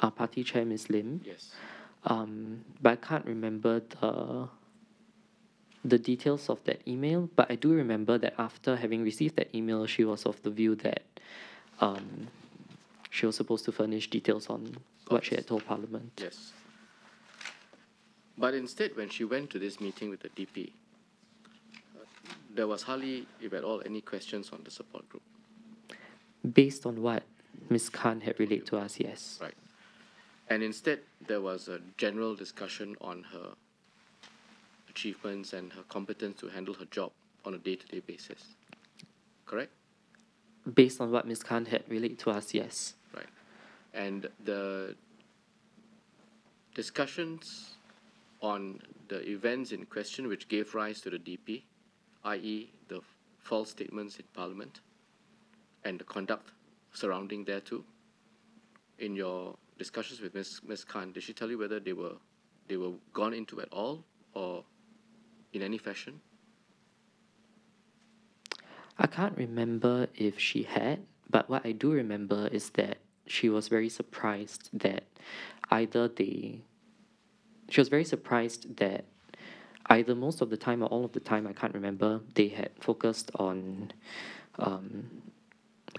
our party chair, Ms. Lim. Yes. um, but I can't remember the the details of that email. But I do remember that after having received that email, she was of the view that um, she was supposed to furnish details on what she had told Parliament. Yes. But instead, when she went to this meeting with the DP, uh, there was hardly, if at all, any questions on the support group. Based on what Ms. Khan had relayed to us, yes. Right. And instead, there was a general discussion on her achievements and her competence to handle her job on a day to day basis. Correct? Based on what Ms. Khan had relayed to us, yes. Right. And the discussions on the events in question which gave rise to the DP, i.e., the false statements in Parliament, and the conduct surrounding thereto, in your discussions with Ms. Ms. Khan, did she tell you whether they were they were gone into at all or in any fashion? I can't remember if she had, but what I do remember is that she was very surprised that either they. She was very surprised that either most of the time or all of the time, I can't remember, they had focused on um,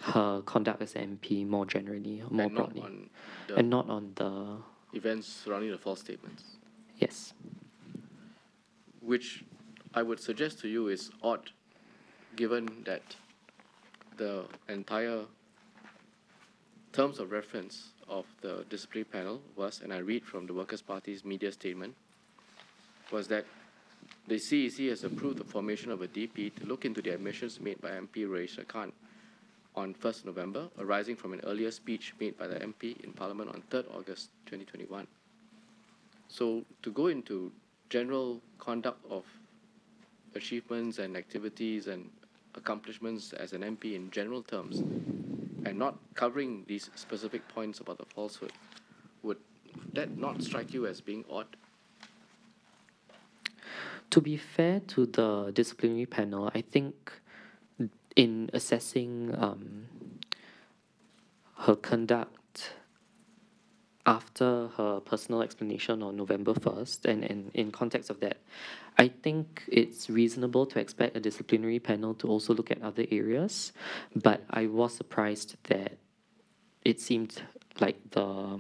her conduct as MP more generally, more and not broadly, on the and not on the. events surrounding the false statements. Yes. Which I would suggest to you is odd, given that the entire terms of reference of the disciplinary panel was, and I read from the Workers' Party's media statement, was that the CEC has approved the formation of a DP to look into the admissions made by MP Raeesah Khan on 1st November, arising from an earlier speech made by the MP in Parliament on 3rd August 2021. So to go into general conduct of achievements and activities and accomplishments as an MP in general terms, and not covering these specific points about the falsehood, would that not strike you as being odd? To be fair to the disciplinary panel, I think in assessing um, her conduct after her personal explanation on November 1st, and, and in context of that, I think it's reasonable to expect a disciplinary panel to also look at other areas, but I was surprised that it seemed like the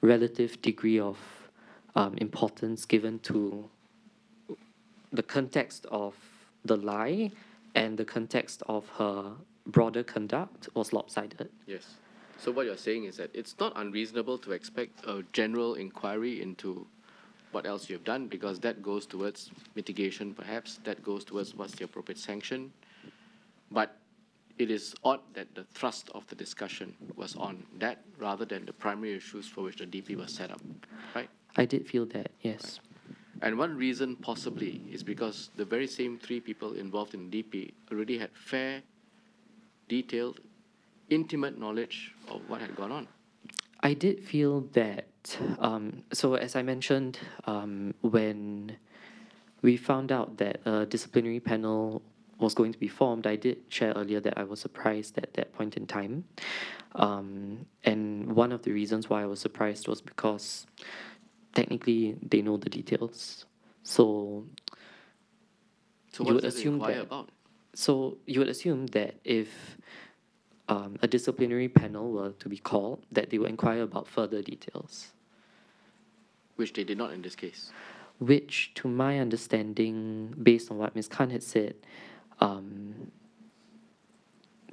relative degree of um, importance given to the context of the lie and the context of her broader conduct was lopsided. Yes. So what you're saying is that it's not unreasonable to expect a general inquiry into what else you've done because that goes towards mitigation perhaps, that goes towards what's the appropriate sanction. But it is odd that the thrust of the discussion was on that rather than the primary issues for which the DP was set up, right? I did feel that, yes. And one reason possibly is because the very same three people involved in DP already had fair, detailed, intimate knowledge of what had gone on. I did feel that, um, so as I mentioned, um, when we found out that a disciplinary panel was going to be formed, I did share earlier that I was surprised at that point in time. Um, and one of the reasons why I was surprised was because technically they know the details. So, So You would assume that- about? so you would assume that if um, a disciplinary panel were to be called, that they would inquire about further details. Which they did not in this case. which, to my understanding, based on what Ms. Khan had said, um,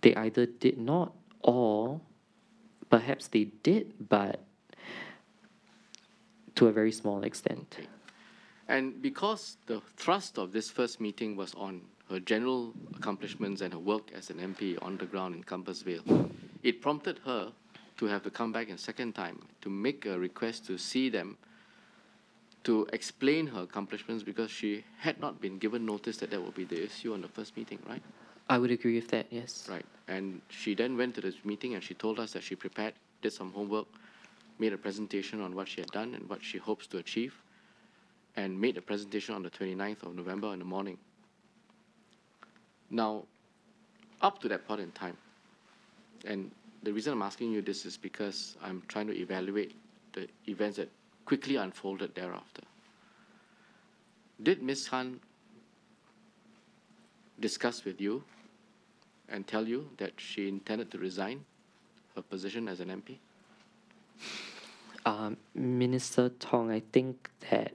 they either did not or perhaps they did, but to a very small extent. Okay. And because the thrust of this first meeting was on her general accomplishments and her work as an MP on the ground in Compassvale, it prompted her to have to come back a second time to make a request to see them to explain her accomplishments because she had not been given notice that that would be the issue on the first meeting, right? I would agree with that, yes. Right. And she then went to this meeting and she told us that she prepared, did some homework, made a presentation on what she had done and what she hopes to achieve, and made a presentation on the 29th of November in the morning. Now, up to that point in time, and the reason I'm asking you this is because I'm trying to evaluate the events that quickly unfolded thereafter. Did Ms. Khan discuss with you and tell you that she intended to resign her position as an MP? um, Minister Tong, I think that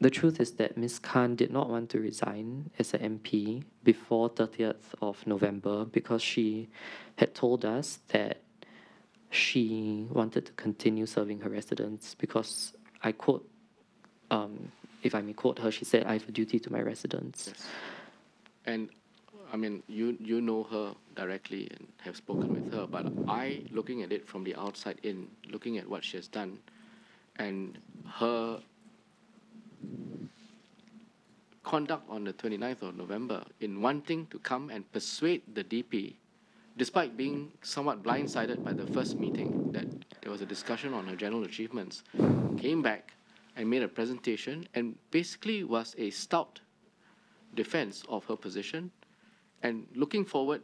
the truth is that Ms. Khan did not want to resign as an MP before 30th of November because she had told us that she wanted to continue serving her residents because I quote, um, if I may quote her, she said, I have a duty to my residents. Yes. And I mean, you you know her directly and have spoken with her, but I, looking at it from the outside in, looking at what she has done, and her conduct on the 29th of November in wanting to come and persuade the DP, despite being somewhat blindsided by the first meeting that there was a discussion on her general achievements, came back and made a presentation and basically was a stout defense of her position and looking forward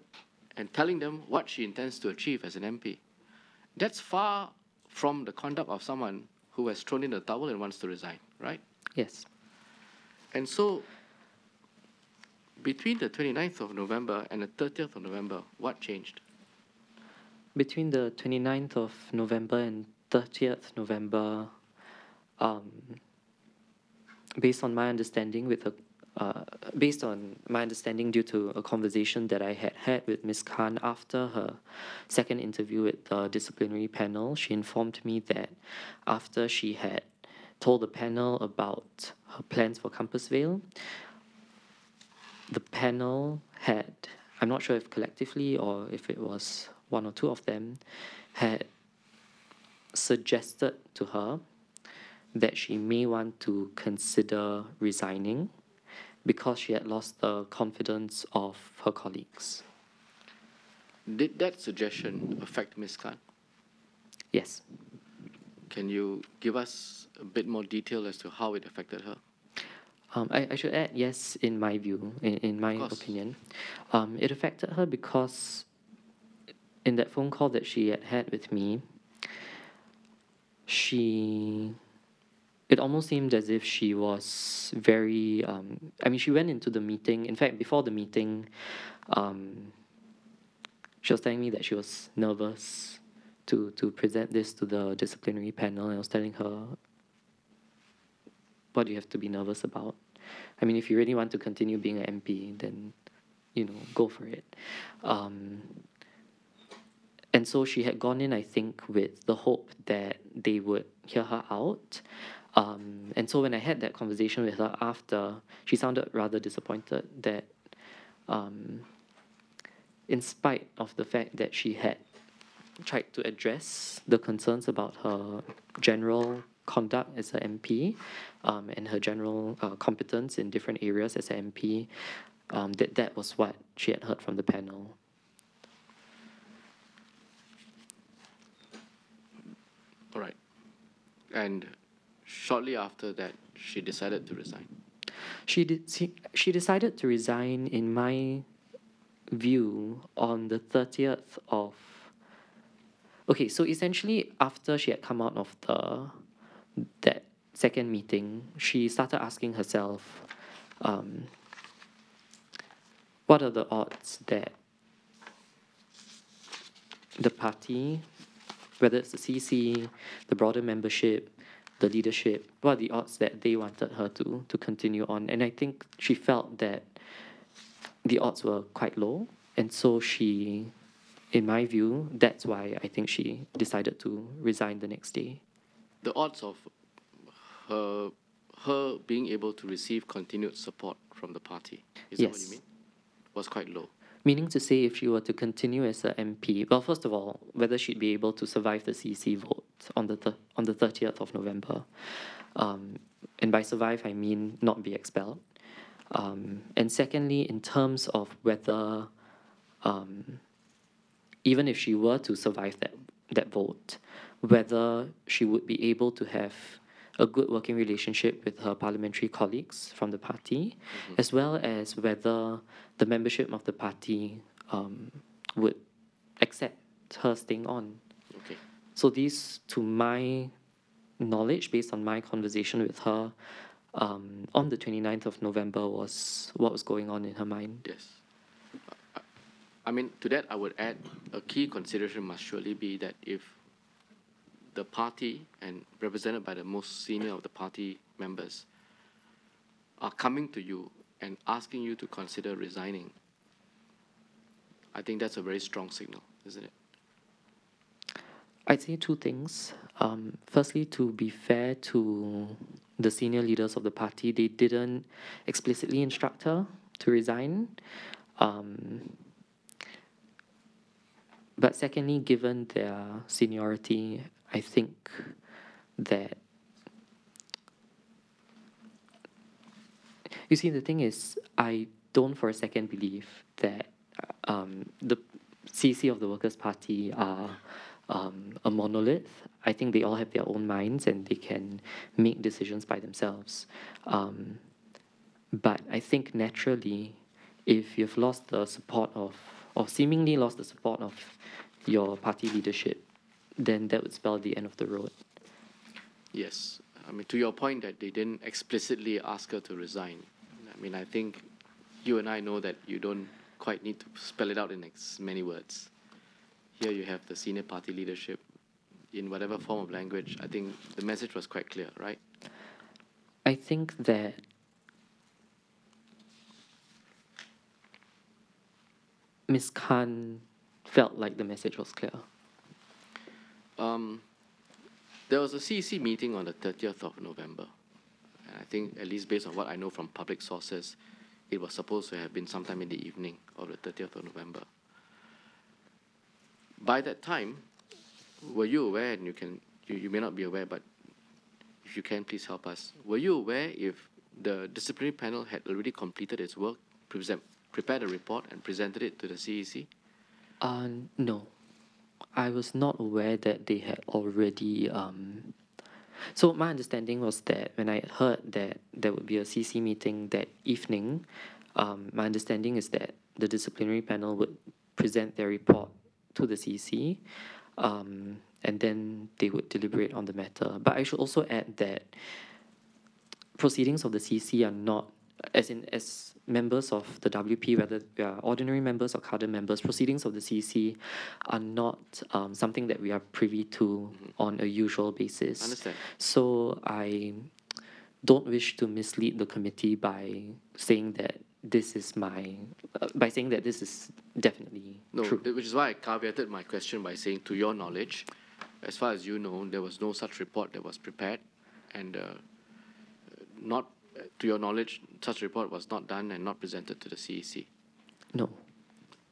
and telling them what she intends to achieve as an MP. That's far from the conduct of someone who has thrown in the towel and wants to resign, right? Yes. And so, between the 29th of November and the 30th of November, what changed? Between the 29th of November and 30th November, um, based on my understanding with a, uh, based on my understanding due to a conversation that I had had with Ms. Khan after her second interview with the disciplinary panel, she informed me that after she had told the panel about her plans for Compassvale, the panel had, I'm not sure if collectively or if it was one or two of them, had suggested to her that she may want to consider resigning because she had lost the confidence of her colleagues. Did that suggestion affect Ms. Khan? Yes. Can you give us a bit more detail as to how it affected her? Um, I, I should add, yes, in my view, in, in my opinion. Um, it affected her because in that phone call that she had had with me, she. It almost seemed as if she was very. Um, I mean, she went into the meeting. In fact, before the meeting, um, she was telling me that she was nervous to, to present this to the disciplinary panel. And I was telling her, what do you have to be nervous about? I mean, if you really want to continue being an MP, then, you know, go for it. Um, and so she had gone in, I think, with the hope that they would hear her out. Um, and so when I had that conversation with her after, she sounded rather disappointed that um, in spite of the fact that she had tried to address the concerns about her general conduct as an MP um, and her general uh, competence in different areas as an MP, um, that that was what she had heard from the panel. All right. And shortly after that, she decided to resign. She did. She, she decided to resign, in my view, on the thirtieth of. Okay, so essentially, after she had come out of the that second meeting, she started asking herself, um, what are the odds that the party, whether it's the CC, the broader membership, the leadership, what are the odds that they wanted her to to continue on? And I think she felt that the odds were quite low, and so she, in my view, that's why I think she decided to resign the next day. The odds of her her being able to receive continued support from the party, is that what you mean? Was quite low. Meaning to say, if she were to continue as a MP, well, first of all, whether she'd be able to survive the CC vote on the thir- on the thirtieth of November, um, and by survive I mean not be expelled. Um, and secondly, in terms of whether, um, even if she were to survive that that vote, whether she would be able to have a good working relationship with her parliamentary colleagues from the party, as well as whether the membership of the party um, would accept her staying on. Okay. So these, to my knowledge, based on my conversation with her um, on the 29th of November, was what was going on in her mind. Yes. I- mean, to that, I would add a key consideration must surely be that if the party and represented by the most senior of the party members are coming to you and asking you to consider resigning, I think that's a very strong signal, isn't it? I'd say two things. Um, firstly, to be fair to the senior leaders of the party, they didn't explicitly instruct her to resign. Um, but secondly, given their seniority, I think that. You see, the thing is, I don't for a second believe that um, the CC of the Workers' Party are um, a monolith. I think they all have their own minds and they can make decisions by themselves. Um, but I think naturally, if you've lost the support of, or seemingly lost the support of your party leadership, then that would spell the end of the road. Yes. I mean, to your point that they didn't explicitly ask her to resign, I mean, I think you and I know that you don't quite need to spell it out in as many words. Here you have the senior party leadership in whatever form of language. I think the message was quite clear, right? I think that Ms. Khan felt like the message was clear. Um, there was a CEC meeting on the 30th of November. And I think, at least based on what I know from public sources, it was supposed to have been sometime in the evening of the 30th of November. By that time, were you aware, and you can, you, you may not be aware, but if you can, please help us. Were you aware if the disciplinary panel had already completed its work, prepared a report, and presented it to the CEC? Uh, no. I was not aware that they had already. Um, so, my understanding was that when I heard that there would be a CC meeting that evening, um, my understanding is that the disciplinary panel would present their report to the CC um, and then they would deliberate on the matter. But I should also add that proceedings of the CC are not, as in as members of the WP, whether we are ordinary members or cadre members, proceedings of the CC are not um, something that we are privy to on a usual basis. Understand. So I don't wish to mislead the committee by saying that this is my, uh, by saying that this is definitely No, true. which is why I caveated my question by saying, to your knowledge, as far as you know, there was no such report that was prepared, and uh, not, to your knowledge, such report was not done and not presented to the CEC. No.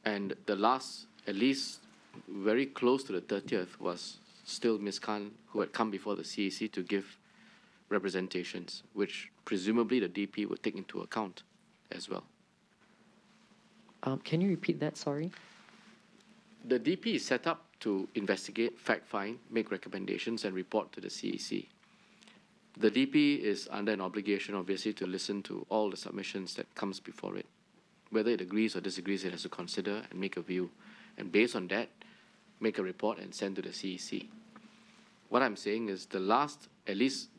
And the last, at least very close to the 30th, was still Ms. Khan, who had come before the CEC to give representations, which presumably the DP would take into account as well. Um, can you repeat that? Sorry. The DP is set up to investigate, fact find, make recommendations, and report to the CEC. The DP is under an obligation, obviously, to listen to all the submissions that comes before it. Whether it agrees or disagrees, it has to consider and make a view, and based on that, make a report and send to the CEC. What I'm saying is the last, at least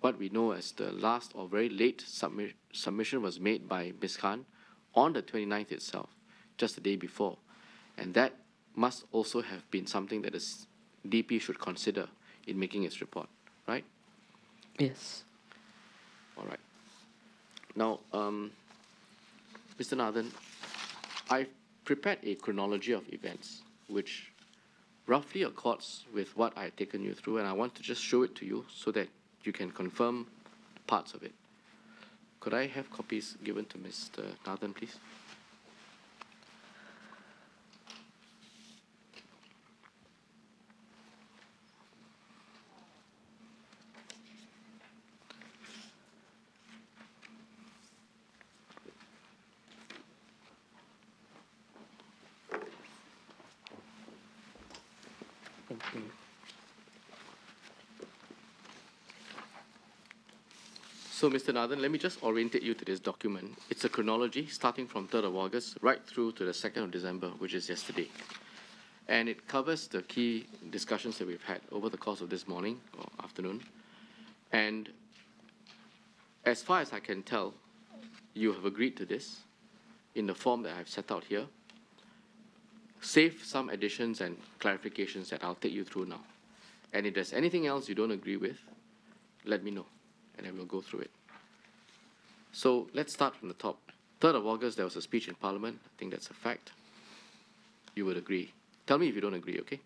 what we know as the last or very late submi- submission was made by Ms. Khan on the 29th itself, just the day before. And that must also have been something that the DP should consider in making its report, right? Yes. All right. Now, um, Mr. Nathan, I've prepared a chronology of events which roughly accords with what I had taken you through, and I want to just show it to you so that you can confirm parts of it. Could I have copies given to Mr. Nathan, please? Thank you. So, Mr. Nathan, let me just orientate you to this document. It's a chronology starting from 3rd of August right through to the 2nd of December, which is yesterday. And it covers the key discussions that we've had over the course of this morning or afternoon. And as far as I can tell, you have agreed to this in the form that I've set out here, save some additions and clarifications that I'll take you through now. And if there's anything else you don't agree with, let me know and I will go through it. So let's start from the top. 3rd of August, there was a speech in Parliament. I think that's a fact. You would agree. Tell me if you don't agree, okay?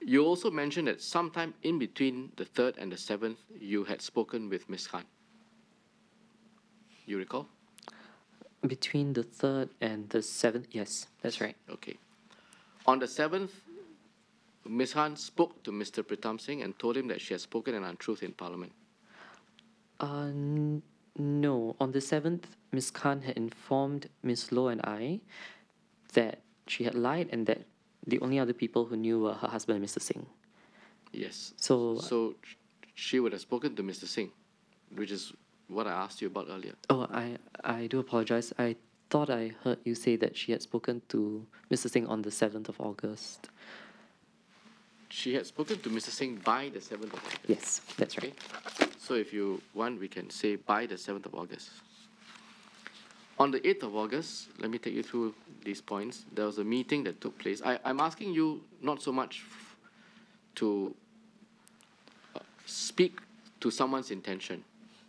You also mentioned that sometime in between the 3rd and the 7th, you had spoken with Ms. Khan. You recall? Between the third and the seventh, yes, that's right. Okay. On the 7th, Ms. Khan spoke to Mr. Pritam Singh and told him that she had spoken an untruth in Parliament. Uh, no. On the seventh, Miss Khan had informed Miss Loh and I that she had lied and that the only other people who knew were her husband and Mr. Singh. Yes. So, So she would have spoken to Mr. Singh, which is what I asked you about earlier. oh, I I do apologize. I thought I heard you say that she had spoken to Mr. Singh on the seventh of August. She had spoken to Mr. Singh by the 7th of August. Yes, that's right. Okay. So if you want, we can say by the 7th of August. On the 8th of August, let me take you through these points. There was a meeting that took place. I, I'm asking you not so much to uh, speak to someone's intention,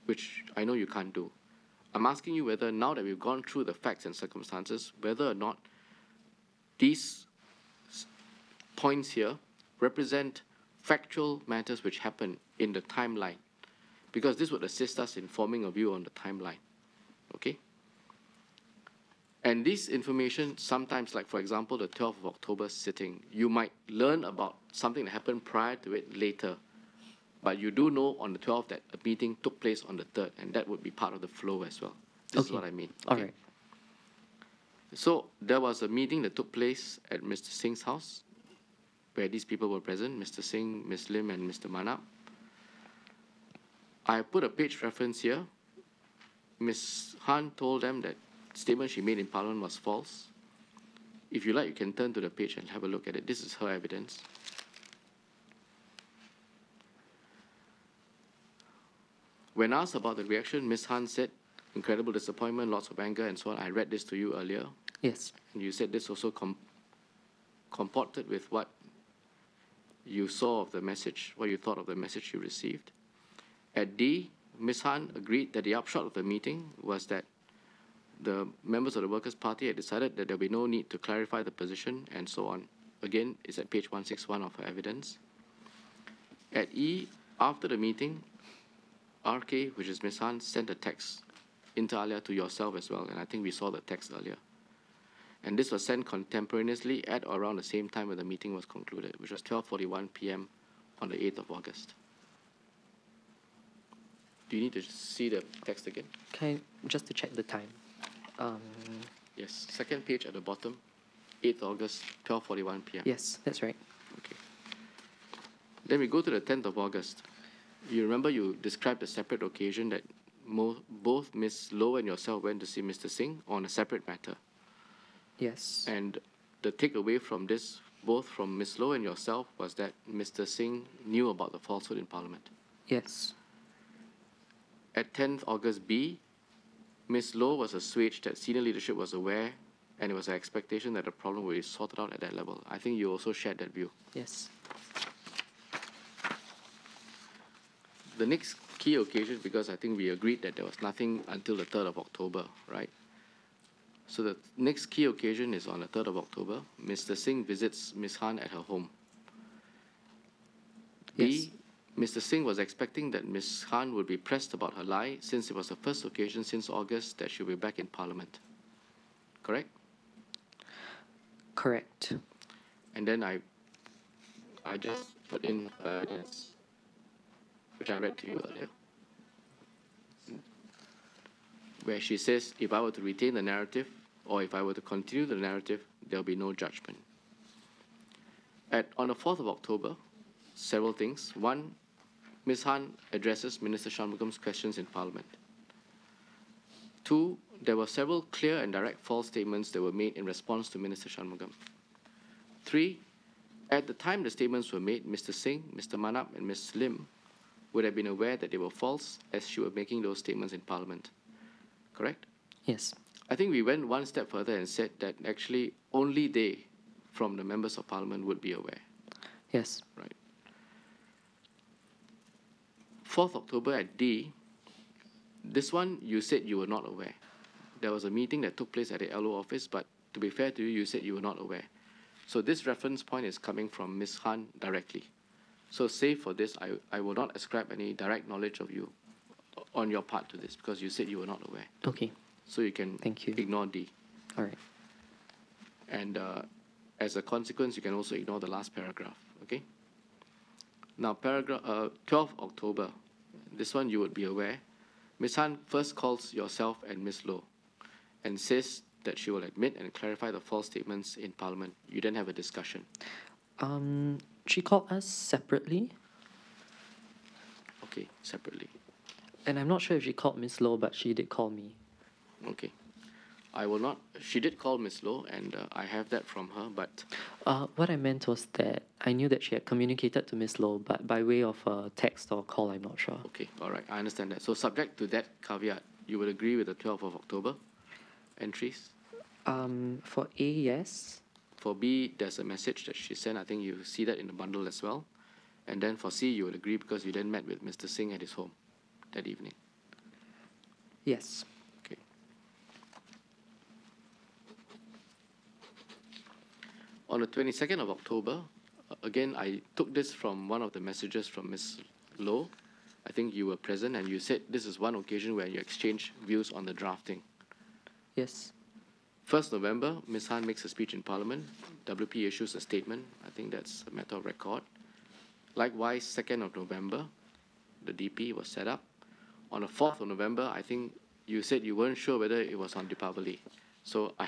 which I know you can't do. I'm asking you whether now that we've gone through the facts and circumstances, whether or not these s- points here represent factual matters which happen in the timeline, because this would assist us in forming a view on the timeline. Okay? And this information, sometimes, like for example, the 12th of October sitting, you might learn about something that happened prior to it later. But you do know on the 12th that a meeting took place on the 3rd, and that would be part of the flow as well. This is what I mean. Okay? right. So there was a meeting that took place at Mr. Singh's house, where these people were present, Mr. Singh, Ms. Lim, and Mr. Manap. I put a page reference here. Ms. Khan told them that statement she made in Parliament was false. If you like, you can turn to the page and have a look at it. This is her evidence. When asked about the reaction, Ms. Khan said, incredible disappointment, lots of anger, and so on. I read this to you earlier, Yes. and you said this also com- comported with what you saw of the message, what you thought of the message you received. At D, Ms. Khan agreed that the upshot of the meeting was that the members of the Workers' Party had decided that there would be no need to clarify the position and so on. Again, it's at page 161 of her evidence. At E, after the meeting, RK, which is Ms. Khan, sent a text inter alia to yourself as well, and I think we saw the text earlier. And this was sent contemporaneously at or around the same time when the meeting was concluded, which was 12:41 p.m. on the 8th of August. Do you need to see the text again? Can I, just to check the time? Um, Yes, second page at the bottom, 8th August, 12:41 p.m. yes, that's right. Okay. Then we go to the 10th of August. You remember you described a separate occasion that mo- both Miss Loh and yourself went to see Mr. Singh on a separate matter. Yes. And the takeaway from this, both from Miss Loh and yourself, was that Mr. Singh knew about the falsehood in Parliament. Yes. At 10th August B, Ms. Loh was assuaged that senior leadership was aware and it was an expectation that the problem would be sorted out at that level. I think you also shared that view. Yes. The next key occasion, because I think we agreed that there was nothing until the 3rd of October, right? So the next key occasion is on the 3rd of October. Mr. Singh visits Ms. Khan at her home. Yes. B, Mr. Singh was expecting that Ms. Khan would be pressed about her lie since it was the first occasion since August that she'll be back in Parliament. Correct? Correct. And then I, I just put in her evidence, which I read to you earlier, where she says, if I were to retain the narrative, or if I were to continue the narrative, there'll be no judgment. At, on the 4th of October, several things. One, Ms. Khan addresses Minister Shanmugam's questions in Parliament. Two, there were several clear and direct false statements that were made in response to Minister Shanmugam. Three, at the time the statements were made, Mr. Singh, Mr. Manap, and Ms. Lim would have been aware that they were false as she was making those statements in Parliament. Correct? Yes. I think we went one step further and said that actually only they, from the members of Parliament, would be aware. Yes. Right. 4th October at D, this one you said you were not aware. There was a meeting that took place at the LO office, but to be fair to you, you said you were not aware. So this reference point is coming from Ms. Khan directly. So save for this, I, I will not ascribe any direct knowledge of you on your part to this because you said you were not aware. Okay. So you can Thank you. ignore D. All right. And uh, as a consequence, you can also ignore the last paragraph, okay? Now, paragraph uh, 12 October, this one you would be aware. Ms. Khan first calls yourself and Ms. Loh and says that she will admit and clarify the false statements in Parliament. You then have a discussion. Um, she called us separately, Okay, separately. and I'm not sure if she called Miss Loh, but she did call me. Okay. I will not, she did call Miss Loh, and uh, I have that from her, but Uh, what I meant was that I knew that she had communicated to Miss Loh, but by way of a text or call, I'm not sure. okay, all right, I understand that. So, subject to that caveat, you would agree with the 12th of October entries? Um, for A, yes. For B, there's a message that she sent. I think you see that in the bundle as well. And then for C, you would agree because you then met with Mr. Singh at his home that evening. Yes. On the 22nd of October, again, I took this from one of the messages from Ms. Loh. I think you were present and you said this is one occasion where you exchanged views on the drafting. Yes. 1st November, Ms. Khan makes a speech in Parliament. WP issues a statement. I think that's a matter of record. Likewise, 2nd of November, the DP was set up. On the 4th of November, I think you said you weren't sure whether it was on Deepavali. So I,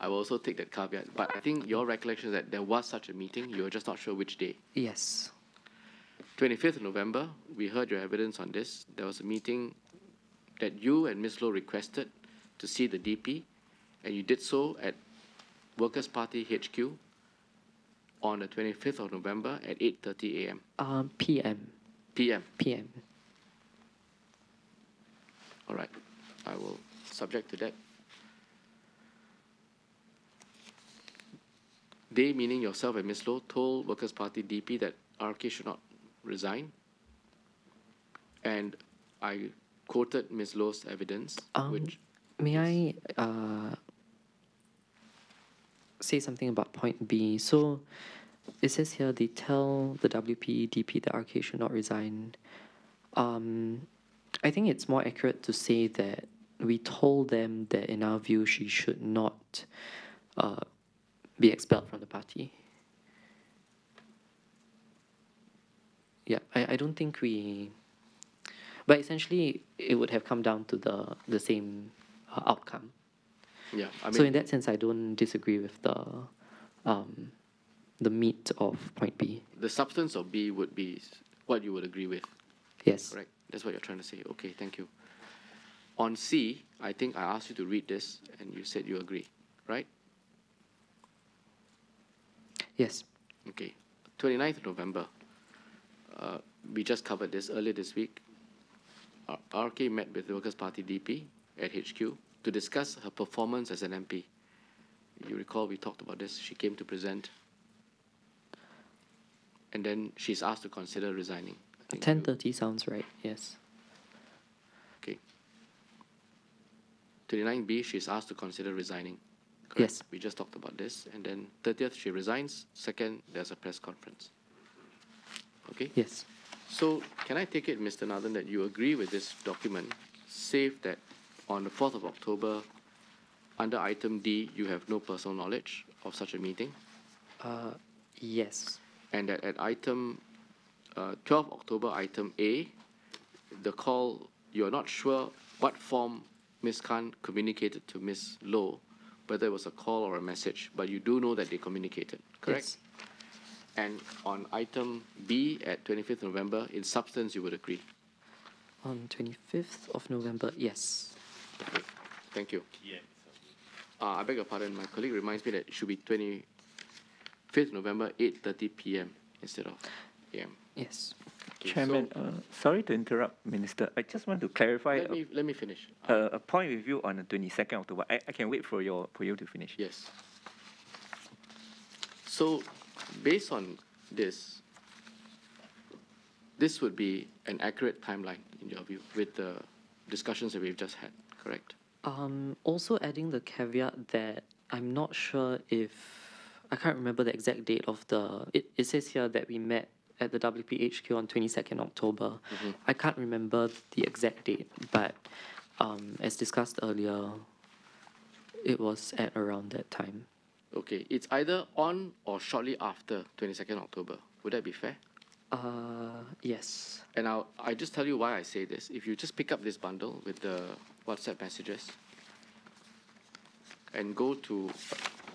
I will also take that caveat. But I think your recollection is that there was such a meeting. you're just not sure which day. Yes. 25th of November, we heard your evidence on this. There was a meeting that you and Ms. Loh requested to see the DP, and you did so at Workers' Party HQ on the 25th of November at 8:30 a.m. Um, PM. p.m. PM. All right, I will subject to that. They, meaning yourself and Ms. Loh, told Workers' Party DP that RK should not resign. And I quoted Ms. Loh's evidence, Um, which May I uh, say something about point B? So it says here they tell the WP DP that RK should not resign. Um, I think it's more accurate to say that we told them that in our view she should not uh, be expelled from the party. Yeah, I, I don't think we. But essentially, it would have come down to the the same uh, outcome. Yeah, I mean, so in that sense, I don't disagree with the um, the meat of point B. the substance of B would be what you would agree with, Yes. correct? That's what you're trying to say. Okay, thank you. On C, I think I asked you to read this, and you said you agree, right? Yes. Okay. 29th November. Uh, we just covered this earlier this week. R- RK met with the Workers' Party DP at HQ to discuss her performance as an MP. You recall we talked about this. She came to present. And then she's asked to consider resigning. Ten thirty sounds right. Yes. Okay. 29B, she's asked to consider resigning. Yes. We just talked about this. And then 30th, she resigns. Second, there's a press conference. Okay? Yes. So can I take it, Mr. Nathan, that you agree with this document, save that on the 4th of October, under item D, you have no personal knowledge of such a meeting, Uh, yes. and that at item uh, 12 October, item A, the call, you're not sure what form Ms. Khan communicated to Ms. Loh, whether it was a call or a message, but you do know that they communicated, correct? Yes. And on item B at 25th November, in substance, you would agree. On twenty fifth of November. Yes. Okay, thank you. Uh, I beg your pardon, my colleague reminds me that it should be twenty-fifth November, eight thirty PM instead of AM. Yes. Okay, Chairman, so uh, sorry to interrupt, Minister. I just want to clarify Let a, me, let me finish. a, Uh, a point with you on the 22nd October. I, I can wait for your for you to finish. Yes. So, based on this, this would be an accurate timeline in your view with the discussions that we've just had, correct? Um, also adding the caveat that I'm not sure if I can't remember the exact date of the. It, it says here that we met at the WPHQ on 22nd October. I can't remember the exact date, but um, as discussed earlier, it was at around that time. Okay, it's either on or shortly after twenty-second October. Would that be fair? Uh, yes. And I'll, I just tell you why I say this. If you just pick up this bundle with the WhatsApp messages and go to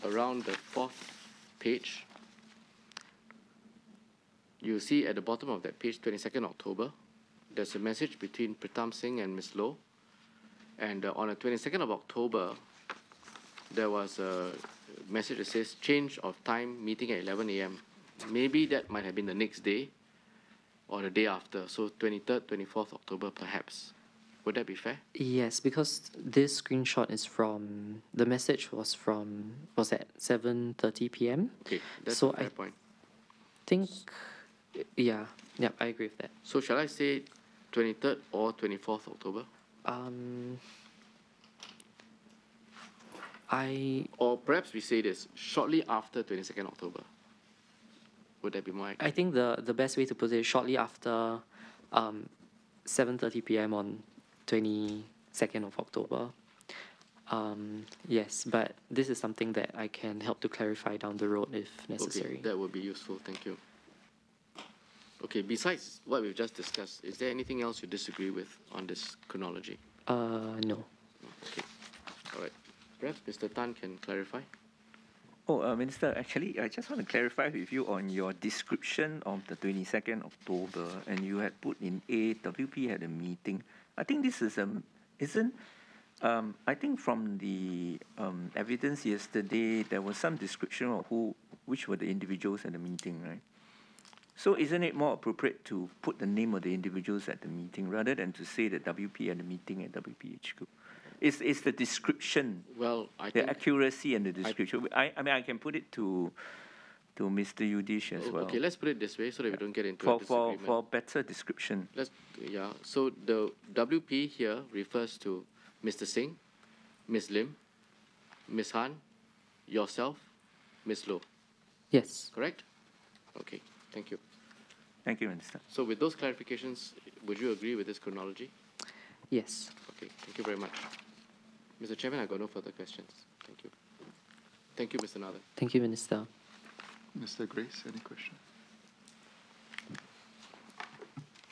around the fourth page, you see at the bottom of that page, 22nd October, there's a message between Pritam Singh and Ms. Loh. And uh, on the 22nd of October, there was a message that says change of time, meeting at 11 a.m. Maybe that might have been the next day or the day after. So 23rd, 24th October, perhaps. Would that be fair? Yes, because this screenshot is from the message was from was at 7:30 p.m. Okay, that's So a fair I- point. think yeah, yeah, I agree with that. So shall I say 23rd or 24th October? Um, I Or perhaps we say this shortly after 22nd October. Would that be more accurate? I think the the best way to put it is shortly after um, 7:30 p.m. on 22nd of October. Um, yes, but this is something that I can help to clarify down the road if necessary. Okay, that would be useful. Thank you. Okay, besides what we've just discussed, is there anything else you disagree with on this chronology? uh, no. Okay, all right. Perhaps Mr. Tan can clarify? Oh, uh, Minister, actually, I just want to clarify with you on your description of the 22nd October, and you had put in A, WP had a meeting. I think this is um, isn't. Um, I think from the um, evidence yesterday, there was some description of who, which were the individuals at the meeting, right? So isn't it more appropriate to put the name of the individuals at the meeting rather than to say that WP at the meeting at WPHQ? It's, it's the description Well, I the think. accuracy and the description. I, I mean, I can put it to, to Mr. Yudish as Oh, well. Okay, let's put it this way so that we don't get into a for, for, for better description. Let's, yeah, so the WP here refers to Mr. Singh, Ms. Lim, Ms. Khan, yourself, Ms. Loh, Yes. correct? Okay, thank you. Thank you, Minister. So with those clarifications, would you agree with this chronology? Yes. Okay, thank you very much. Mr. Chairman, I have got no further questions. Thank you. Thank you, Mr. Nathan. Thank you, Minister. Mr. Grace, any question?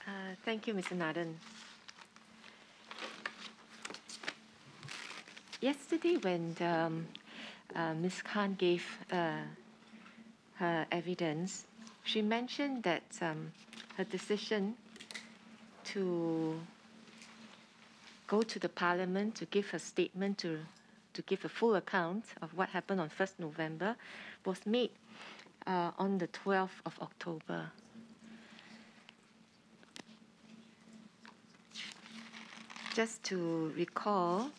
Uh, Thank you, Mr. Nathan. Yesterday, when um, uh, Ms. Khan gave uh, her evidence, she mentioned that um, her decision to go to the parliament to give a statement to, to give a full account of what happened on 1st November was made uh, on the 12th of October. just to recall,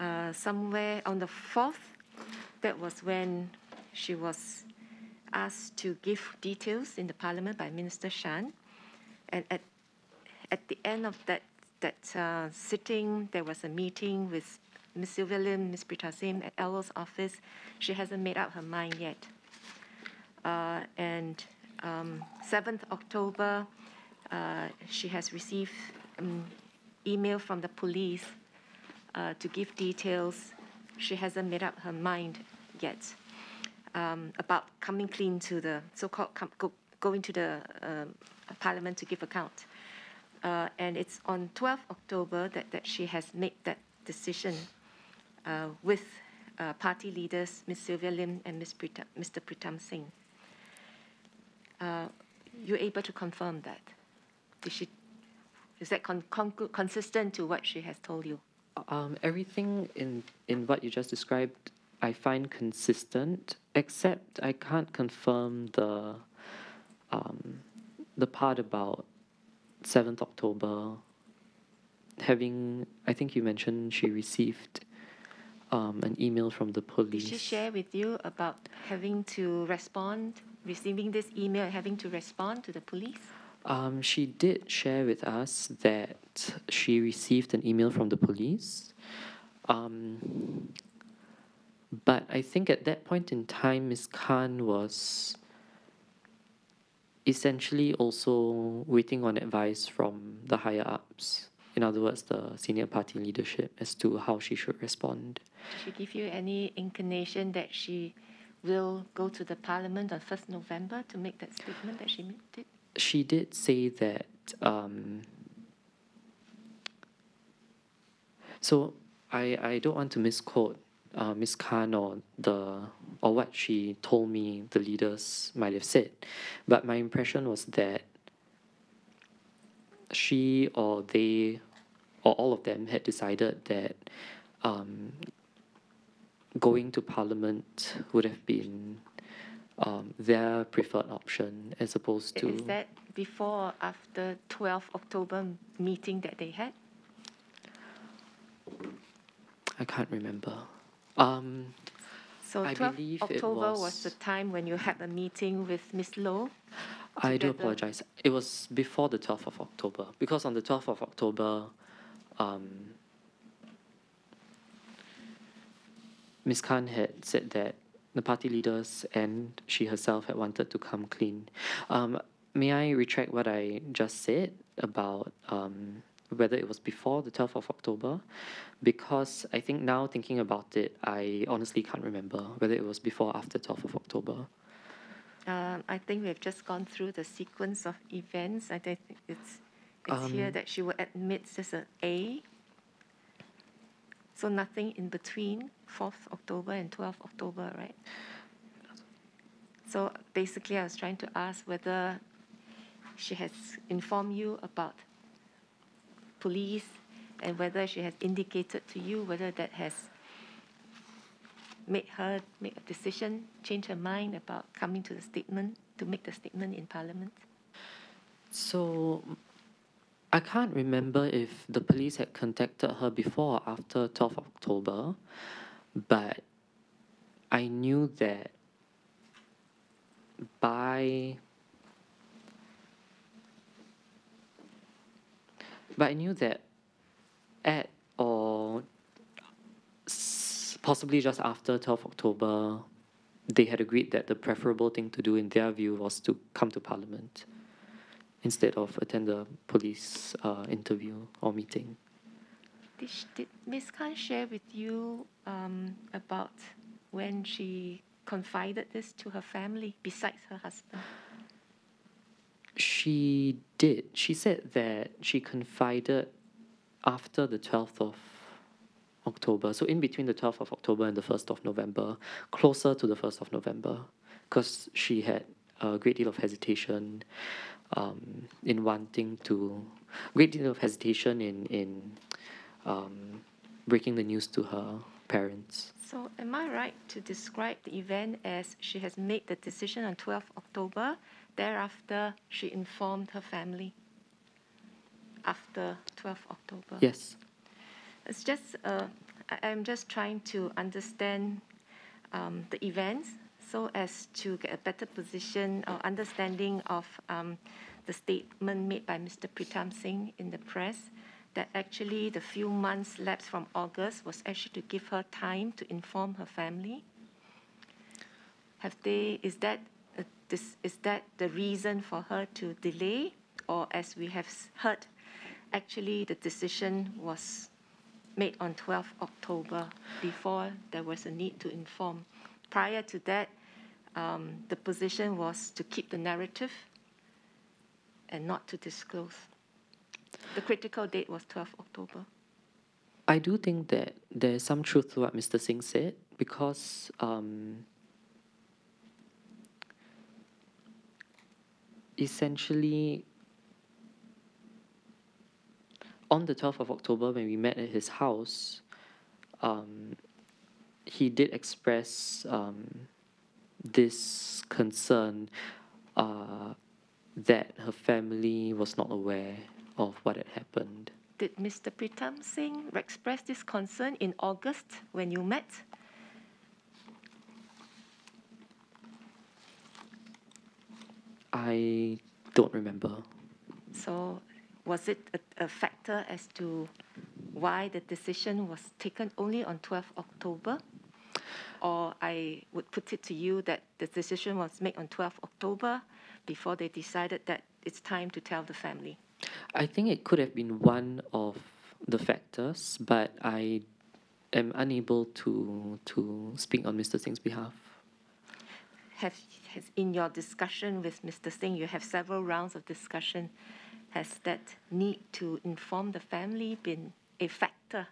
uh, somewhere on the 4th, that was when she was asked to give details in the parliament by Minister Shan. And at, at the end of that, that uh, sitting, there was a meeting with Ms. Sylvia Lim, Ms. Pritam Singh at LO's office. She hasn't made up her mind yet. Uh, and um, 7th October, uh, she has received um, email from the police uh, to give details. She hasn't made up her mind yet um, about coming clean to the so-called com- go, going to the um, parliament to give account. Uh, and it's on 12th October that, that she has made that decision uh, with uh, party leaders Ms. Sylvia Lim and Ms. Prita, Mr. Pritam Singh. Uh, you're able to confirm that? Did she is that con- con- consistent to what she has told you? Um, everything in, in what you just described, I find consistent, except I can't confirm the um, the part about 7th October having, I think you mentioned she received um, an email from the police. Did she share with you about having to respond, receiving this email, and having to respond to the police? Um, she did share with us that she received an email from the police. Um, but I think at that point in time, Ms. Khan was essentially also waiting on advice from the higher ups. In other words, the senior party leadership as to how she should respond. Did she give you any inclination that she will go to the parliament on 1st November to make that statement that she did? she did say that um, so I, I don't want to misquote uh, Ms. Khan or the or what she told me the leaders might have said, but my impression was that she or they or all of them had decided that um, going to parliament would have been um, their preferred option as opposed to Is that before or after 12th October meeting that they had? I can't remember. Um, So I 12th believe it October was was- the time when you had a meeting with Miss Loh. I do apologize. It was before the 12th of October because on the 12th of October, um, Ms. Khan had said that the party leaders and she herself had wanted to come clean. Um, may I retract what I just said about um, whether it was before the 12th of October? Because I think now thinking about it, I honestly can't remember whether it was before or after 12th of October. Um, I think we have just gone through the sequence of events. I think it's it's here Um, that she will admit just an A. So nothing in between 4th October and 12th October, right? So basically, I was trying to ask whether she has informed you about police and whether she has indicated to you whether that has made her make a decision, change her mind about coming to the statement, to make the statement in Parliament? So I can't remember if the police had contacted her before or after 12th October, but I knew that by but I knew that at or possibly just after 12th October, they had agreed that the preferable thing to do in their view was to come to Parliament instead of attend the police uh, interview or meeting. Did, did Ms. Khan share with you um, about when she confided this to her family besides her husband? She did. She said that she confided after the 12th of October, so in between the 12th of October and the 1st of November, closer to the 1st of November, because she had a great deal of hesitation um, in wanting to, great deal of hesitation in, in um, breaking the news to her parents. So, am I right to describe the event as she has made the decision on 12th October? Thereafter, she informed her family after 12th October. Yes. It's just, uh, I- I'm just trying to understand um, the events so as to get a better position or understanding of um, the statement made by Mr. Pritam Singh in the press that actually the few months lapse from August was actually to give her time to inform her family. Have they, is that, this, is that the reason for her to delay? Or as we have heard, actually the decision was made on 12th October before there was a need to inform. Prior to that, um, the position was to keep the narrative and not to disclose. The critical date was 12th October. I do think that there's some truth to what Mr. Singh said because um, essentially on the 12th of October when we met at his house, um, he did express um, this concern uh, that her family was not aware of what had happened. Did Mr. Pritam Singh express this concern in August when you met? I don't remember. So, was it a, a factor as to why the decision was taken only on 12th October? Or I would put it to you that the decision was made on 12th October before they decided that it's time to tell the family. I think it could have been one of the factors, but I am unable to to speak on Mr. Singh's behalf. Have has in your discussion with Mr. Singh, you have several rounds of discussion. Has that need to inform the family been a factor?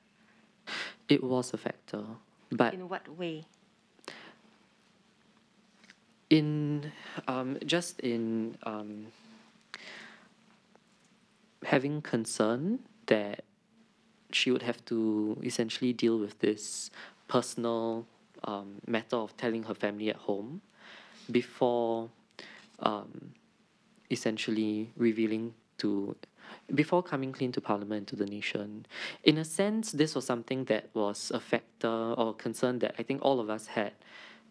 It was a factor, but In what way? in um, just in um, having concern that she would have to essentially deal with this personal um, matter of telling her family at home before um, essentially revealing to before coming clean to parliament to the nation. In a sense this was something that was a factor or concern that i think all of us had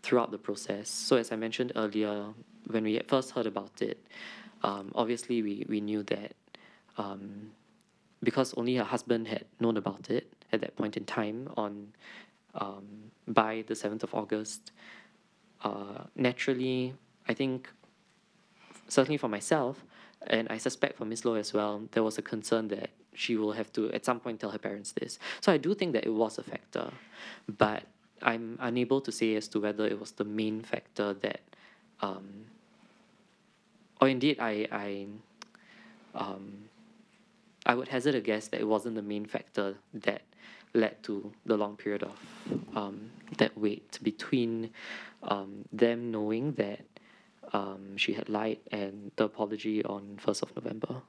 throughout the process. So as i mentioned earlier when we first heard about it um, obviously we, we knew that um, because only her husband had known about it at that point in time on um, by the 7th of august uh, naturally i think certainly for myself, and I suspect for Miss Loh as well, there was a concern that she will have to at some point tell her parents this. So I do think that it was a factor, but I'm unable to say as to whether it was the main factor that, um, or indeed I I, um, I would hazard a guess that it wasn't the main factor that led to the long period of um, that wait between um, them knowing that um, she had lied and the apology on 1st of November.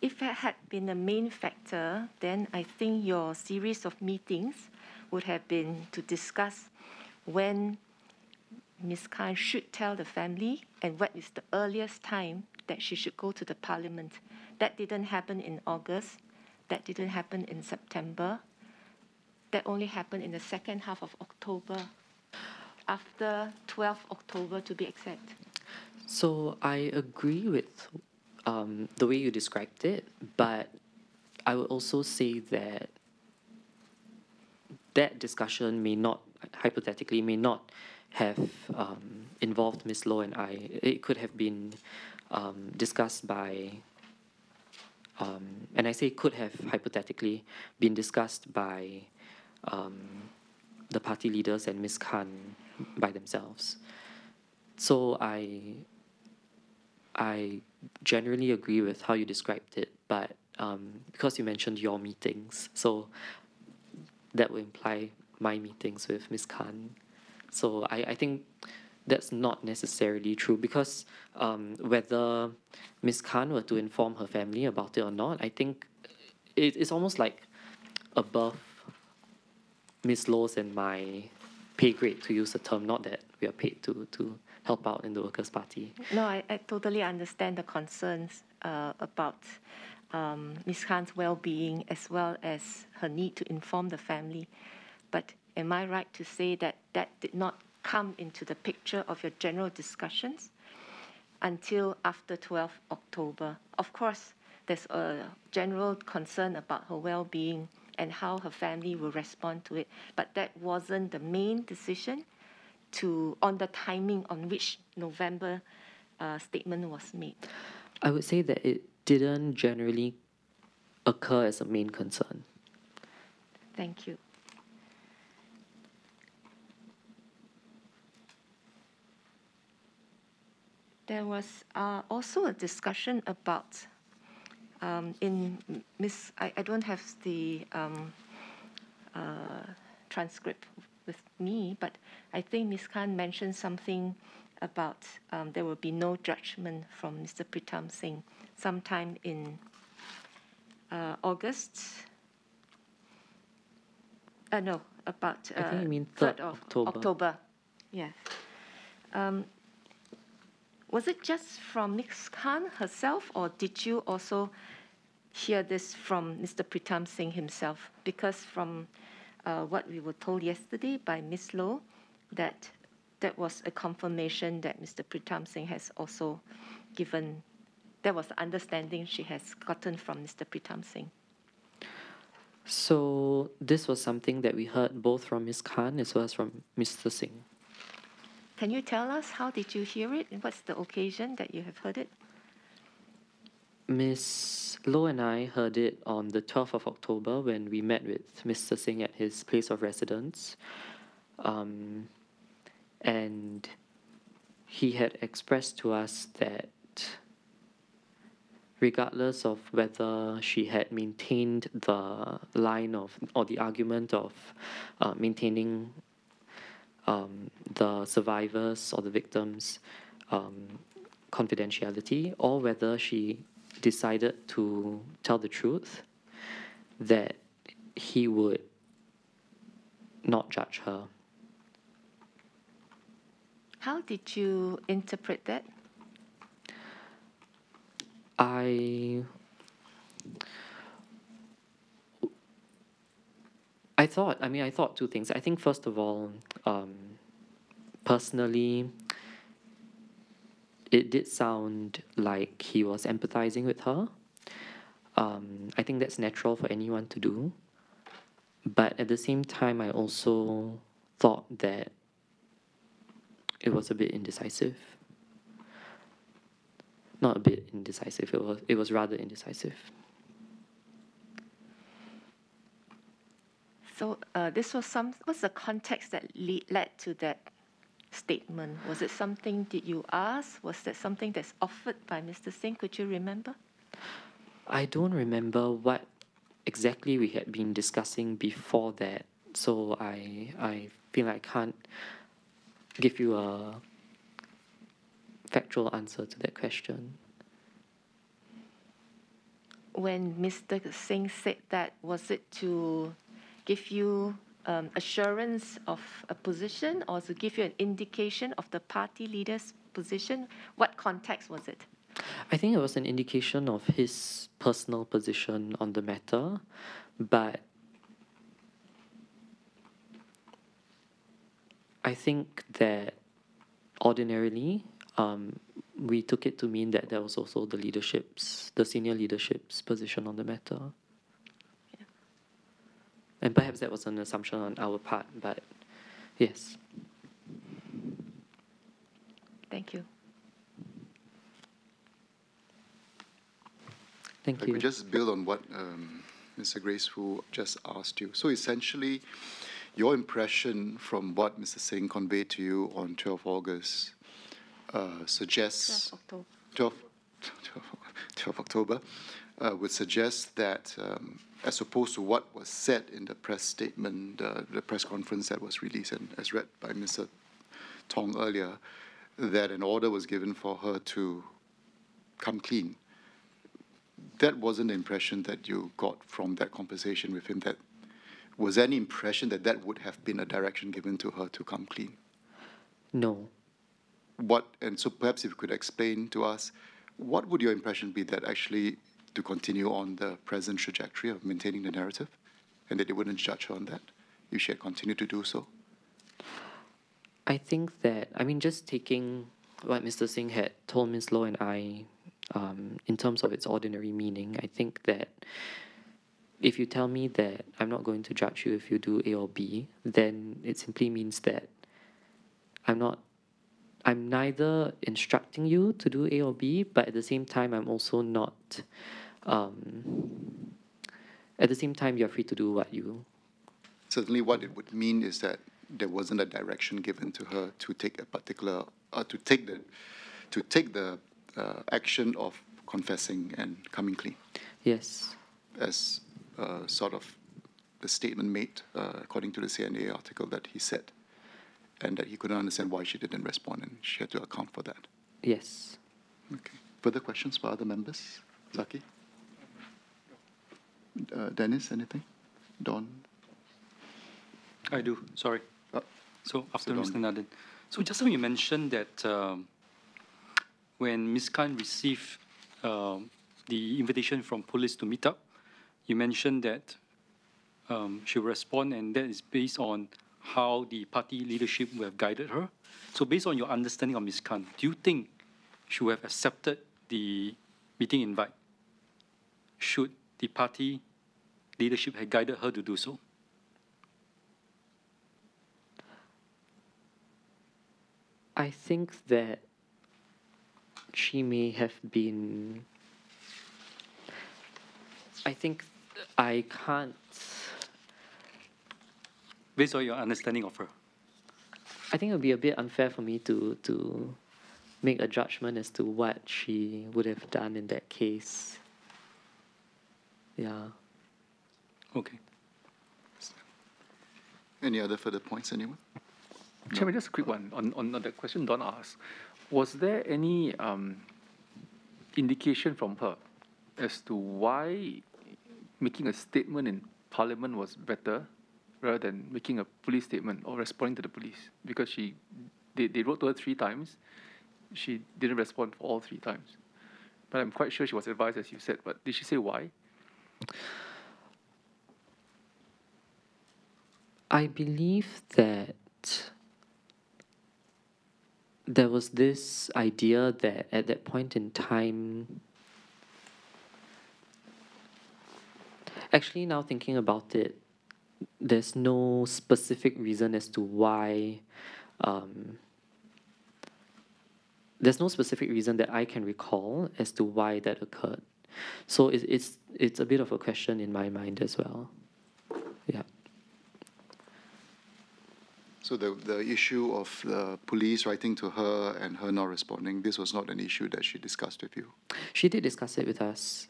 If that had been a main factor, then I think your series of meetings would have been to discuss when Ms. Khan should tell the family and what is the earliest time that she should go to the parliament. That didn't happen in August. That didn't happen in September. That only happened in the second half of October, after 12th October to be exact. So I agree with um, the way you described it, but I would also say that that discussion may not, hypothetically, may not have um, involved Miss Loh and I. It could have been um, discussed by, um, and I say could have hypothetically been discussed by um, the party leaders and Ms. Khan by themselves. So I I generally agree with how you described it, but um, because you mentioned your meetings, so that would imply my meetings with Ms. Khan. So I, I think that's not necessarily true because um, whether Ms. Khan were to inform her family about it or not, I think it, it's almost like above Ms. Loh's and my pay grade to use the term, not that we are paid to, to help out in the Workers' Party. No, I, I totally understand the concerns uh, about um, Ms. Khan's well-being as well as her need to inform the family. But am I right to say that that did not come into the picture of your general discussions until after 12 October? Of course, there's a general concern about her well-being and how her family will respond to it, but that wasn't the main decision to on the timing on which November uh, statement was made. I would say that it didn't generally occur as a main concern. Thank you. There was uh, also a discussion about um, in Miss. I, I don't have the um, uh, transcript with me, but I think Ms. Khan mentioned something about um, there will be no judgment from Mr. Pritam Singh sometime in uh, August. Uh, no, about I think uh, you mean 3rd 3rd of October. October. Yes. Um, was it just from Ms. Khan herself, or did you also hear this from Mr. Pritam Singh himself? Because from uh, what we were told yesterday by Ms. Loh, that that was a confirmation that Mr. Pritam Singh has also given. That was the understanding she has gotten from Mr. Pritam Singh. So this was something that we heard both from Ms. Khan as well as from Mr. Singh. Can you tell us how did you hear it? and What's the occasion that you have heard it? Ms. Loh and I heard it on the 12th of October when we met with Mr. Singh at his place of residence. Um, and he had expressed to us that regardless of whether she had maintained the line of or the argument of uh, maintaining um, the survivors or the victims um, confidentiality or whether she decided to tell the truth that he would not judge her How did you interpret that? I I thought I mean I thought two things. I think first of all, um, personally, it did sound like he was empathizing with her. Um, I think that's natural for anyone to do. But at the same time, I also thought that it was a bit indecisive. Not a bit indecisive. It was it was rather indecisive. So uh, this was some. What's the context that lead, led to that statement? Was it something did you ask? Was that something that's offered by Mr. Singh? Could you remember? I don't remember what exactly we had been discussing before that, so I I feel I can't give you a factual answer to that question. When Mr. Singh said that, was it to give you um, assurance of a position or to give you an indication of the party leader's position? What context was it? I think it was an indication of his personal position on the matter, but I think that ordinarily um, we took it to mean that there was also the leadership's, the senior leadership's position on the matter. And perhaps that was an assumption on our part, but yes. Thank you. Thank I you. could just build on what um, Mr. Grace Fu just asked you. So essentially, your impression from what Mr. Singh conveyed to you on 12 August uh, suggests 12 October. 12, 12 October uh, would suggest that, um, as opposed to what was said in the press statement, uh, the press conference that was released and as read by Mr. Tong earlier, that an order was given for her to come clean. That wasn't the impression that you got from that conversation with him. That was there any impression that that would have been a direction given to her to come clean? No. what and so perhaps if you could explain to us what would your impression be that actually to continue on the present trajectory of maintaining the narrative and that they wouldn't judge her on that if she had continued to do so I think that, I mean, just taking what Mr. Singh had told Ms. Loh and I um, in terms of its ordinary meaning, I think that if you tell me that I'm not going to judge you if you do A or B, then it simply means that I'm not, I'm neither instructing you to do A or B, but at the same time, I'm also not, um, at the same time, you're free to do what you certainly what it would mean is that there wasn't a direction given to her to take a particular uh, to take the to take the uh, action of confessing and coming clean Yes. as uh, sort of the statement made uh, according to the CNA article that he said and that he couldn't understand why she didn't respond and she had to account for that Yes. Okay. Further questions by other members? Zaki? Uh, Dennis, anything? Don? I do, sorry. Uh, So after Don. Mr. Nathan. So just now you mentioned that um, when Ms. Khan received um, the invitation from police to meet up, you mentioned that um, she will respond and that is based on how the party leadership will have guided her. So based on your understanding of Ms. Khan, do you think she would have accepted the meeting invite should the party leadership had guided her to do so? I think that she may have been. I think I can't. Based on your understanding of her. I think it would be a bit unfair for me to to make a judgment as to what she would have done in that case. Yeah. Okay. Any other further points, anyone? Chairman, just a quick one on, on on the question Don asked. Was there any um, indication from her as to why making a statement in Parliament was better rather than making a police statement or responding to the police? Because she, they, they wrote to her three times, she didn't respond for all three times. But I'm quite sure she was advised, as you said. But did she say why? I believe that there was this idea that at that point in time, actually, now thinking about it, there's no specific reason as to why. Um, there's no specific reason that I can recall as to why that occurred. So it, it's it's a bit of a question in my mind as well. Yeah. So the, the issue of the police writing to her and her not responding, this was not an issue that she discussed with you. She did discuss it with us.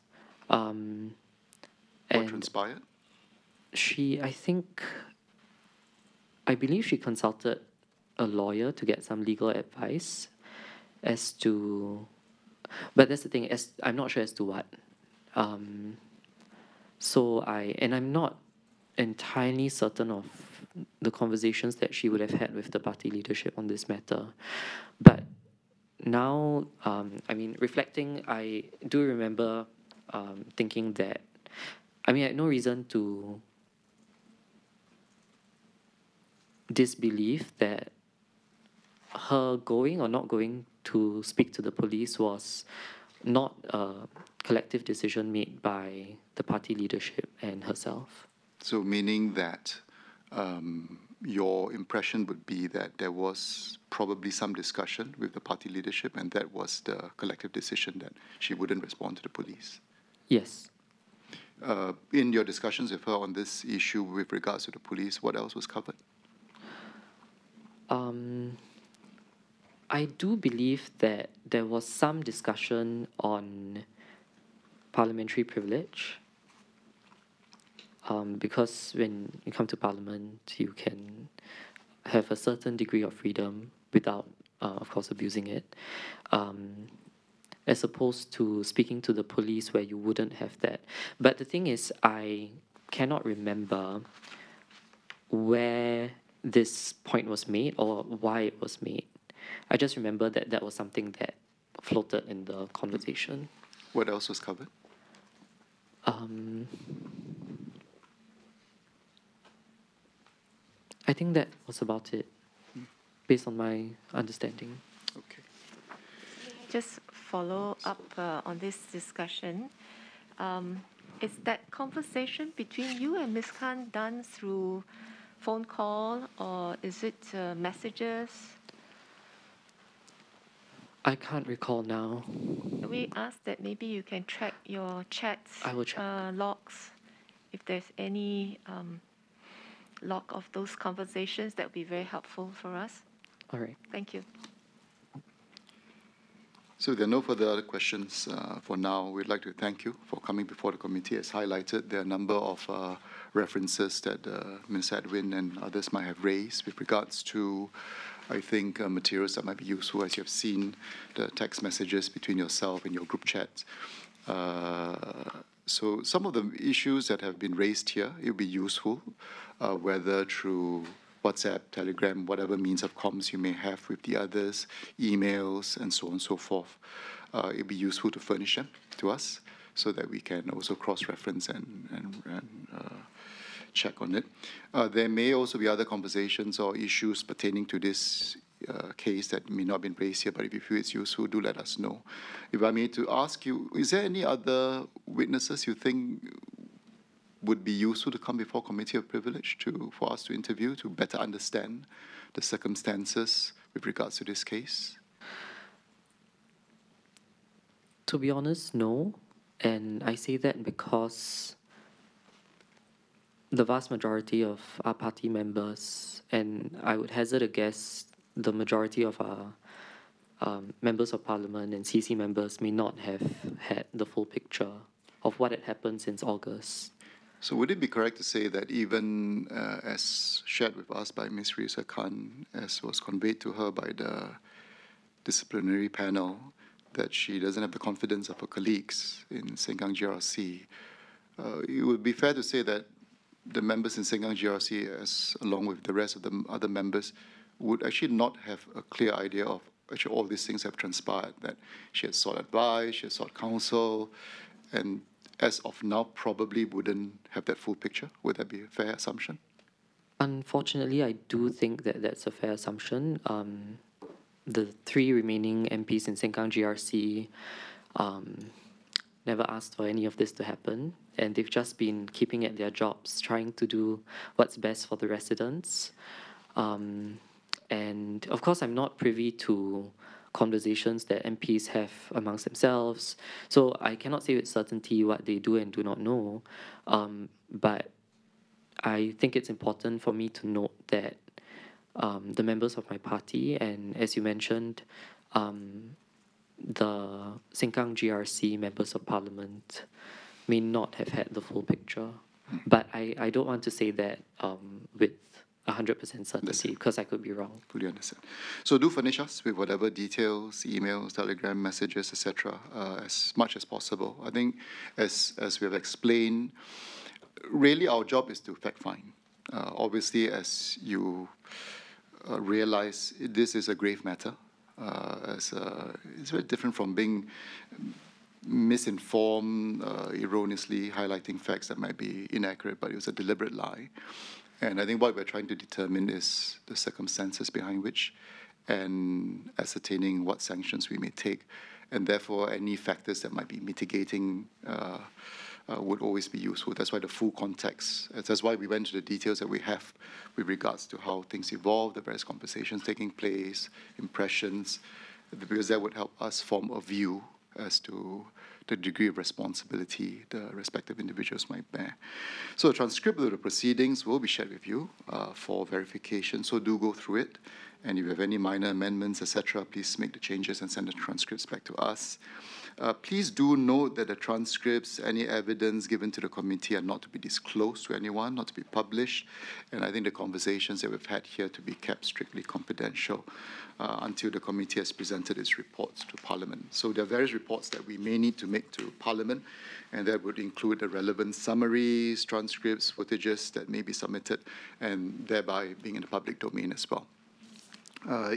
Um, What and transpired? she, I think, I believe she consulted a lawyer to get some legal advice as to, but that's the thing, as I'm not sure as to what. Um, so I, and I'm not entirely certain of the conversations that she would have had with the party leadership on this matter. But now, um, I mean, reflecting, I do remember um, thinking that, I mean, I had no reason to disbelieve that her going or not going to speak to the police was not a collective decision made by the party leadership and herself. So meaning that um, your impression would be that there was probably some discussion with the party leadership, and that was the collective decision that she wouldn't respond to the police. Yes. uh, in your discussions with her on this issue with regards to the police, what else was covered? Um, I do believe that there was some discussion on parliamentary privilege. Um, because when you come to parliament, you can have a certain degree of freedom without, uh, of course, abusing it. Um, as opposed to speaking to the police where you wouldn't have that. But the thing is, I cannot remember where this point was made or why it was made. I just remember that that was something that floated in the conversation. What else was covered? Um, I think that was about it, based on my understanding. Okay. Just follow up uh, on this discussion. Um, is that conversation between you and Ms. Khan done through phone call or is it uh, messages? I can't recall now. We asked that maybe you can track your chats I will check. uh, logs. If there's any um, log of those conversations, that would be very helpful for us. All right. Thank you. So there are no further other questions uh, for now. We'd like to thank you for coming before the committee. As highlighted, there are a number of uh, references that uh, Ms. Edwin and others might have raised with regards to, I think, uh, materials that might be useful, as you have seen the text messages between yourself and your group chat. Uh, so some of the issues that have been raised here, it would be useful, uh, whether through WhatsApp, Telegram, whatever means of comms you may have with the others, emails, and so on and so forth. Uh, it'd be useful to furnish them to us so that we can also cross-reference and, and, and uh, check on it. Uh, there may also be other conversations or issues pertaining to this uh, case that may not have been raised here, but if you feel it's useful, do let us know. If I may to ask you, is there any other witnesses you think would be useful to come before committee of privilege to for us to interview to better understand the circumstances with regards to this case? To be honest, no. And I say that because the vast majority of our party members, and I would hazard a guess, the majority of our um, members of parliament and CC members may not have had the full picture of what had happened since August. So would it be correct to say that even uh, as shared with us by Ms. Raeesah Khan, as was conveyed to her by the disciplinary panel, that she doesn't have the confidence of her colleagues in Sengkang GRC, uh, it would be fair to say that the members in Sengkang GRC, as along with the rest of the other members, would actually not have a clear idea of actually all these things have transpired. That she had sought advice, she had sought counsel, and as of now, probably wouldn't have that full picture. Would that be a fair assumption? Unfortunately, I do think that that's a fair assumption. Um, the three remaining MPs in Sengkang GRC um, never asked for any of this to happen, and they've just been keeping at their jobs, trying to do what's best for the residents. Um, and of course, I'm not privy to conversations that MPs have amongst themselves, so I cannot say with certainty what they do and do not know. Um, but I think it's important for me to note that um, the members of my party, and as you mentioned, um, the Sengkang GRC members of parliament may not have had the full picture. But I, I don't want to say that um, with 100% certainty because I could be wrong. Fully understand. So do furnish us with whatever details, emails, telegram messages, etc., uh, as much as possible. I think, as as we have explained, really our job is to fact find. Uh, obviously, as you uh, realize, this is a grave matter. Uh, as uh, it's very different from being misinformed, uh, erroneously highlighting facts that might be inaccurate, but it was a deliberate lie. And I think what we're trying to determine is the circumstances behind which and ascertaining what sanctions we may take. And therefore, any factors that might be mitigating uh, uh, would always be useful. That's why the full context, that's why we went to the details that we have with regards to how things evolve, the various conversations taking place, impressions, because that would help us form a view as to the degree of responsibility the respective individuals might bear. So a transcript of the proceedings will be shared with you uh, for verification, so do go through it. And if you have any minor amendments, etc., please make the changes and send the transcripts back to us. Uh, please do note that the transcripts, any evidence given to the committee are not to be disclosed to anyone, not to be published. And I think the conversations that we've had here to be kept strictly confidential uh, until the committee has presented its reports to Parliament. So there are various reports that we may need to make to Parliament, and that would include the relevant summaries, transcripts, footages that may be submitted, and thereby being in the public domain as well. Uh,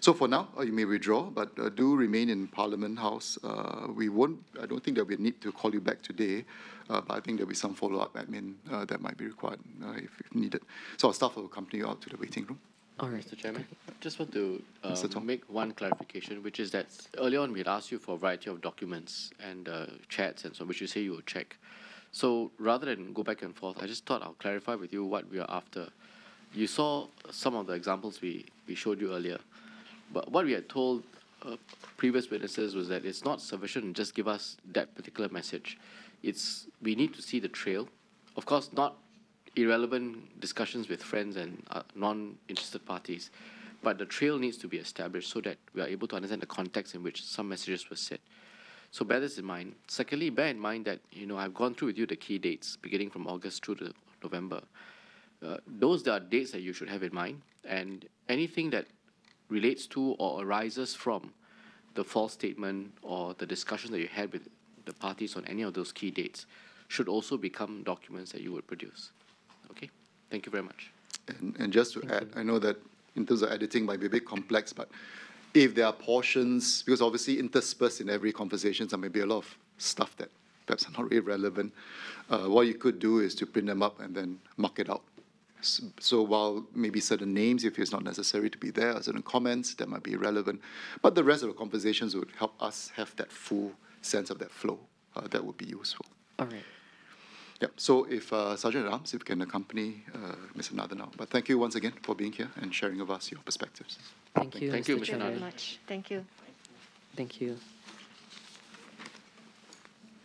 so for now, uh, you may withdraw, but uh, do remain in Parliament House. Uh, we won't. I don't think there'll be a need to call you back today, uh, but I think there'll be some follow-up admin uh, that might be required if, if, needed. So our staff will accompany you out to the waiting room. All right. Mr. Chairman, I just want to um, make one clarification, which is that earlier on we had asked you for a variety of documents and uh, chats and so on, which you say you will check. So rather than go back and forth, I just thought I'll clarify with you what we are after. You saw some of the examples we, we showed you earlier, but what we had told uh, previous witnesses was that it's not sufficient to just give us that particular message. It's we need to see the trail. Of course, not irrelevant discussions with friends and uh, non-interested parties, but the trail needs to be established so that we are able to understand the context in which some messages were said. So bear this in mind. Secondly, bear in mind that you know I've gone through with you the key dates beginning from August through to November. Uh, those are dates that you should have in mind, and anything that relates to or arises from the false statement or the discussion that you had with the parties on any of those key dates should also become documents that you would produce. Okay, thank you very much. And, and just to add, I know that in terms of editing might be a bit complex, but if there are portions, because obviously interspersed in every conversation, there may be a lot of stuff that perhaps are not really relevant. Uh, what you could do is to print them up and then mark it out. S- So while maybe certain names, if it's not necessary to be there, or certain comments that might be irrelevant, but the rest of the conversations would help us have that full sense of that flow. Uh, that would be useful. All right. Yep. So if uh, Sergeant at Arms, if you can accompany uh, Mr. Nathan now. But thank you once again for being here and sharing with us your perspectives. Thank you, Thank you, Mr. Thank you very much. Thank you. Thank you.